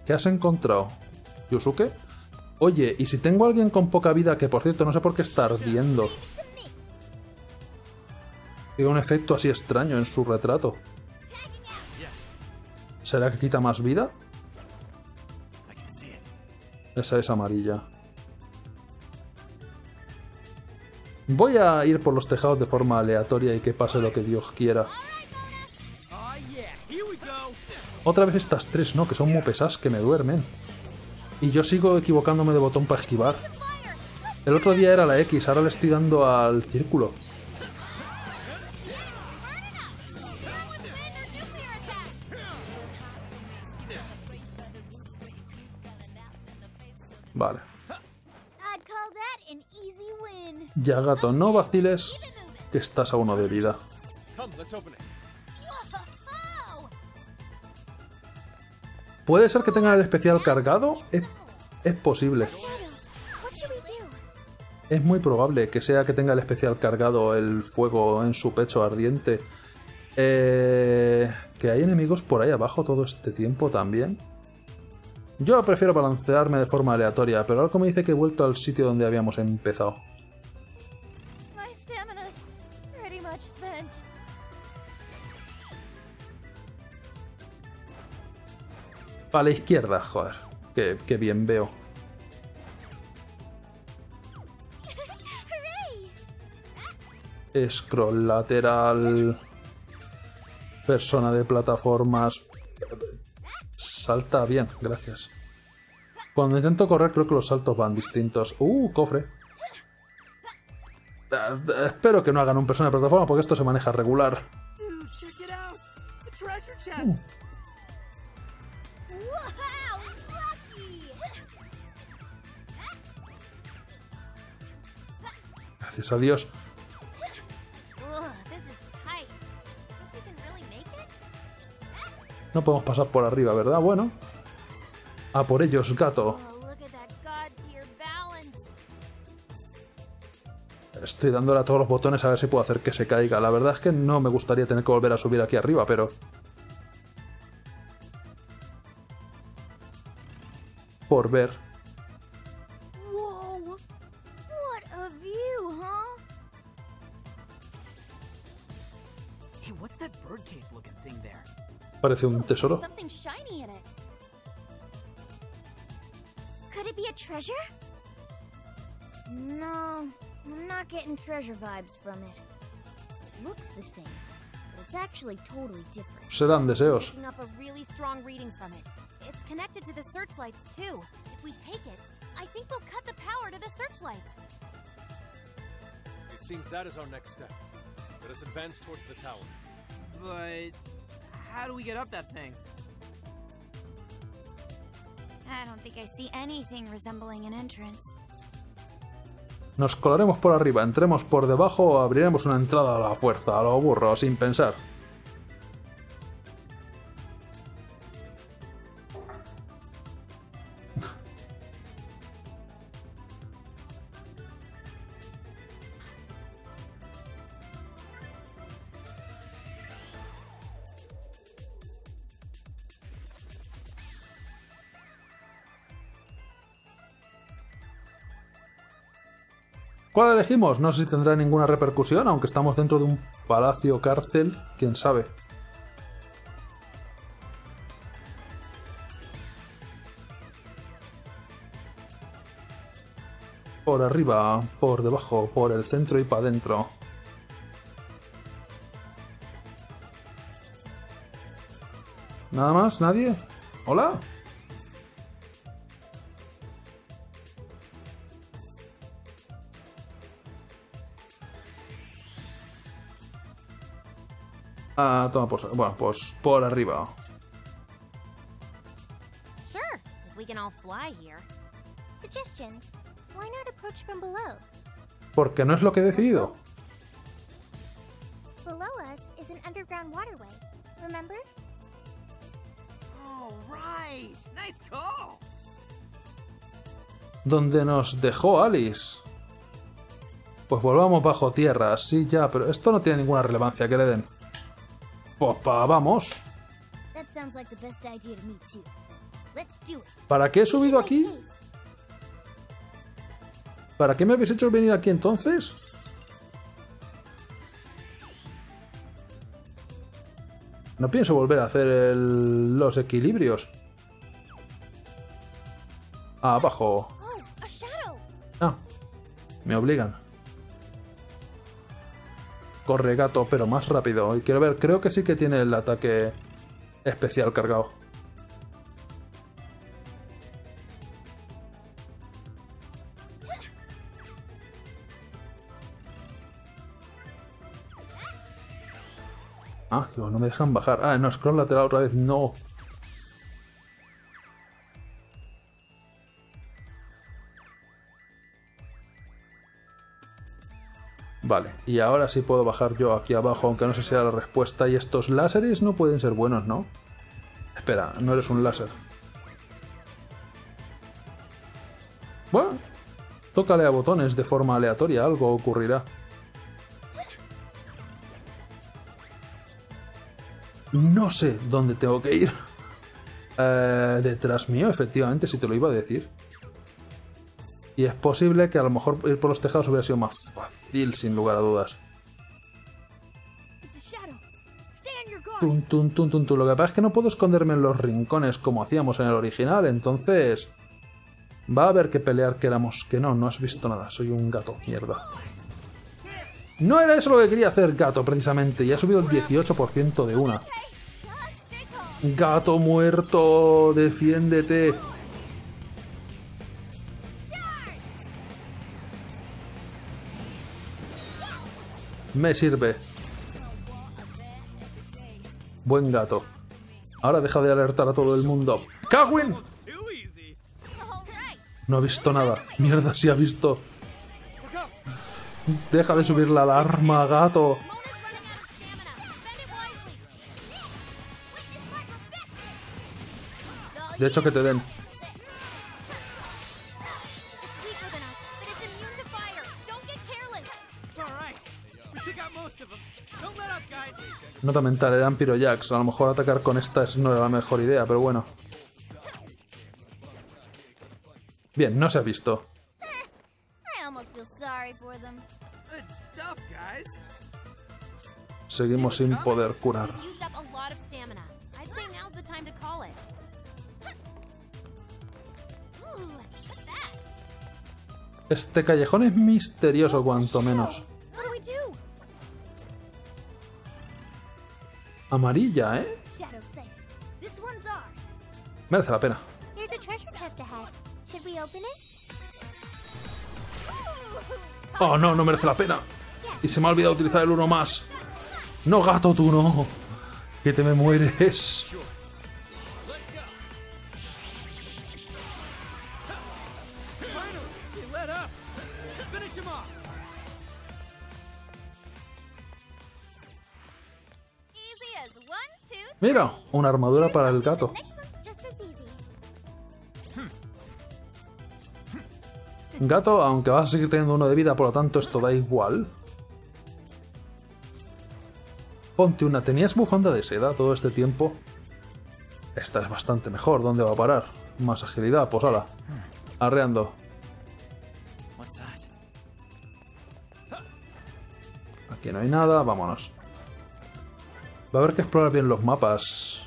¿Qué has encontrado? ¿Yusuke? Oye, ¿y si tengo a alguien con poca vida que, por cierto, no sé por qué está ardiendo? Tiene un efecto así extraño en su retrato. ¿Será que quita más vida? Esa es amarilla. Voy a ir por los tejados de forma aleatoria y que pase lo que Dios quiera. Otra vez estas tres, ¿no? Que son muy pesadas, que me duermen. Y yo sigo equivocándome de botón para esquivar. El otro día era la X, ahora le estoy dando al círculo. Vale. Ya gato, no vaciles, que estás a uno de vida. ¿Puede ser que tengan el especial cargado? Es, posible. Es muy probable que sea que tenga el especial cargado el fuego en su pecho ardiente. Eh, que hay enemigos por ahí abajo todo este tiempo también. Yo prefiero balancearme de forma aleatoria, pero algo me dice que he vuelto al sitio donde habíamos empezado. A la izquierda, joder. Qué, bien veo. Scroll lateral. Persona de plataformas. Salta bien, gracias. Cuando intento correr creo que los saltos van distintos. ¡Uh, cofre! Eh, espero que no hagan un persona de plataforma porque esto se maneja regular.
treasure
Gracias a Dios. No podemos pasar por arriba, ¿verdad? Bueno. A por ellos, gato. Estoy dándole a todos los botones a ver si puedo hacer que se caiga. La verdad es que no me gustaría tener que volver a subir aquí arriba, pero... Por ver. Parece un tesoro.
Could it be a treasure? No, I'm not getting treasure vibes from it. It looks the same, but it's actually totally different.
Serán deseos.
Picking up a really strong reading from it. It's connected to the searchlights too. If we take it, I think we'll cut the power to the searchlights.
It seems that is our next step. Let us advance towards the tower.
But how do we get up that thing?
I don't think I see anything resembling an entrance.
Nos colaremos por arriba, entremos por debajo o abriremos una entrada a la fuerza, a lo burro, sin pensar. ¿Cuál elegimos? No sé si tendrá ninguna repercusión, aunque estamos dentro de un palacio cárcel, quién sabe. Por arriba, por debajo, por el centro y para adentro. ¿Nada más? ¿Nadie? ¿Hola? Ah, toma por... Bueno, pues por arriba.
Sure, if we can all fly here.
Suggestion. Why not approach from below?
Porque no es lo que he decidido.
Below us is an underground waterway. Remember?
Oh, right. Nice call.
Donde nos dejó Alice. Pues volvamos bajo tierra, sí, ya, pero esto no tiene ninguna relevancia que le den. Pues pa, vamos. ¿Para qué he subido aquí? ¿Para qué me habéis hecho venir aquí entonces? No pienso volver a hacer el- los equilibrios. Abajo.
Oh!
Ah, me obligan. Corre gato, pero más rápido. Y quiero ver, creo que sí que tiene el ataque especial cargado. Ah, no me dejan bajar. Ah, no, scroll lateral otra vez. No. Vale, y ahora sí puedo bajar yo aquí abajo, aunque no sé si sea la respuesta. Y estos láseres no pueden ser buenos, ¿no? Espera, no eres un láser. Bueno, tócale a botones de forma aleatoria, algo ocurrirá. No sé dónde tengo que ir. Eh, detrás mío, efectivamente, si te lo iba a decir. Y es posible que a lo mejor ir por los tejados hubiera sido más fácil, sin lugar a dudas. Tun, tun, tun, tun, tun. Lo que pasa es que no puedo esconderme en los rincones como hacíamos en el original, entonces... Va a haber que pelear que éramos que no, no has visto nada, soy un gato, mierda. No era eso lo que quería hacer, gato, precisamente, y ha subido el 18% de una. Gato muerto, defiéndete. Me sirve. Buen gato. Ahora deja de alertar a todo el mundo. ¡Cagwin! No ha visto nada. Mierda, sí ha visto. Deja de subir la alarma, gato. De hecho, que te den. Nota mental, eran Pyrojax. A lo mejor atacar con estas no era la mejor idea, pero bueno. Bien, no se ha visto. Seguimos sin poder curar. Este callejón es misterioso, cuanto menos. Amarilla, ¿eh? Merece la pena. Oh, no, no merece la pena. Y se me ha olvidado utilizar el uno más. No, gato, tú no. Que te me mueres. Mira, una armadura para el gato. Gato, aunque vas a seguir teniendo uno de vida, por lo tanto esto da igual. Ponte una. ¿Tenías bufanda de seda todo este tiempo? Esta es bastante mejor. ¿Dónde va a parar? Más agilidad, pues ala. Arreando. Aquí no hay nada, vámonos. Va a haber que explorar bien los mapas.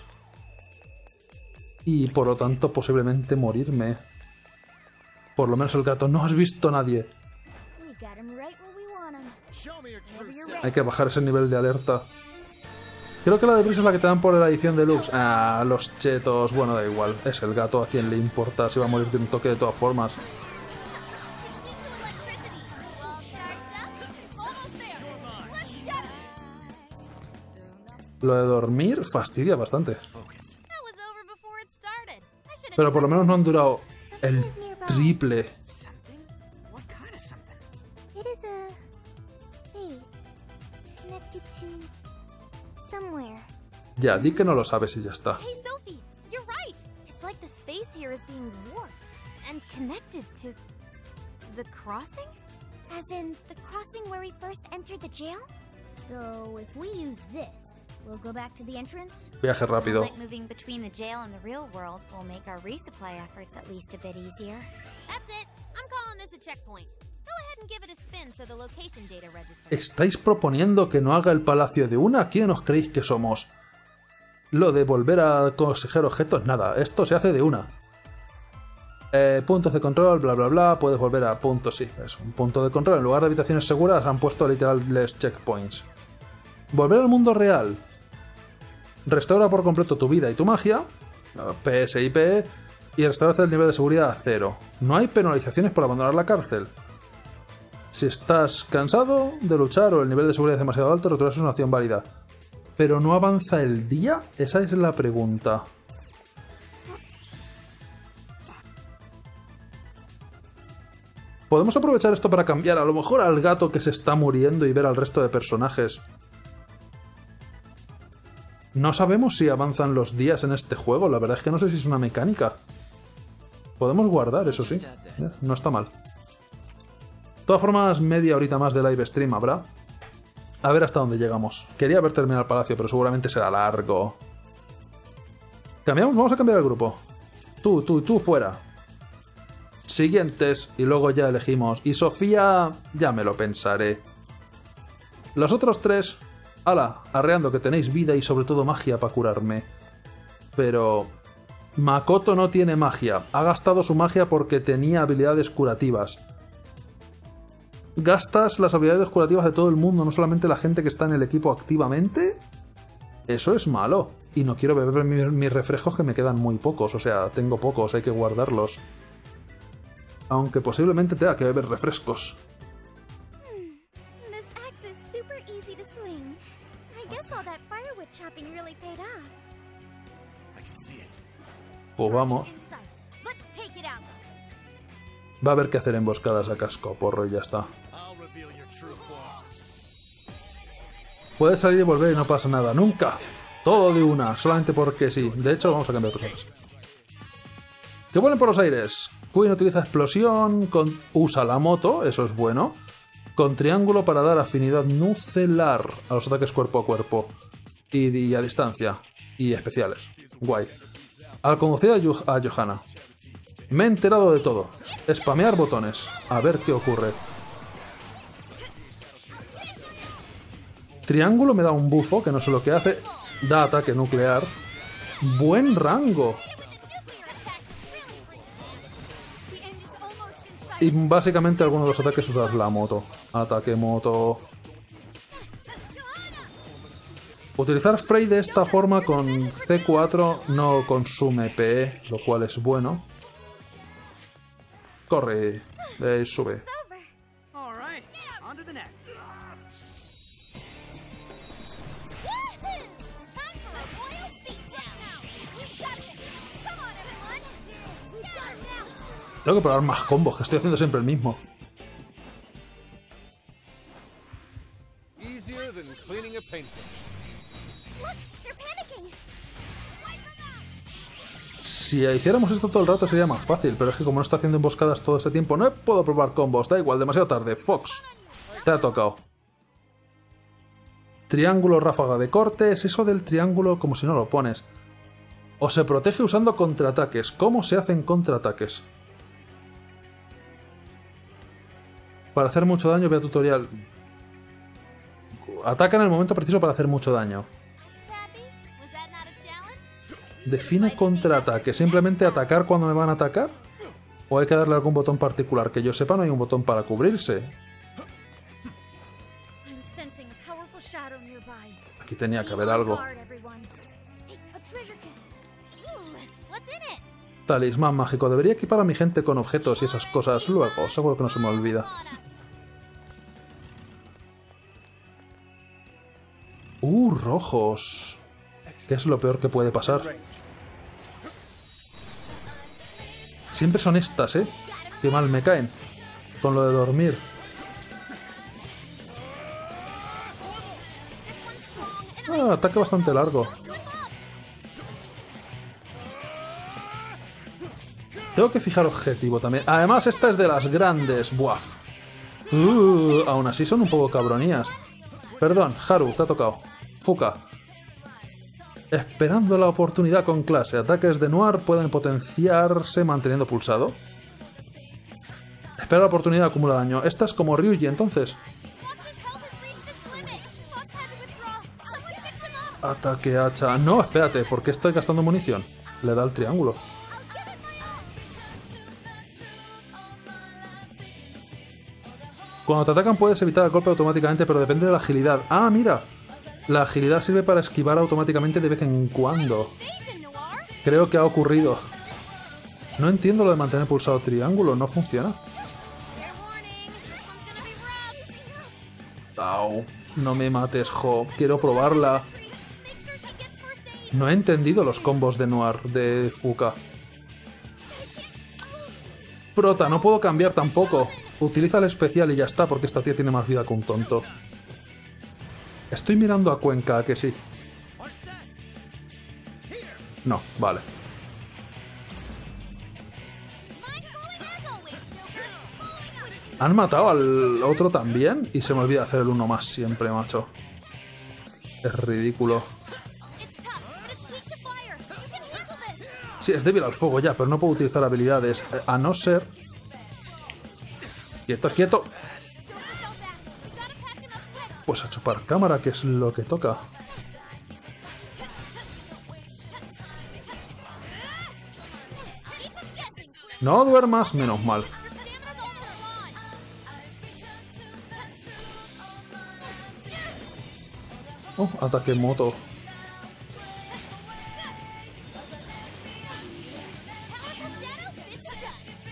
Y por lo tanto posiblemente morirme. Por lo menos el gato. No has visto a nadie. Hay que bajar ese nivel de alerta. Creo que la de prisa es la que te dan por la edición deluxe. Ah, los chetos. Bueno, da igual. Es el gato. ¿A quien le importa si va a morir de un toque de todas formas? Lo de dormir fastidia bastante. Pero por lo menos no han durado el triple. Ya, di que no lo sabes y ya está.
Hey, Sophie, you're right. It's like the space here is being warped and connected to the crossing?
As in the crossing where we first entered the jail?
So if we use this, we'll go back to the entrance?
Viaje rápido. ¿Estáis proponiendo que no haga el palacio de una? ¿Quién os creéis que somos? Lo de volver a conseguir objetos, nada. Esto se hace de una. Eh, puntos de control, bla bla bla. Puedes volver a puntos, sí. Es un punto de control. En lugar de habitaciones seguras han puesto literales checkpoints. Volver al mundo real. Restaura por completo tu vida y tu magia. PS y restablece el nivel de seguridad a cero. No hay penalizaciones por abandonar la cárcel. Si estás cansado de luchar o el nivel de seguridad es demasiado alto, es una opción válida. ¿Pero no avanza el día? Esa es la pregunta. Podemos aprovechar esto para cambiar a lo mejor al gato que se está muriendo y ver al resto de personajes. No sabemos si avanzan los días en este juego, la verdad es que no sé si es una mecánica. Podemos guardar, eso sí. Eh, No está mal. De todas formas, media horita más de live stream habrá. A ver hasta dónde llegamos. Quería haber terminado el palacio, pero seguramente será largo. Cambiamos, vamos a cambiar el grupo. Tú, tú, tú fuera. Siguientes y luego ya elegimos. Y Sofía, ya me lo pensaré. Los otros tres, ala, arreando que tenéis vida y sobre todo magia para curarme. Pero Makoto no tiene magia. Ha gastado su magia porque tenía habilidades curativas. ¿Gastas las habilidades curativas de todo el mundo, no solamente la gente que está en el equipo activamente? Eso es malo. Y no quiero beber mi- mis refrescos que me quedan muy pocos. O sea, tengo pocos, hay que guardarlos. Aunque posiblemente tenga que beber refrescos. Pues vamos. Va a haber que hacer emboscadas a casco, porro, y ya está. Puedes salir y volver y no pasa nada. ¡Nunca! Todo de una, solamente porque sí. De hecho, vamos a cambiar cosas. Que vuelen por los aires. Queen utiliza explosión, con... usa la moto, eso es bueno. Con triángulo para dar afinidad nucelar a los ataques cuerpo a cuerpo. Y, y a distancia. Y especiales. Guay. Al conducir a, Johanna. Me he enterado de todo. Spamear botones. A ver qué ocurre. Triángulo me da un bufo, que no sé lo que hace. Da ataque nuclear. Buen rango. Y básicamente algunos de los ataques usas la moto. Ataque moto. Utilizar Frey de esta forma con C4 no consume PE, lo cual es bueno. Corre, eh, sube. Tengo que probar más combos, que estoy haciendo siempre el mismo.
Easier than cleaning a paintbrush.
Si hiciéramos esto todo el rato sería más fácil, pero es que como no está haciendo emboscadas todo ese tiempo, no puedo probar combos. Da igual, demasiado tarde. Fox, te ha tocado. Triángulo ráfaga de cortes, eso del triángulo como si no lo pones. O se protege usando contraataques. ¿Cómo se hacen contraataques? Para hacer mucho daño, vea tutorial. Ataca en el momento preciso para hacer mucho daño. Define contraataque. ¿Simplemente atacar cuando me van a atacar? ¿O hay que darle algún botón particular? Que yo sepa, no hay un botón para cubrirse. Aquí tenía que haber algo. Talismán mágico. Debería equipar a mi gente con objetos y esas cosas luego. Seguro que no se me olvida. Uh, rojos. ¿Qué es lo peor que puede pasar? Siempre son estas, ¿eh? Qué mal me caen. Con lo de dormir. Ah, ataque bastante largo. Tengo que fijar objetivo también. Además, esta es de las grandes. Buaf. Uh, aún así son un poco cabronías. Perdón, Haru, te ha tocado. Fuka. Esperando la oportunidad con clase. Ataques de Noir pueden potenciarse manteniendo pulsado. Espera la oportunidad, acumula daño. Esta es como Ryuji, entonces. Ataque hacha. No, espérate, ¿por qué estoy gastando munición? Le da el triángulo. Cuando te atacan puedes evitar el golpe automáticamente, pero depende de la agilidad. Ah, mira. La agilidad sirve para esquivar automáticamente de vez en cuando. Creo que ha ocurrido. No entiendo lo de mantener pulsado triángulo, no funciona. Au, no me mates, Jo. Quiero probarla. No he entendido los combos de Noir de Fuka. Prota, no puedo cambiar tampoco. Utiliza el especial y ya está, porque esta tía tiene más vida que un tonto. Estoy mirando a Cuenca, ¿a que sí. No, vale. Han matado al otro también y se me olvida hacer el uno más siempre, macho. Es ridículo. Sí, es débil al fuego ya, pero no puedo utilizar habilidades. eh, A no ser... Quieto, quieto. Pues a chupar cámara, que es lo que toca. No duermas, menos mal. Oh, ataque moto.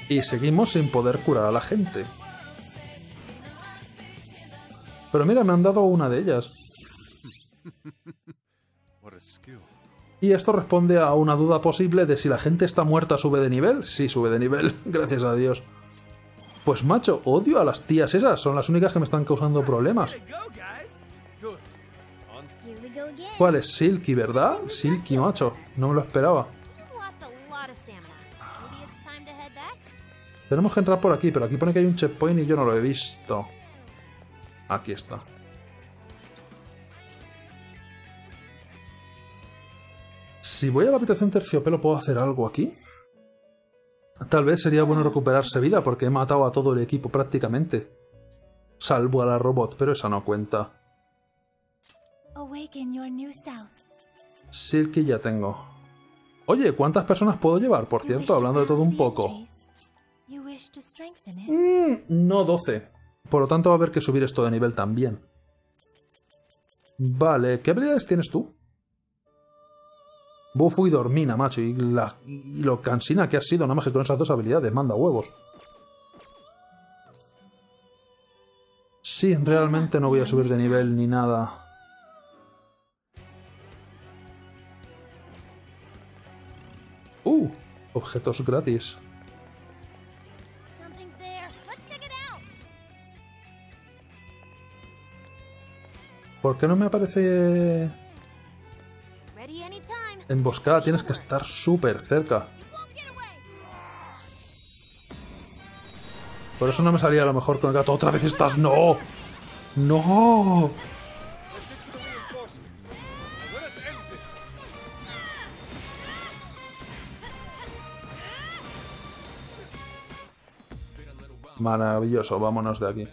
Y seguimos sin poder curar a la gente. Pero mira, me han dado una de ellas. Y esto responde a una duda posible de si la gente está muerta sube de nivel. Sí, sube de nivel, gracias a Dios. Pues macho, odio a las tías esas, son las únicas que me están causando problemas. ¿Cuál es? Silky, ¿verdad? Silky, macho, no me lo esperaba. Tenemos que entrar por aquí, pero aquí pone que hay un checkpoint y yo no lo he visto. Aquí está. Si voy a la habitación terciopelo, ¿puedo hacer algo aquí? Tal vez sería bueno recuperarse vida porque he matado a todo el equipo prácticamente. Salvo a la robot, pero esa no cuenta. Silky ya tengo. Oye, ¿cuántas personas puedo llevar? Por cierto, hablando de todo un poco. Mm, no 12. Por lo tanto va a haber que subir esto de nivel también. Vale, ¿qué habilidades tienes tú? Bufu y Dormina, macho. Y, la, lo cansina que has sido, nada más que con esas dos habilidades. Manda huevos. Sí, realmente no voy a subir de nivel ni nada. Uh, objetos gratis. ¿Por qué no me aparece emboscada? Tienes que estar súper cerca. Por eso no me salía a lo mejor con el gato. ¡Otra vez estás! ¡No! ¡No! Maravilloso, vámonos de aquí.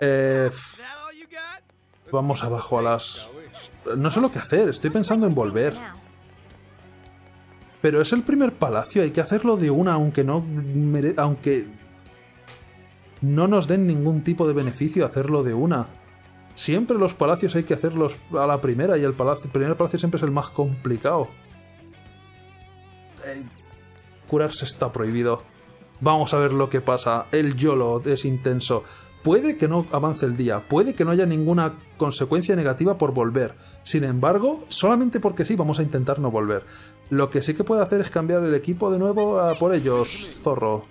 Eh, vamos abajo a las... No sé lo que hacer, estoy pensando en volver. Pero es el primer palacio, hay que hacerlo de una, aunque no mere... aunque no nos den ningún tipo de beneficio hacerlo de una. Siempre los palacios hay que hacerlos a la primera y el, palacio, el primer palacio siempre es el más complicado. Eh, curarse está prohibido. Vamos a ver lo que pasa. El YOLO es intenso. Puede que no avance el día, puede que no haya ninguna consecuencia negativa por volver. Sin embargo, solamente porque sí, vamos a intentar no volver. Lo que sí que puede hacer es cambiar el equipo de nuevo a por ellos, zorro.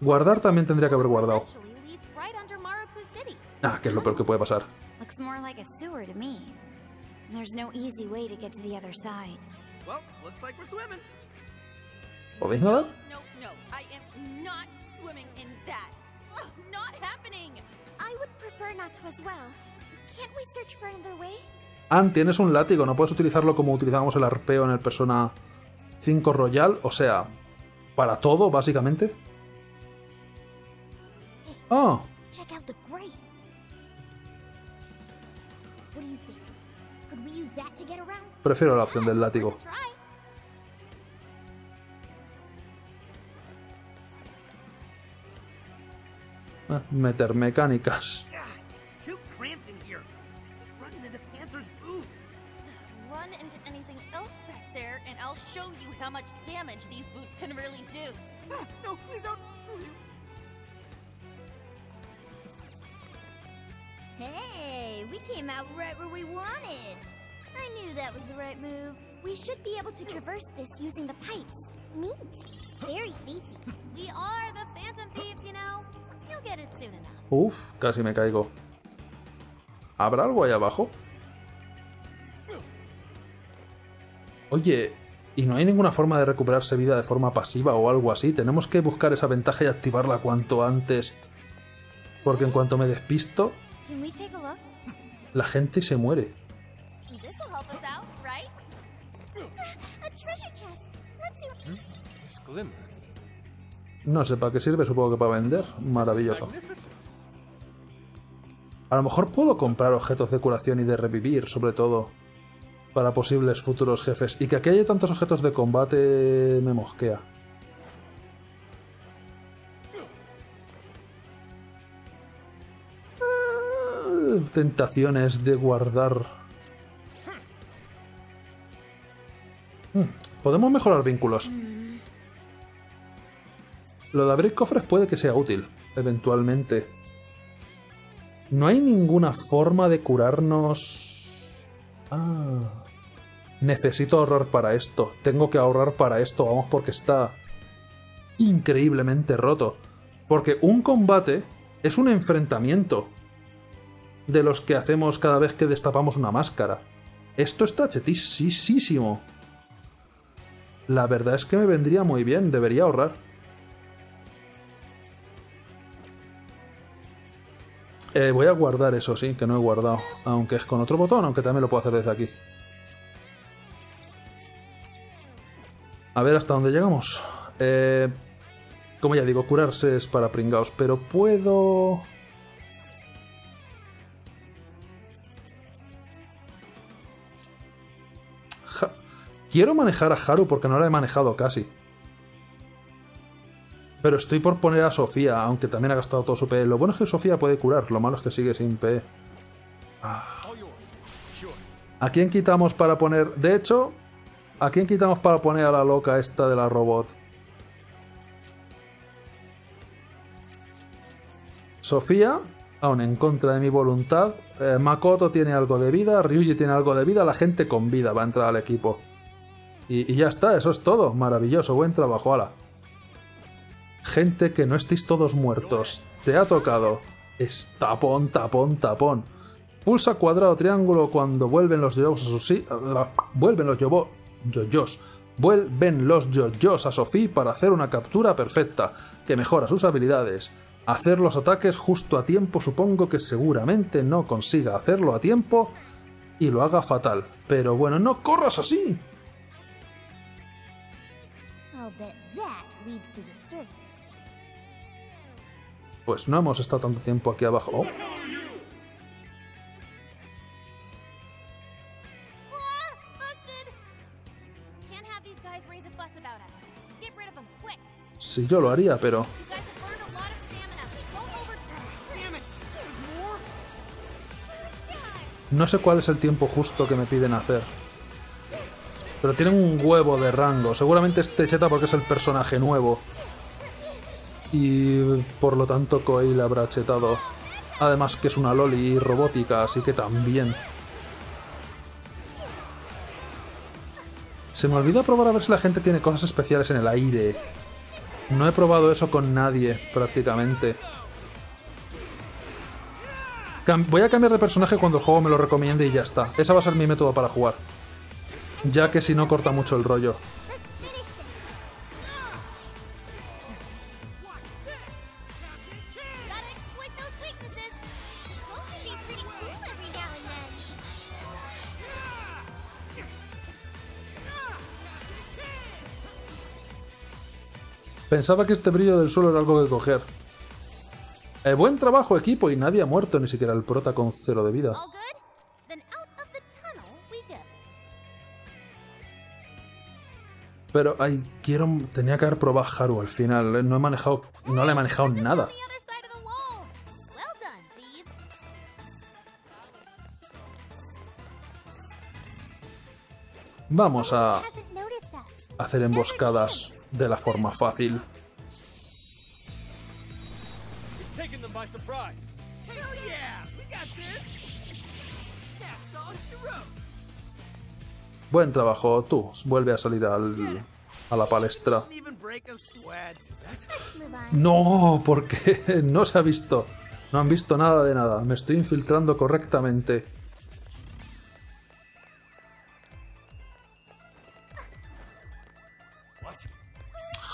Guardar también tendría que haber guardado. Ah, que es lo peor que puede pasar.
Looks more like a sewer to me. There's no easy way to get to the other side.
Well, looks like we're swimming.
Another way?
Ann, tienes un látigo, no puedes utilizarlo como utilizamos el arpeo en el Persona 5 Royal, o sea, para todo, básicamente. Ah,
Check out the grate. What do you think? Could we use that to get around?
prefiero la opción del látigo.
Show you how much damage these boots can really do.
Ah, no, please don't.
Hey, we came out right where we wanted. I knew that was the right move.
We should be able to traverse this using the pipes. Neat. Very thiefy.
We are the Phantom Thieves, you know.
Uf, casi me caigo. ¿Habrá algo ahí abajo? Oye, ¿y no hay ninguna forma de recuperarse vida de forma pasiva o algo así? Tenemos que buscar esa ventaja y activarla cuanto antes. Porque en cuanto me despisto, la gente se muere.
This'll
No sé para qué sirve, supongo que para vender. Maravilloso. A lo mejor puedo comprar objetos de curación y de revivir, sobre todo, para posibles futuros jefes. Y que aquí haya tantos objetos de combate me mosquea. Ah, Tentaciones de guardar. Hmm, Podemos mejorar vínculos. Lo de abrir cofres puede que sea útil, eventualmente. No hay ninguna forma de curarnos Ah. Necesito ahorrar para esto. Tengo que ahorrar para esto, vamos, porque está increíblemente roto. Porque un combate es un enfrentamiento de los que hacemos cada vez que destapamos una máscara. Esto está chetísimo. La verdad es que me vendría muy bien, debería ahorrar. Eh, voy a guardar eso, sí, que no he guardado. Aunque es con otro botón, aunque también lo puedo hacer desde aquí. A ver hasta dónde llegamos. Eh, como ya digo, curarse es para pringaos, pero puedo... Quiero manejar a Haru porque no la he manejado casi. Pero estoy por poner a Sofía, aunque también ha gastado todo su P. Lo bueno es que Sofía puede curar, lo malo es que sigue sin P. Ah. ¿A quién quitamos para poner...? De hecho, ¿a quién quitamos para poner a la loca esta de la robot? Sofía, aún en contra de mi voluntad. Eh, Makoto tiene algo de vida, Ryuji tiene algo de vida, la gente con vida va a entrar al equipo. Y, ya está, eso es todo. Maravilloso, buen trabajo, ala. Gente que no estéis todos muertos. Te ha tocado. Es tapón, tapón, tapón. Pulsa cuadrado triángulo cuando vuelven los yoyos a su Vuelven los yoyos. Vuelven los yoyos a Sofía para hacer una captura perfecta, que mejora sus habilidades. Hacer los ataques justo a tiempo supongo que seguramente no consiga hacerlo a tiempo y lo haga fatal. Pero bueno, no corras así. Pues no hemos estado tanto tiempo aquí abajo. Oh. Sí, yo lo haría, pero... No sé cuál es el tiempo justo que me piden hacer. Pero tienen un huevo de rango. Seguramente este Cheta porque es el personaje nuevo. Y por lo tanto Koei le habrá chetado. Además que es una loli robótica, así que también. Se me olvidó probar a ver si la gente tiene cosas especiales en el aire. No he probado eso con nadie, prácticamente. Voy a cambiar de personaje cuando el juego me lo recomiende y ya está. Ese va a ser mi método para jugar. Ya que si no corta mucho el rollo. Pensaba que este brillo del suelo era algo que coger. Eh, buen trabajo, equipo, y nadie ha muerto, ni siquiera el prota con cero de vida. Pero, ay, quiero... Tenía que haber probado Haru al final. Eh, no he manejado... No le he manejado nada. Vamos a... Hacer emboscadas de la forma fácil. Buen trabajo, tú. Vuelve a salir al, a la palestra. No, porque no se ha visto. No han visto nada de nada. Me estoy infiltrando correctamente.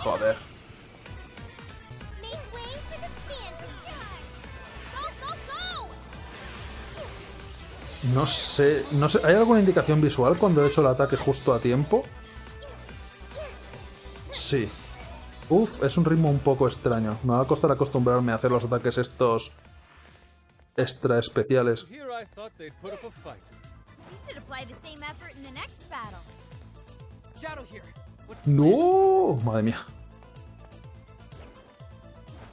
Joder. No sé, no sé, ¿hay alguna indicación visual cuando he hecho el ataque justo a tiempo? Sí. Uf, es un ritmo un poco extraño. Me va a costar acostumbrarme a hacer los ataques estos extra especiales. No, madre mía.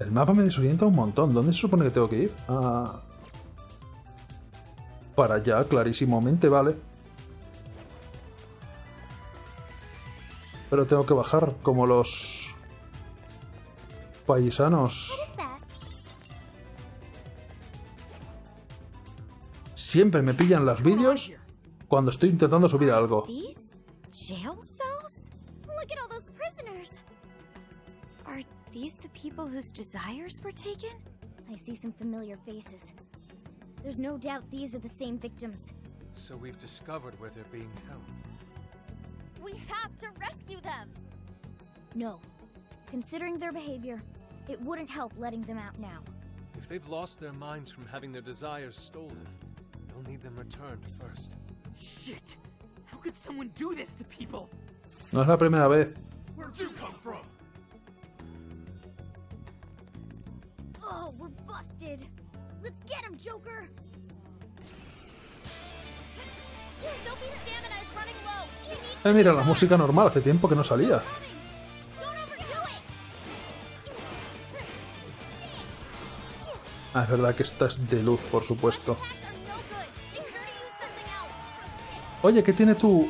El mapa me desorienta un montón. ¿Dónde se supone que tengo que ir? Ah, para allá, clarísimamente, vale. Pero tengo que bajar como los paisanos. Siempre me pillan los vídeos cuando estoy intentando subir algo.
These the people whose desires were taken?
I see some familiar faces. There's no doubt these are the same victims.
So we've discovered where they're being held.
We have to rescue them!
No. Considering their behavior, it wouldn't help letting them out now.
If they've lost their minds from having their desires stolen, we'll need them returned first.
Shit! How could someone do this to people?
No es la primera vez.
Where'd you come from?
Busted. Let's get him, Joker!
Eh, mira, la música normal, hace tiempo que no salía. Ah, es verdad que esta es de luz, por supuesto. Oye, ¿qué tiene tu,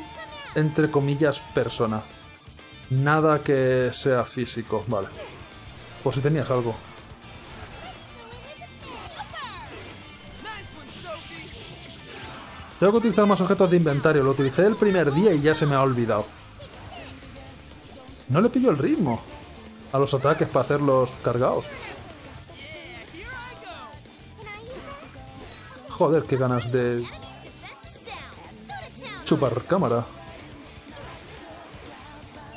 entre comillas, persona? Nada que sea físico, vale. Por si tenías algo. Tengo que utilizar más objetos de inventario. Lo utilicé el primer día y ya se me ha olvidado. No le pillo el ritmo a los ataques para hacerlos cargados. Joder, qué ganas de chupar cámara.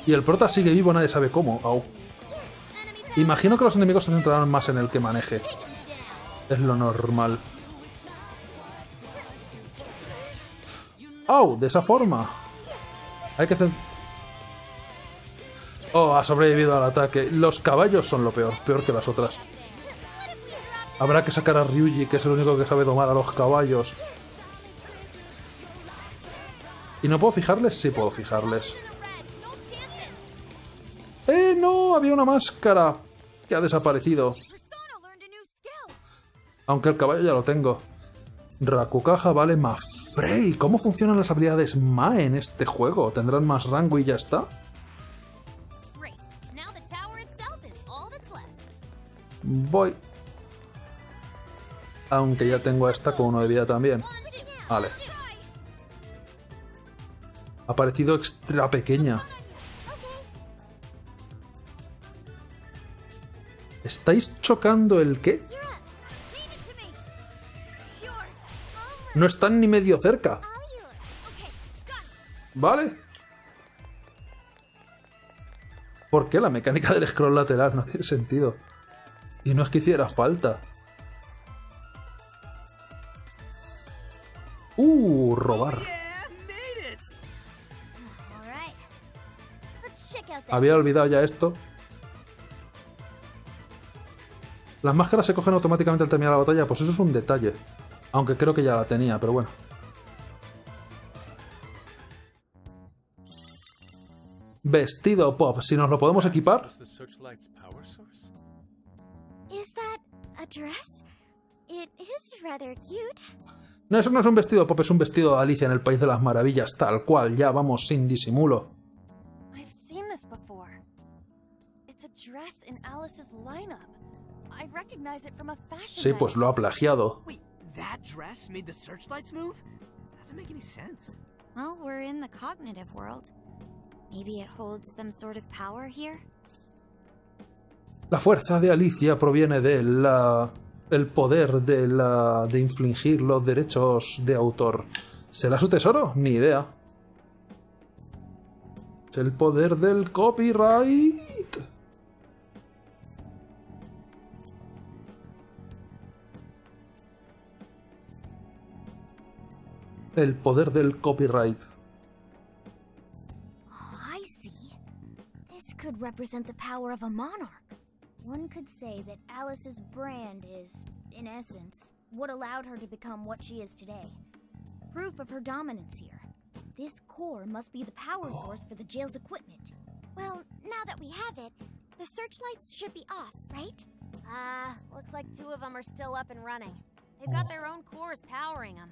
Y el prota sigue vivo, nadie sabe cómo. Au. Imagino que los enemigos se centrarán más en el que maneje. Es lo normal. ¡Au! De esa forma. Hay que. Oh, ha sobrevivido al ataque. Los caballos son lo peor, peor que las otras. Habrá que sacar a Ryuji, que es el único que sabe domar a los caballos. ¿Y no puedo fijarles? Sí puedo fijarles. ¡Eh, no! Había una máscara que ha desaparecido. Aunque el caballo ya lo tengo. Rakukaja vale Mafrey. ¿Cómo funcionan las habilidades Ma en este juego? ¿Tendrán más rango y ya está? Voy. Aunque ya tengo a esta con uno de vida también. Vale. Ha parecido extra pequeña. ¿Estáis chocando el qué? No están ni medio cerca. Vale. ¿Por qué la mecánica del scroll lateral no tiene sentido? Y no es que hiciera falta. Uh, robar. Había olvidado ya esto. Las máscaras se cogen automáticamente al terminar la batalla, pues eso es un detalle. Aunque creo que ya la tenía, pero bueno. Vestido pop, si nos lo podemos equipar. No, eso no es un vestido pop, es un vestido de Alicia en el País de las Maravillas, tal cual, ya vamos sin disimulo. Sí, pues lo ha plagiado.
Wait, that dress made the searchlights move? Doesn't make any sense.
Well, we're in the cognitive world. Maybe it holds some sort of power here?
La fuerza de Alicia proviene de la el poder de la de infligir los derechos de autor. ¿Será su tesoro? Ni idea. Es el poder del copyright. El poder del copyright.
Oh, I see. This could represent the power of a monarch. One could say that Alice's brand is, in essence, what allowed her to become what she is today. Proof of her dominance here. This core must be the power source for the jail's equipment.
Well, now that we have it, the searchlights should be off, right?
Ah, looks like two of them are still up and running. They've got their own cores powering them.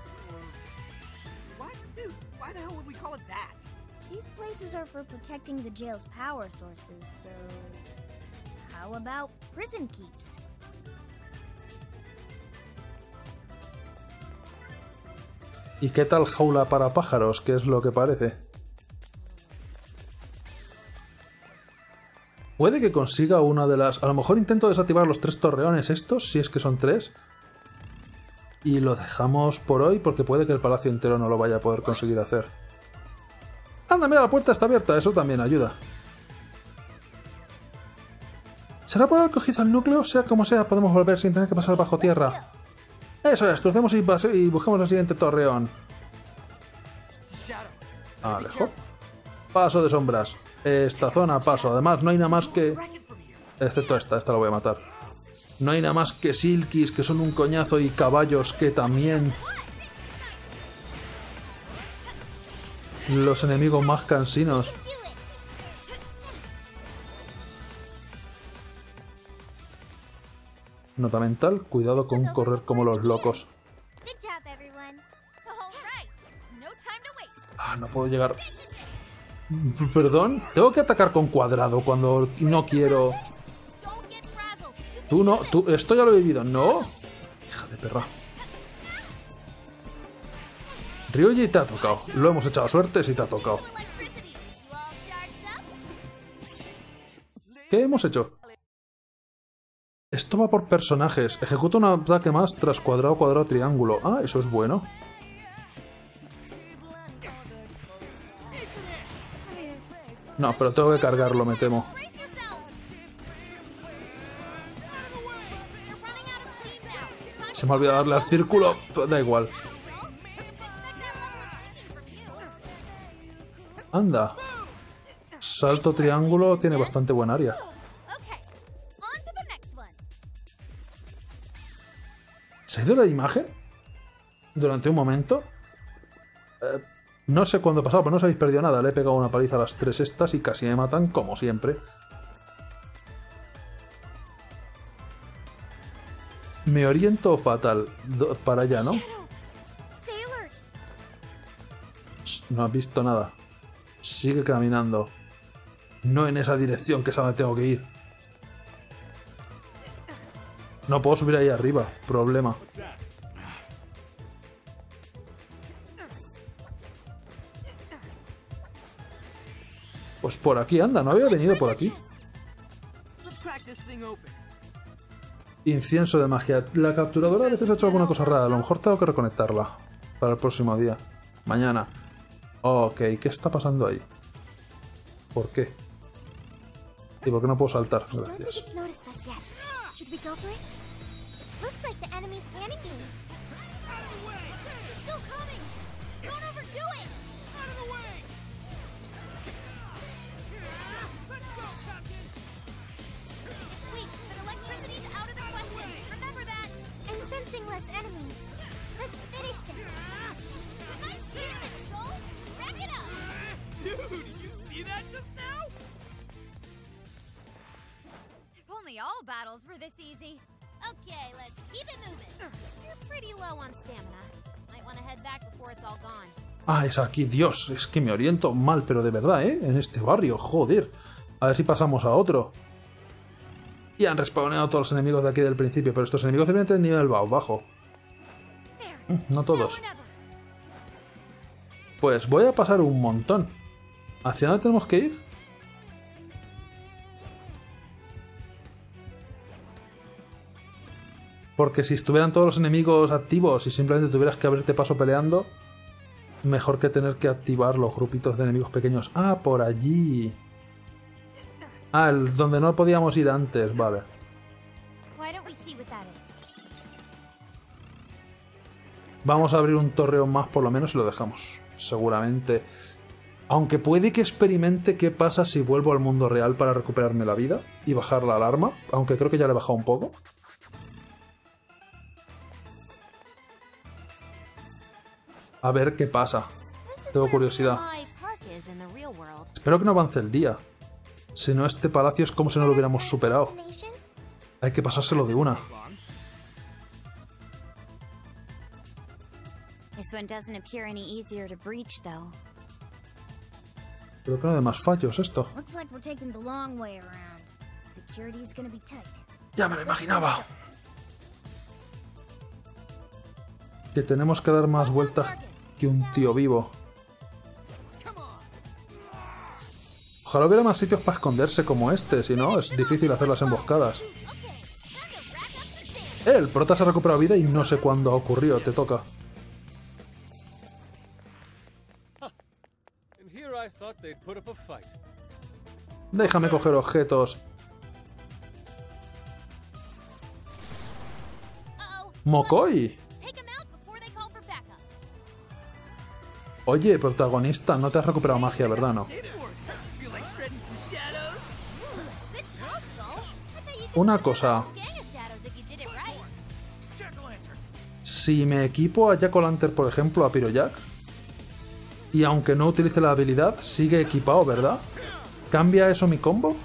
Dude, why the hell would we call it that?
These places are for protecting the jail's power sources, so. How about prison keeps?
¿Y qué tal jaula para pájaros? ¿Qué es lo que parece? Puede que consiga una de las... A lo mejor intento desactivar los tres torreones estos, si es que son tres. Y lo dejamos por hoy porque puede que el palacio entero no lo vaya a poder conseguir hacer. Anda, mira, la puerta está abierta, eso también ayuda. ¿Será por haber cogido el núcleo? Sea como sea, podemos volver sin tener que pasar bajo tierra. Eso es, crucemos y, y busquemos el siguiente torreón. Alejo. Paso de sombras. Esta zona paso. Además, no hay nada más que... Excepto esta, esta la voy a matar. No hay nada más que silkis, que son un coñazo, y caballos, que también... Los enemigos más cansinos. Nota mental, cuidado con correr como los locos. Ah, no puedo llegar. Perdón, tengo que atacar con cuadrado cuando no quiero. Tú no, tú, esto ya lo he vivido, ¿no? Hija de perra. Ryoji te ha tocado. Lo hemos echado suerte si te ha tocado. ¿Qué hemos hecho? Esto va por personajes. Ejecuta un ataque más tras cuadrado, cuadrado, triángulo. Ah, eso es bueno. No, pero tengo que cargarlo, me temo. Se me ha olvidado darle al círculo. Da igual. Anda. Salto triángulo tiene bastante buen área. ¿Se ha ido la imagen? Durante un momento. Eh, no sé cuándo ha pasado, pero no os habéis perdido nada. Le he pegado una paliza a las tres estas y casi me matan, como siempre. Me oriento fatal. Para allá, ¿no? No has visto nada. Sigue caminando. No en esa dirección que es a donde tengo que ir. No puedo subir ahí arriba. Problema. Pues por aquí anda, no había venido por aquí. Incienso de magia. La capturadora a veces ha hecho alguna cosa rara. A lo mejor tengo que reconectarla. Para el próximo día. Mañana. Ok, ¿qué está pasando ahí? ¿Por qué? ¿Y por qué no puedo saltar? Gracias.
Less enemies. Let's finish this.
Nice pivot, Soul! Rack it up!
Dude, did you see that just now?
If only all battles were this easy. Okay, let's keep it moving. You're pretty low on stamina. Might want to head back before it's all gone.
Ah, es aquí. Dios, es que me oriento mal, pero de verdad, ¿eh? En este barrio, joder. A ver si pasamos a otro. Y han respawneado todos los enemigos de aquí del principio, pero estos enemigos deben tener nivel ba- bajo. Mm, No todos. Pues voy a pasar un montón. ¿Hacia dónde tenemos que ir? Porque si estuvieran todos los enemigos activos y simplemente tuvieras que abrirte paso peleando, mejor que tener que activar los grupitos de enemigos pequeños. Ah, por allí. Ah, el donde no podíamos ir antes, vale. Vamos a abrir un torreón más por lo menos y lo dejamos. Seguramente. Aunque puede que experimente qué pasa si vuelvo al mundo real para recuperarme la vida y bajar la alarma. Aunque creo que ya le he bajado un poco. A ver qué pasa. Tengo curiosidad. Espero que no avance el día. Si no, este palacio es como si no lo hubiéramos superado. Hay que pasárselo de una. Creo que no hay más fallos esto. Ya me lo imaginaba. Que tenemos que dar más vueltas que un tío vivo. Ojalá hubiera más sitios para esconderse como este, si no, es difícil hacer las emboscadas. Eh, el prota se ha recuperado vida y no sé cuándo ha ocurrido, te toca. Déjame coger objetos. ¡Mokoi! Oye, protagonista, no te has recuperado magia, ¿verdad? No. Una cosa. Si me equipo a Jack O'Lantern, por ejemplo, a Pyrojack, y aunque no utilice la habilidad, sigue equipado, ¿verdad? ¿Cambia eso mi combo?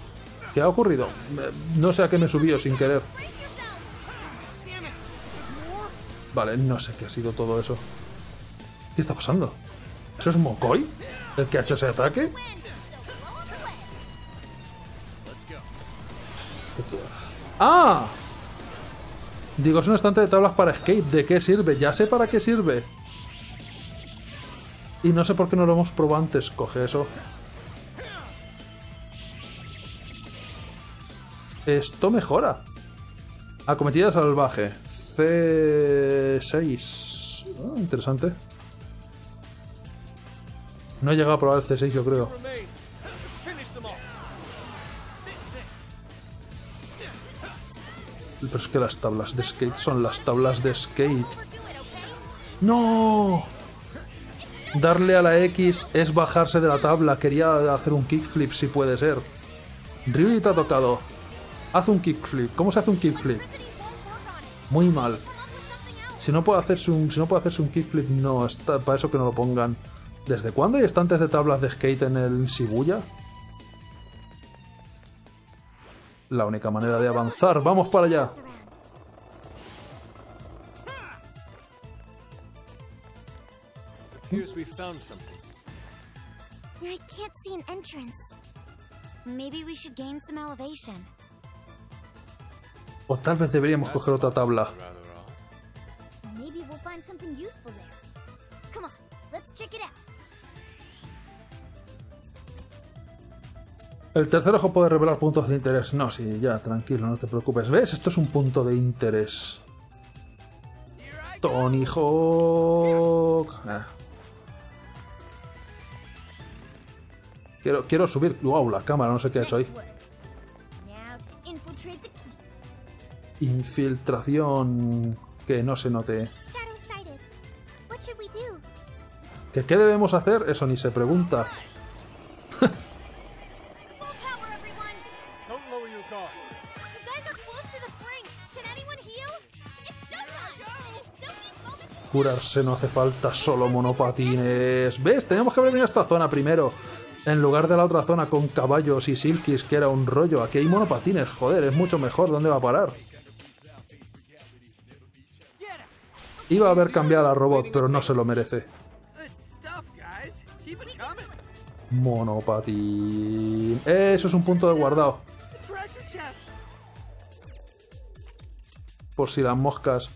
¿Qué ha ocurrido? Eh, No sé a qué me subió sin querer. Vale, no sé qué ha sido todo eso. ¿Qué está pasando? ¿Eso es Mokoi? ¿El que ha hecho ese ataque? ¡Ah! Digo, es un estante de tablas para escape. ¿De qué sirve? Ya sé para qué sirve. Y no sé por qué no lo hemos probado antes. Coge eso. Esto mejora. Acometida salvaje. C6. Ah, interesante. No he llegado a probar el C6, yo creo. Pero es que las tablas de skate son las tablas de skate. ¡No! Darle a la X es bajarse de la tabla. Quería hacer un kickflip si puede ser. Ryuji te ha tocado. Haz un kickflip. ¿Cómo se hace un kickflip? Muy mal. Si no puede hacerse un, si no hacerse un kickflip, no. Está, para eso que no lo pongan. ¿Desde cuándo hay estantes de tablas de skate en el Shibuya? La única manera de avanzar. ¡Vamos para allá!
Appears we found something.
I can't see an entrance. Maybe we should gain some elevation.
O tal vez deberíamos coger otra tabla.
Maybe we'll find something useful there. Come on, let's check it out.
El tercer ojo puede revelar puntos de interés. No, sí, ya, tranquilo, no te preocupes. ¿Ves? Esto es un punto de interés. Tony Hawk. Ah. Quiero, quiero subir. Wow, la cámara, no sé qué ha hecho ahí. Infiltración. Que no se note. Qué debemos hacer? Eso ni se pregunta. Curarse no hace falta, solo monopatines. ¿Ves? Teníamos que haber venido a esta zona primero. En lugar de la otra zona con caballos y silkies, que era un rollo. Aquí hay monopatines, joder, es mucho mejor. ¿Dónde va a parar? Iba a haber cambiado a robot, pero no se lo merece. Monopatín. Eso es un punto de guardado. Por si las moscas.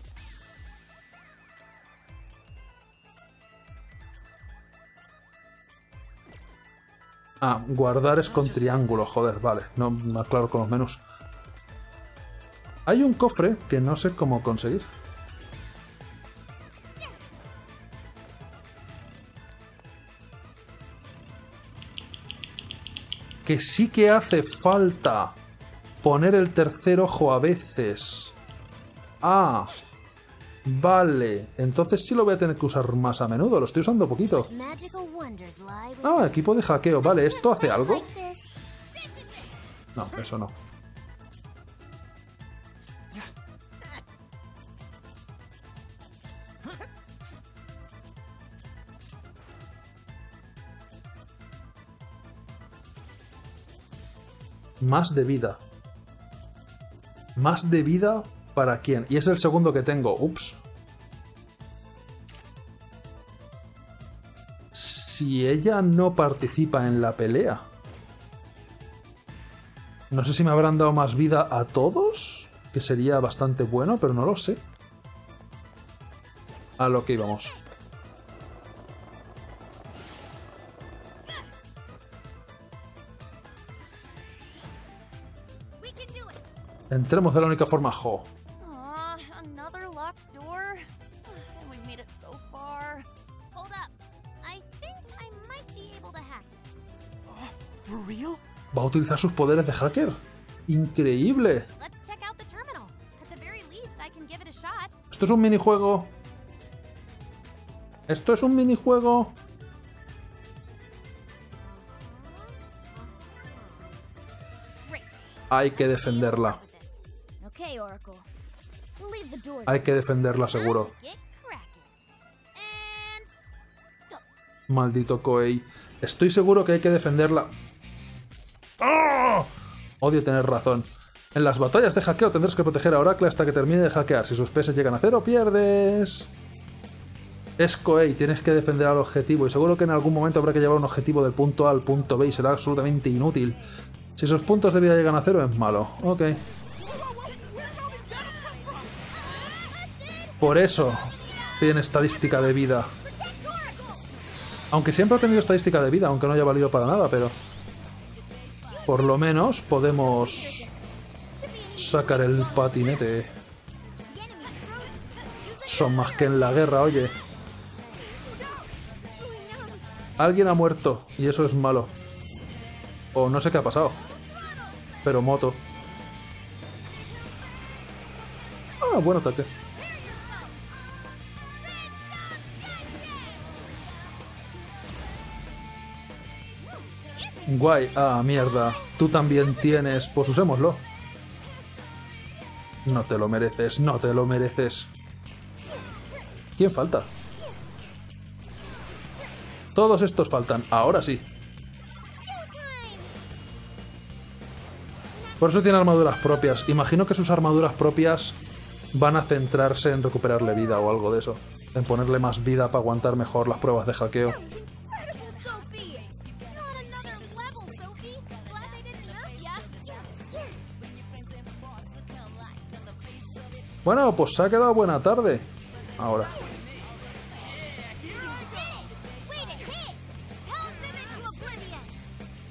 Ah, guardar es con triángulo, joder, vale. No me aclaro con los menús. Hay un cofre que no sé cómo conseguir. que sí que hace falta poner el tercer ojo a veces. Ah, vale. Entonces sí lo voy a tener que usar más a menudo. Lo estoy usando poquito. Ah, equipo de hackeo. Vale, ¿esto hace algo? No, eso no. Más de vida. Más de vida para quién. Y es el segundo que tengo. Ups. Si ella no participa en la pelea. No sé si me habrán dado más vida a todos. Que sería bastante bueno, pero no lo sé. A lo que íbamos. Entremos de la única forma, Jo. ¿Va a utilizar sus poderes de hacker? ¡Increíble! Esto es un minijuego. Esto es un minijuego. Hay que defenderla. Hay que defenderla seguro. Maldito Koei. Estoy seguro que hay que defenderla. ¡Ah! Odio tener razón. En las batallas de hackeo tendrás que proteger a Oracle hasta que termine de hackear. Si sus PS llegan a cero, pierdes. Es Koei, tienes que defender al objetivo. Y seguro que en algún momento habrá que llevar un objetivo del punto A al punto B y será absolutamente inútil. Si sus puntos de vida llegan a cero, es malo. Ok. Por eso tiene estadística de vida. Aunque siempre ha tenido estadística de vida, aunque no haya valido para nada, pero... Por lo menos podemos sacar el patinete. Son más que en la guerra, oye. Alguien ha muerto y eso es malo. O no sé qué ha pasado. Pero moto. Ah, buen ataque. Guay. Ah, mierda. Tú también tienes. Pues usémoslo. No te lo mereces, no te lo mereces. ¿Quién falta? Todos estos faltan. Ahora sí. Por eso tiene armaduras propias. Imagino que sus armaduras propias van a centrarse en recuperarle vida o algo de eso. En ponerle más vida para aguantar mejor las pruebas de hackeo. Bueno, pues se ha quedado buena tarde. Ahora.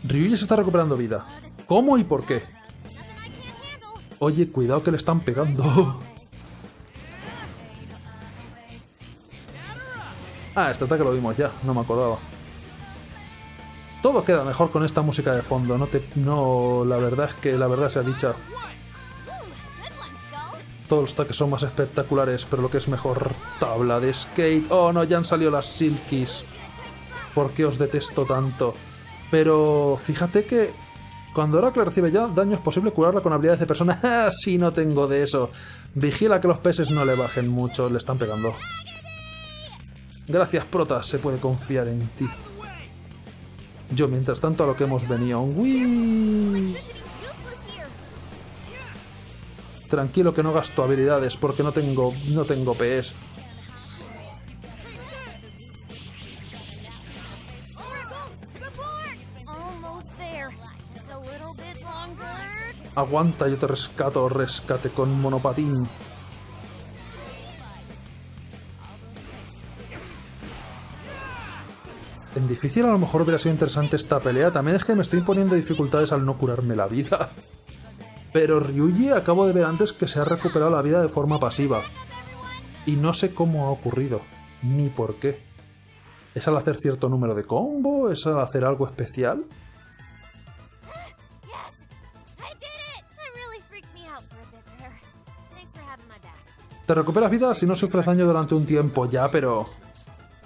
Ryuji se está recuperando vida. ¿Cómo y por qué? Oye, cuidado que le están pegando. Ah, este ataque lo vimos ya, no me acordaba. Todo queda mejor con esta música de fondo, no te... No, la verdad es que la verdad sea dicha. Todos los ataques son más espectaculares, pero lo que es mejor, tabla de skate. Oh no, ya han salido las silkies. ¿Por qué os detesto tanto? Pero fíjate que cuando Oracle recibe ya daño es posible curarla con habilidades de persona. ¡Ah, sí, no tengo de eso! Vigila que los peces no le bajen mucho, le están pegando. Gracias, Prota, se puede confiar en ti. Yo, mientras tanto, a lo que hemos venido. ¡Wii! Tranquilo que no gasto habilidades porque no tengo, no tengo PS. Aguanta, yo te rescato, rescate con monopatín. En difícil a lo mejor hubiera sido interesante esta pelea. También es que me estoy poniendo dificultades al no curarme la vida. Pero Ryuji acabo de ver antes que se ha recuperado la vida de forma pasiva. Y no sé cómo ha ocurrido, ni por qué. ¿Es al hacer cierto número de combo? ¿Es al hacer algo especial? Te recuperas vida si no sufres daño durante un tiempo ya, pero...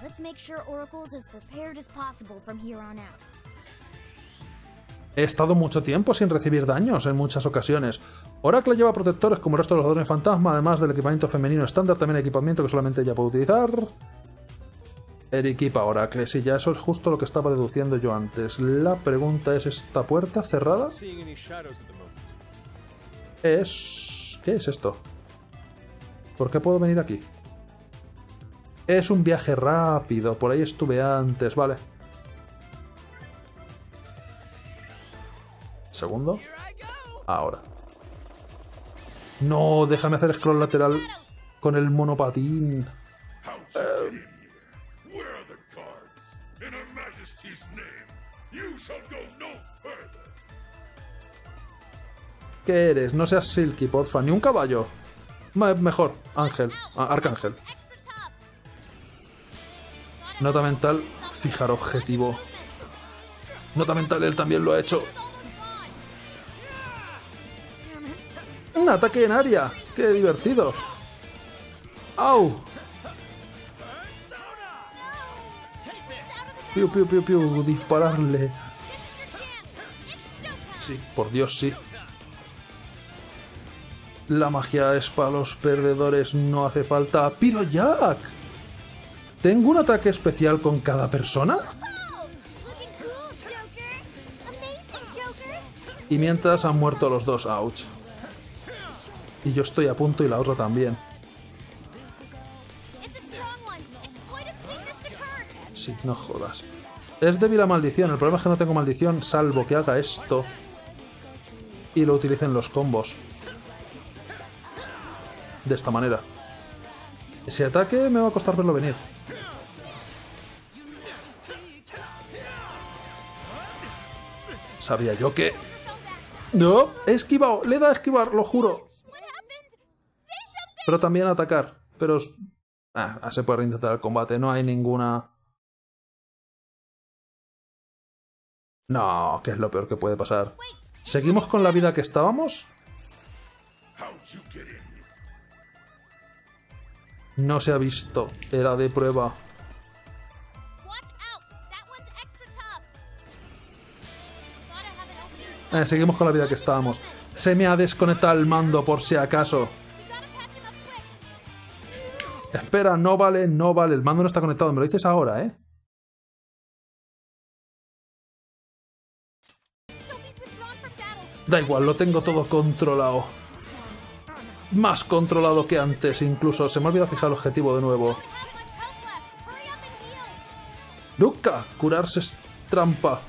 Let's make sure Oracle's as prepared as possible from here on out.
He estado mucho tiempo sin recibir daños en muchas ocasiones. Oracle lleva protectores como el resto de los ladrones fantasma, además del equipamiento femenino estándar, también equipamiento que solamente ella puede utilizar. El equipa Oracle, sí, ya eso es justo lo que estaba deduciendo yo antes. La pregunta es, ¿esta puerta cerrada? Es... ¿Qué es esto? ¿Por qué puedo venir aquí? Es un viaje rápido, por ahí estuve antes, vale. Segundo. Ahora. No, déjame hacer scroll lateral con el monopatín. Eh,
Where are the guards? In Her Majesty's name, you shall go no further.
¿Qué eres? No seas Silky, porfa. Ni un caballo. Mejor, Ángel. Ah, Arcángel. Nota mental, fijar objetivo. Nota mental, él también lo ha hecho. Un ataque en área. ¡Qué divertido! ¡Au! Piu, piu, piu. Dispararle. Sí, por Dios, sí. La magia es para los perdedores, no hace falta. ¡Piro Jack! ¿Tengo un ataque especial con cada persona? Y mientras han muerto los dos, ouch. Y yo estoy a punto y la otra también. Sí, no jodas. Es débil a maldición, el problema es que no tengo maldición, salvo que haga esto. Y lo utilicen los combos. De esta manera. Ese ataque me va a costar verlo venir. Sabía yo que... No, he esquivado, le da a esquivar, lo juro. Pero también atacar. Pero... es- Ah, se puede reintentar el combate, no hay ninguna... No, que es lo peor que puede pasar. ¿Seguimos con la vida que estábamos? No se ha visto. Era de prueba. Eh, seguimos con la vida que estábamos. Se me ha desconectado el mando por si acaso. Espera, no vale, no vale. El mando no está conectado. Me lo dices ahora, ¿eh? Da igual, lo tengo todo controlado. Más controlado que antes, incluso. Se me ha olvidado fijar el objetivo de nuevo. Luca, curarse es trampa.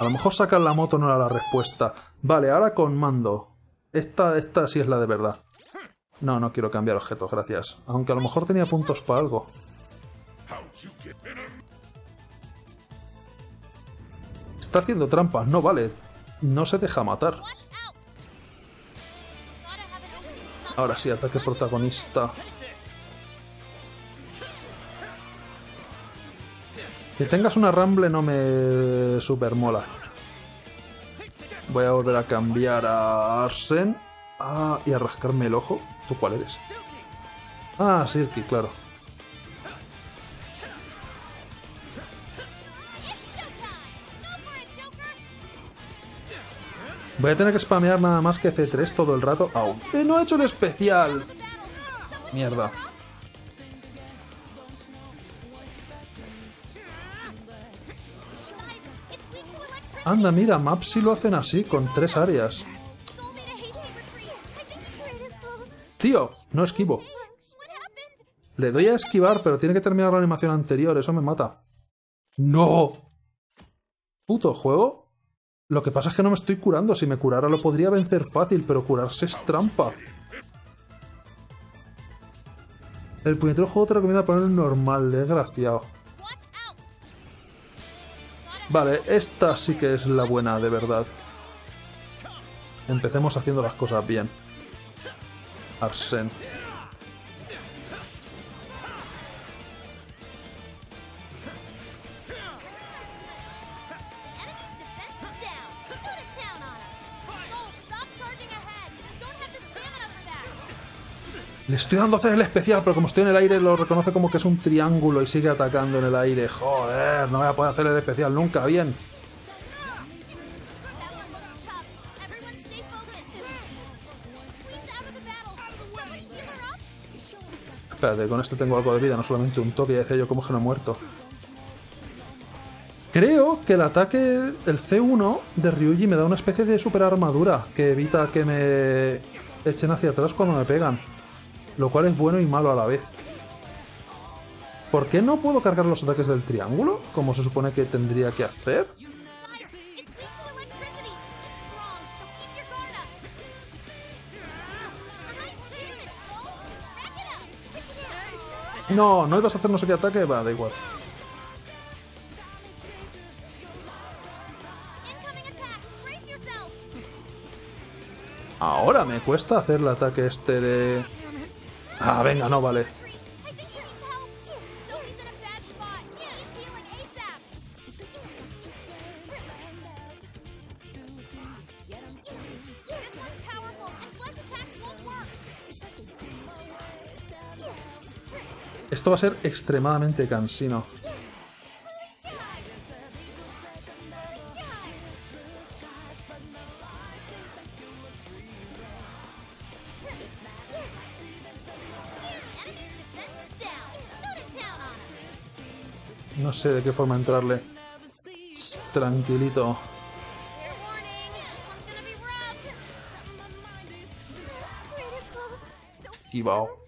A lo mejor sacar la moto no era la respuesta. Vale, ahora con mando. Esta, esta sí es la de verdad. No, no quiero cambiar objetos, gracias. Aunque a lo mejor tenía puntos para algo. Está haciendo trampas, no vale. No se deja matar. Ahora sí, ataque protagonista. Que tengas una ramble no me super mola. Voy a volver a cambiar a Arsen. Y a rascarme el ojo. ¿Tú cuál eres? Ah, Silky, claro. Voy a tener que spamear nada más que C3 todo el rato. ¡Au! ¡Eh, no he hecho el especial! Mierda. Anda, mira, maps sí lo hacen así, con tres áreas. Tío, no esquivo. Le doy a esquivar, pero tiene que terminar la animación anterior, eso me mata. ¡No! Puto juego. Lo que pasa es que no me estoy curando. Si me curara lo podría vencer fácil, pero curarse es trampa. El puñetero juego te recomienda poner normal, desgraciado. Vale, esta sí que es la buena, de verdad. Empecemos haciendo las cosas bien. Arsen. Le estoy dando a hacer el especial, pero como estoy en el aire lo reconoce como que es un triángulo y sigue atacando en el aire. Joder, no voy a poder hacer el especial nunca, bien. Espérate, con esto tengo algo de vida, no solamente un toque, ya decía yo como que no he muerto. Creo que el ataque, el C1 de Ryuji me da una especie de super armadura que evita que me echen hacia atrás cuando me pegan. Lo cual es bueno y malo a la vez. ¿Por qué no puedo cargar los ataques del triángulo? Como se supone que tendría que hacer. No, no ibas a hacer no sé ataque, va, da igual. Ahora me cuesta hacer el ataque este de... Ah, venga, no vale. Esto va a ser extremadamente cansino. No sé de qué forma entrarle. Tranquilito. Esquivao.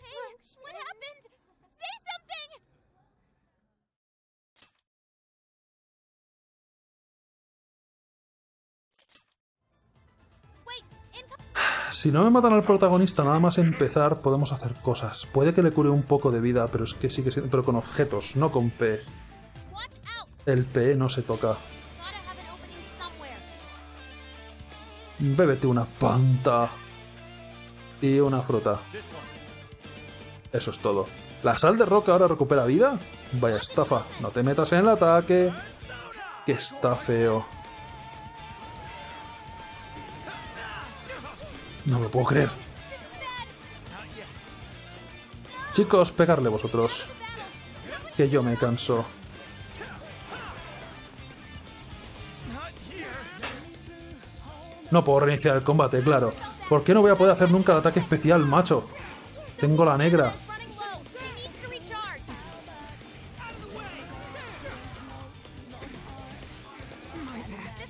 Si no me matan al protagonista nada más empezar, podemos hacer cosas. Puede que le cure un poco de vida, pero es que sigue siendo... Pero con objetos, no con P. El P no se toca. Bébete una panta. Y una fruta. Eso es todo. ¿La sal de roca ahora recupera vida? Vaya estafa. No te metas en el ataque. Que está feo. No me puedo creer. Chicos, pegarle vosotros. Que yo me canso. No puedo reiniciar el combate, claro. ¿Por qué no voy a poder hacer nunca el ataque especial, macho? Tengo la negra.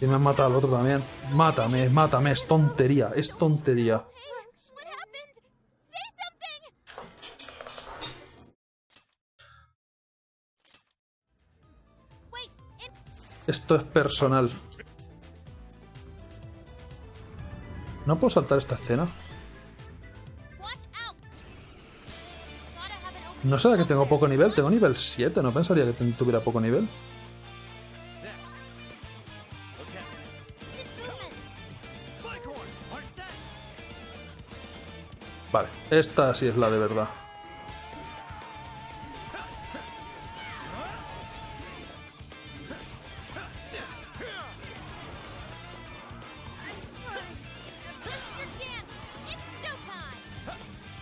Y me han matado al otro también. Mátame, mátame, es tontería, es tontería. Esto es personal. ¿No puedo saltar esta escena? ¿No será que tengo poco nivel? Tengo nivel 7, no pensaría que tuviera poco nivel. Vale, esta sí es la de verdad.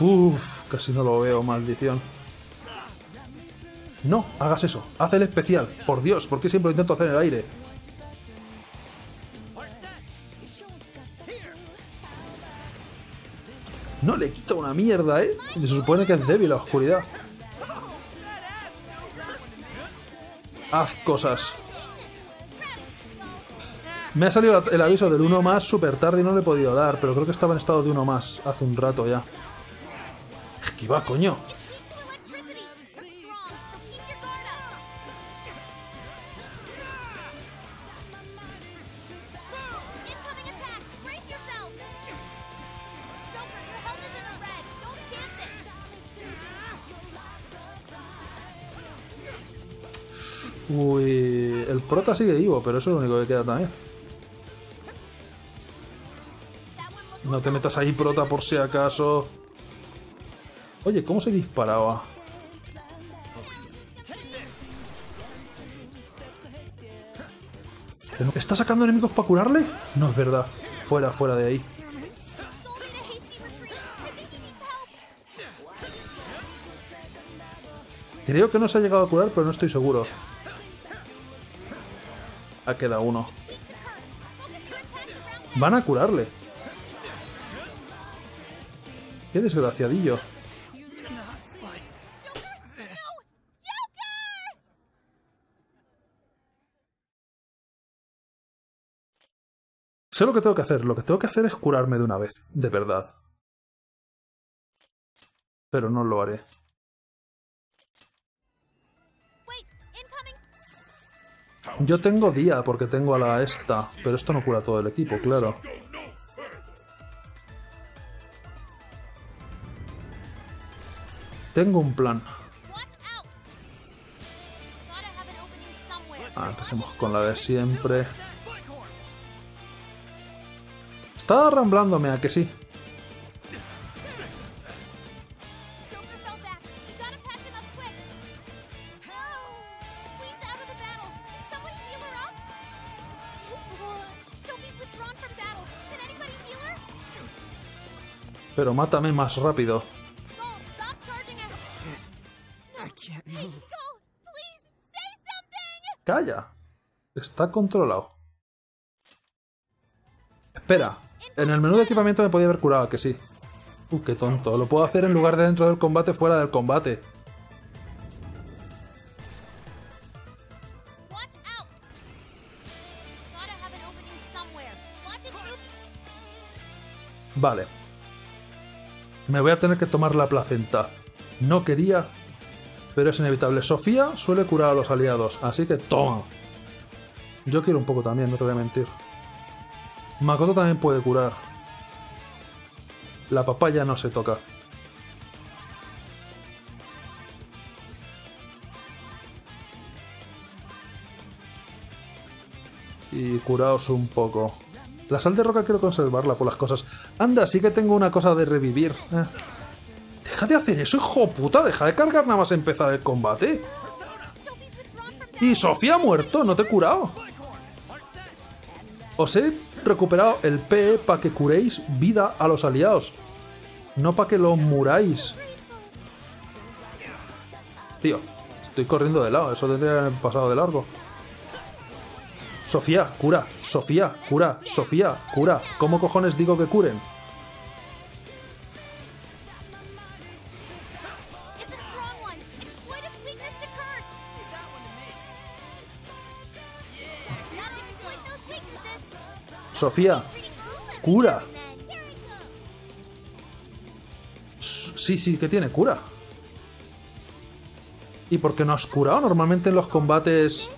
Uf, casi no lo veo, maldición. No, hagas eso. Haz el especial. Por Dios, ¿por qué siempre lo intento hacer en el aire? No le quita una mierda, ¿eh? Se supone que es débil la oscuridad. Haz cosas. Me ha salido el aviso del 1 más súper tarde y no le he podido dar, pero creo que estaba en estado de 1 más hace un rato ya. Esquiva, coño. Uy, el prota sigue vivo, pero eso es lo único que queda también. No te metas ahí, prota, por si acaso. Oye, ¿cómo se disparaba? ¿Está sacando enemigos para curarle? No es verdad. Fuera, fuera de ahí. Creo que no se ha llegado a curar, pero no estoy seguro. Ha quedado uno. Van a curarle. Qué desgraciadillo. Sé lo que tengo que hacer. Lo que tengo que hacer es curarme de una vez. De verdad. Pero no lo haré. Yo tengo día porque tengo a la esta, pero esto no cura todo el equipo, claro. Tengo un plan. Ah, empecemos con la de siempre. Está arramblándome a que sí. Pero mátame más rápido. Calla. Está controlado. Espera. En el menú de equipamiento me podía haber curado, que sí. Uh, qué tonto. Lo puedo hacer en lugar de dentro del combate, fuera del combate. Vale. Me voy a tener que tomar la placenta. No quería, pero es inevitable. Sofía suele curar a los aliados, así que toma. Yo quiero un poco también, no te voy a mentir. Makoto también puede curar. La papaya no se toca. Y curaos un poco. La sal de roca quiero conservarla por las cosas. Anda, sí que tengo una cosa de revivir. Eh. Deja de hacer eso, hijo puta. Deja de cargar nada más empezar el combate. Y Sofía ha muerto, no te he curado. Os he recuperado el PE para que curéis vida a los aliados. No para que los muráis. Tío, estoy corriendo de lado. Eso tendría pasado de largo. Sofía, cura. Sofía, cura. Sofía, cura. ¿Cómo cojones digo que curen? Sofía, cura. Sí, sí, que tiene cura. ¿Y por qué no has curado? Normalmente en los combates,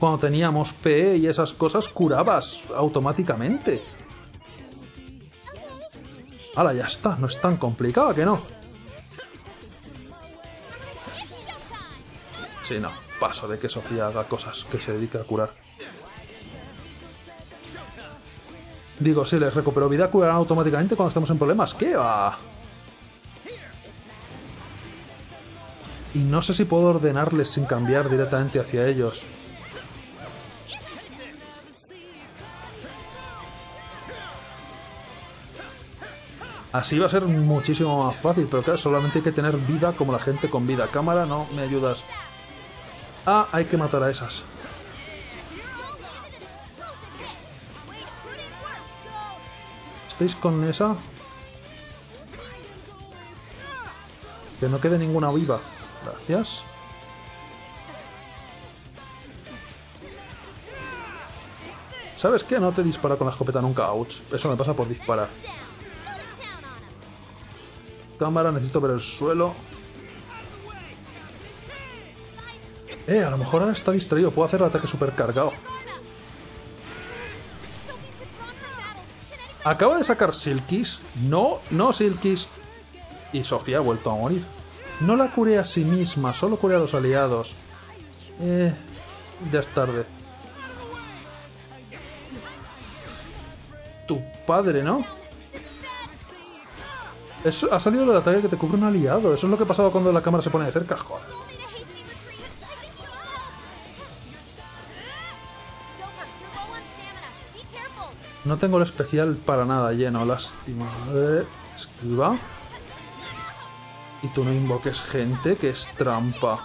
cuando teníamos PE y esas cosas, curabas automáticamente. Hala, ya está. No es tan complicado, que no? Sí, no. Paso de que Sofía haga cosas que se dedique a curar. Digo, si les recupero vida, curarán automáticamente cuando estemos en problemas. ¿Qué va? Y no sé si puedo ordenarles sin cambiar directamente hacia ellos. Así va a ser muchísimo más fácil, pero claro, solamente hay que tener vida como la gente con vida. Cámara, no, me ayudas. Ah, hay que matar a esas. ¿Estáis con esa? Que no quede ninguna viva. Gracias. ¿Sabes qué? No te dispara con la escopeta nunca, ouch. Eso me pasa por disparar. Cámara, necesito ver el suelo. Eh, a lo mejor ahora está distraído. Puedo hacer el ataque supercargado. Acaba de sacar Silkis. No, no Silkis. Y Sofía ha vuelto a morir. No la curé a sí misma, solo curé a los aliados. Eh, ya es tarde. Tu padre, ¿no? Ha salido del ataque que te cubre un aliado. Eso es lo que ha pasado cuando la cámara se pone de cerca. Joder. No tengo el especial para nada lleno, lástima. Esquiva. Y tú no invoques gente, que es trampa.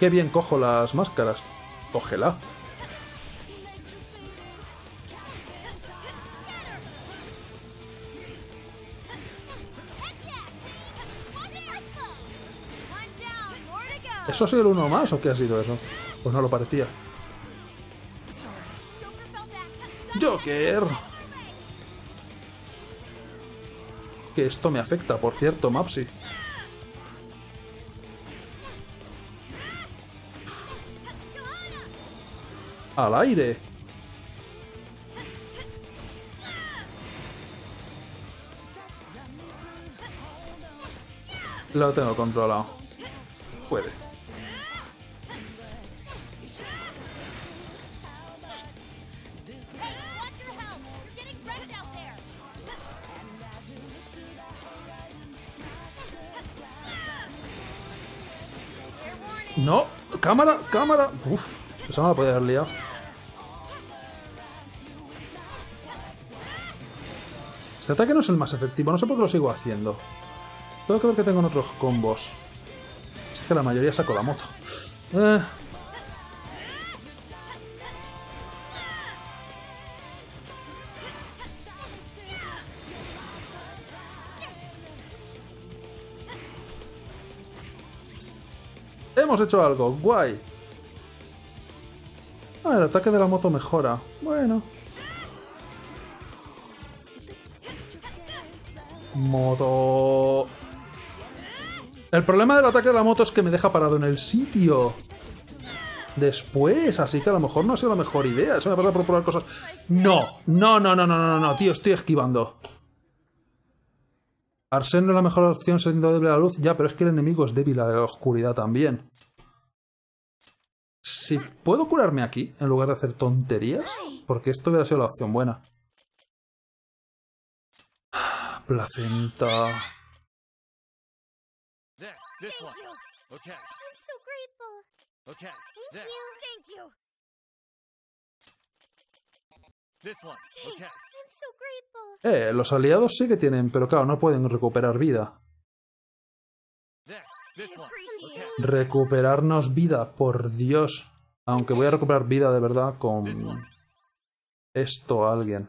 Qué bien cojo las máscaras. Cógela. ¿Eso ha sido el uno más o qué ha sido eso? Pues no lo parecía. Joker. Que esto me afecta, por cierto, Mapsi. Al aire. Lo tengo controlado. Puede. Cámara, cámara. Uf, eso no la podía haber liado. Este ataque no es el más efectivo, no sé por qué lo sigo haciendo. Tengo que ver que tengo en otros combos. Es que la mayoría saco la moto. Eh. Hecho algo, guay. Ah, el ataque de la moto mejora. Bueno. Moto... El problema del ataque de la moto es que me deja parado en el sitio. Después, así que a lo mejor no ha sido la mejor idea. Eso me pasa por probar cosas. No, no, no, no, no, no, no, tío, estoy esquivando. Arsene no es la mejor opción siendo débil a la luz. Ya, pero es que el enemigo es débil a la oscuridad también. Si puedo curarme aquí, en lugar de hacer tonterías, porque esto hubiera sido la opción buena. Placenta. Eh, los aliados sí que tienen, pero claro, no pueden recuperar vida. Recuperarnos vida, por Dios. Aunque voy a recuperar vida de verdad con esto a alguien.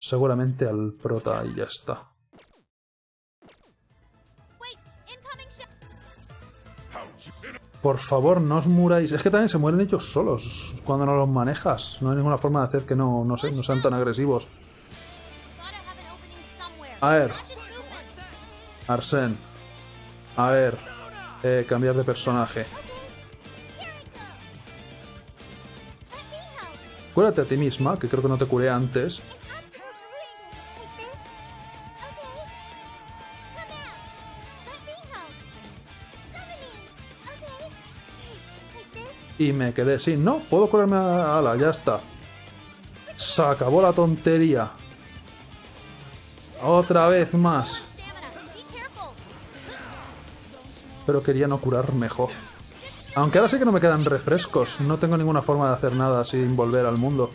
Seguramente al prota y ya está. Por favor, no os muráis. Es que también se mueren ellos solos cuando no los manejas. No hay ninguna forma de hacer que no, no sé, no sean tan agresivos. A ver. Arsen. A ver. Eh, cambiar de personaje. Cúrate a ti misma, que creo que no te curé antes. Y me quedé sin. No, puedo curarme a Ala, ya está. Se acabó la tontería. Otra vez más. Pero quería no curar mejor. Aunque ahora sí que no me quedan refrescos. No tengo ninguna forma de hacer nada sin volver al mundo.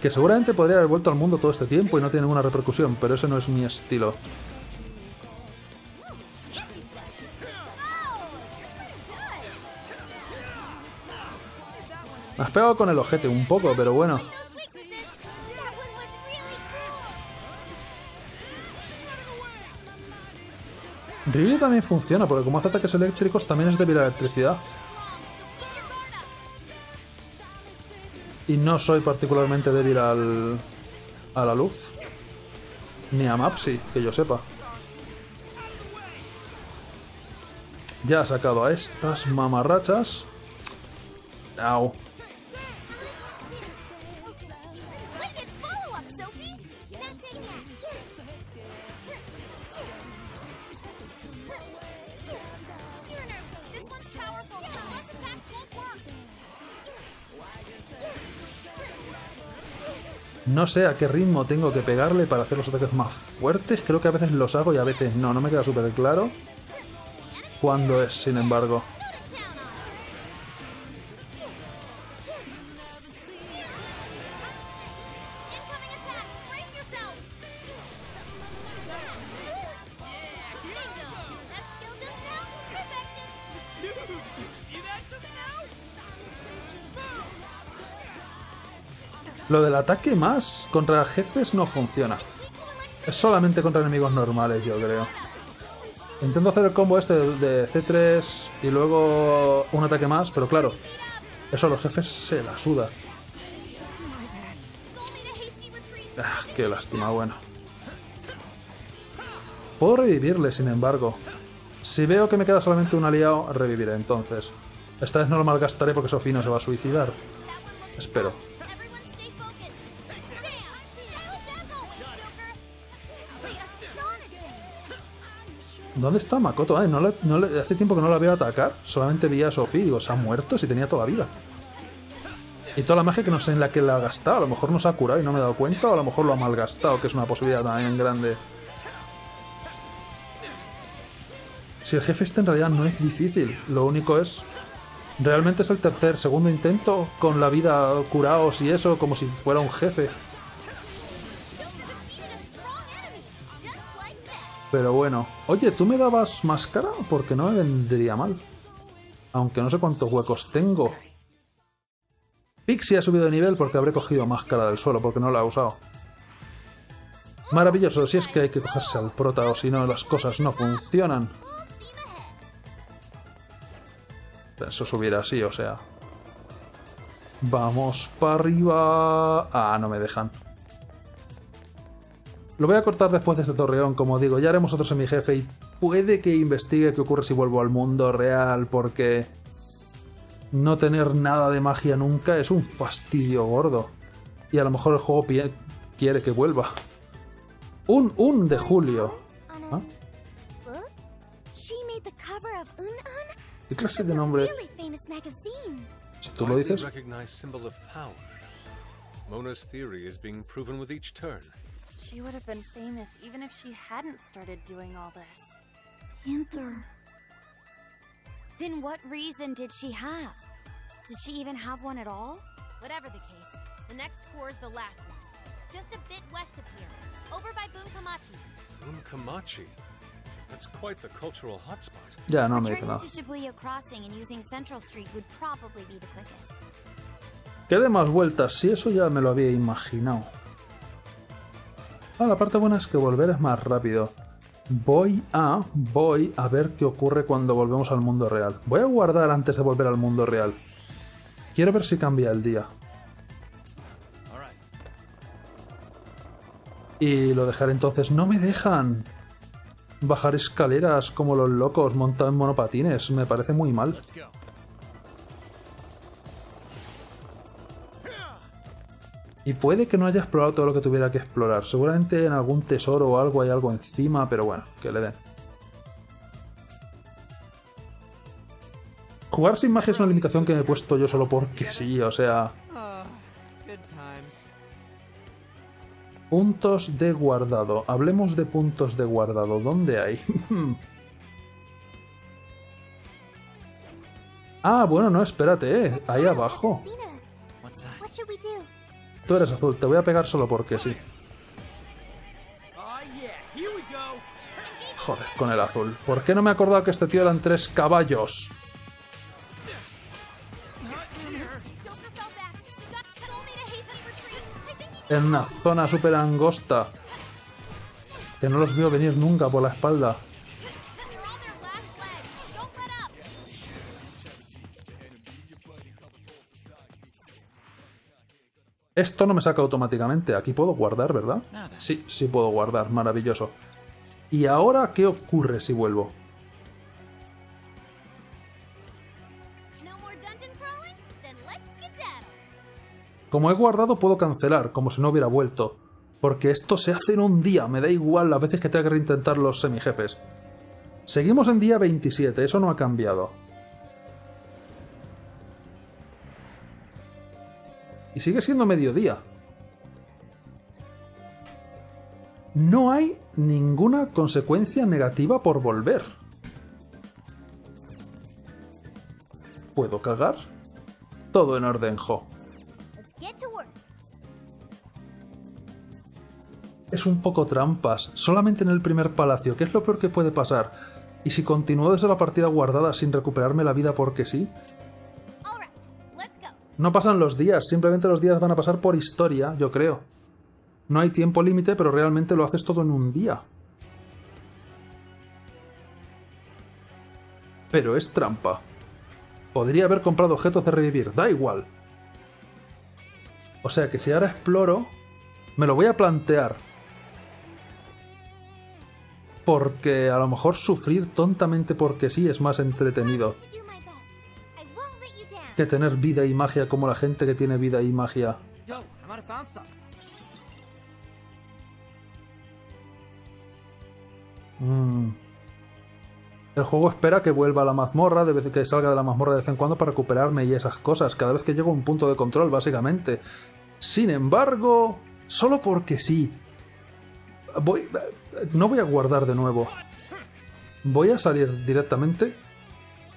Que seguramente podría haber vuelto al mundo todo este tiempo y no tiene ninguna repercusión, pero ese no es mi estilo. Me has pegado con el ojete un poco, pero bueno. Ridley también funciona, porque como hace ataques eléctricos también es débil a la electricidad. Y no soy particularmente débil al, a la luz. Ni a Mapsi, que yo sepa. Ya ha sacado a estas mamarrachas. Au. No sé a qué ritmo tengo que pegarle para hacer los ataques más fuertes. Creo que a veces los hago y a veces no. No me queda súper claro cuándo es, sin embargo. Lo del ataque más contra jefes no funciona. Es solamente contra enemigos normales, yo creo. Intento hacer el combo este de C3 y luego un ataque más, pero claro, eso a los jefes se la suda. Ah, qué lástima, bueno. Puedo revivirle, sin embargo. Si veo que me queda solamente un aliado, reviviré entonces. Esta vez no lo malgastaré porque Sofía no se va a suicidar. Espero. ¿Dónde está Makoto? Ay, no le- no hace tiempo que no la veo atacar. Solamente vi a y digo, se ha muerto si tenía toda la vida. Y toda la magia que no sé en la que la ha gastado. A lo mejor no se ha curado y no me he dado cuenta, o a lo mejor lo ha malgastado, que es una posibilidad también grande. Si el jefe este en realidad no es difícil, lo único es... Realmente es el tercer, segundo intento con la vida curados y eso, como si fuera un jefe. Pero bueno. Oye, ¿tú me dabas máscara? Porque no me vendría mal. Aunque no sé cuántos huecos tengo. Pixie ha subido de nivel porque habré cogido máscara del suelo, porque no la ha usado. Maravilloso, si es que hay que cogerse al prota o si no las cosas no funcionan. Eso subir así, o sea. Vamos para arriba. Ah, no me dejan. Lo voy a cortar después de este torreón, como digo, ya haremos otro semijefe y puede que investigue qué ocurre si vuelvo al mundo real, porque no tener nada de magia nunca es un fastidio gordo. Y a lo mejor el juego quiere que vuelva. Un, un de julio. ¿Ah?
Book? She made the cover of Un Un?
¿Qué clase de nombre? Si tú lo dices.
recognized symbol of power. Mona's theory is being proven with each turn.
She would have been famous even if she hadn't started doing all this.
Panther.
Then what reason did she have? Does she even have one at all?
Whatever the case, the next core is the last one. It's just a bit west of here, over by Bunkamachi.
Unkamachi. That's quite the cultural hotspot.
Yeah, no me dice
Returning
nada.
to Shibuya Crossing and using Central Street would probably be the quickest.
Que dé más vueltas, si eso ya me lo había imaginado. Ah, la parte buena es que volver es más rápido. Voy a, voy a ver qué ocurre cuando volvemos al mundo real. Voy a guardar antes de volver al mundo real. Quiero ver si cambia el día. Y lo dejaré entonces. No me dejan bajar escaleras como los locos montados en monopatines. Me parece muy mal. Y puede que no haya explorado todo lo que tuviera que explorar. Seguramente en algún tesoro o algo hay algo encima, pero bueno, que le den. Jugar sin magia es una limitación que me he puesto yo solo porque sí, o sea... Puntos de guardado. Hablemos de puntos de guardado. ¿Dónde hay? ah, bueno, no, espérate, eh. Ahí abajo. Tú eres azul, te voy a pegar solo porque sí.
Oh.
Joder, con el azul. ¿Por qué no me he acordado que este tío eran tres caballos? En una zona súper angosta. Que no los veo venir nunca por la espalda. Esto no me saca automáticamente. Aquí puedo guardar, ¿verdad? Sí, sí puedo guardar. Maravilloso. ¿Y ahora qué ocurre si vuelvo?
No more dungeon crawling? Then let's skedaddle.
Como he guardado, puedo cancelar, como si no hubiera vuelto. Porque esto se hace en un día, me da igual las veces que tenga que reintentar los semijefes. Seguimos en día 27, eso no ha cambiado. Y sigue siendo mediodía. No hay ninguna consecuencia negativa por volver. ¿Puedo cagar? Todo en orden, Jo. Es un poco trampas, solamente en el primer palacio, ¿qué es lo peor que puede pasar? ¿Y si continúo desde la partida guardada sin recuperarme la vida porque sí? No pasan los días, simplemente los días van a pasar por historia, yo creo. No hay tiempo límite, pero realmente lo haces todo en un día. Pero es trampa. Podría haber comprado objetos de revivir, da igual. O sea que si ahora exploro, me lo voy a plantear. Porque a lo mejor sufrir tontamente porque sí es más entretenido. Que tener vida y magia como la gente que tiene vida y magia. Mm. El juego espera que vuelva a la mazmorra, de vez que salga de la mazmorra de vez en cuando para recuperarme y esas cosas, cada vez que llego a un punto de control, básicamente. Sin embargo, solo porque sí. Voy, no voy a guardar de nuevo. Voy a salir directamente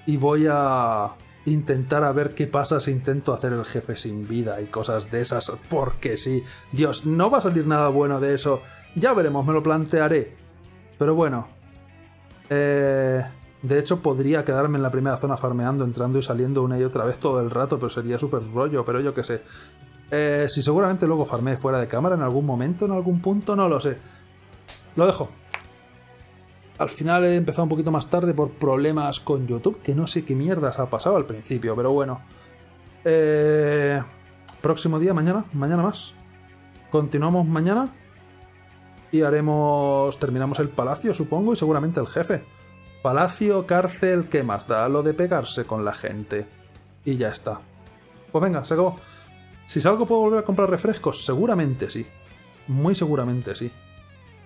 y voy a intentar a ver qué pasa si intento hacer el jefe sin vida y cosas de esas, porque sí. Dios, no va a salir nada bueno de eso. Ya veremos, me lo plantearé. Pero bueno. Eh, de hecho, podría quedarme en la primera zona farmeando, entrando y saliendo una y otra vez todo el rato, pero sería súper rollo, pero yo qué sé. Eh, si seguramente luego farmé fuera de cámara en algún momento, en algún punto, no lo sé. Lo dejo. Al final he empezado un poquito más tarde por problemas con YouTube, que no sé qué mierdas ha pasado al principio, pero bueno. Eh, próximo día, mañana, mañana más. Continuamos mañana y haremos. Terminamos el palacio, supongo, y seguramente el jefe. Palacio, cárcel, ¿qué más da? Lo de pegarse con la gente. Y ya está. Pues venga, se acabó. Si salgo, ¿puedo volver a comprar refrescos? Seguramente sí. Muy seguramente sí.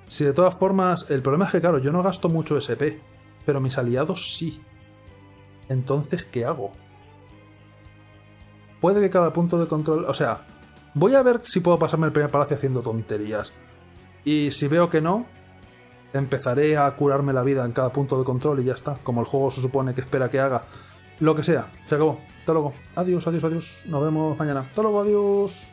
Si de todas formas, el problema es que, claro, yo no gasto mucho SP, pero mis aliados sí. Entonces, ¿qué hago? Puede que cada punto de control. O sea, voy a ver si puedo pasarme el primer palacio haciendo tonterías. Y si veo que no, empezaré a curarme la vida en cada punto de control y ya está. Como el juego se supone que espera que haga. Lo que sea, se acabó. Hasta luego. Adiós, adiós, adiós. Nos vemos mañana. Hasta luego, adiós.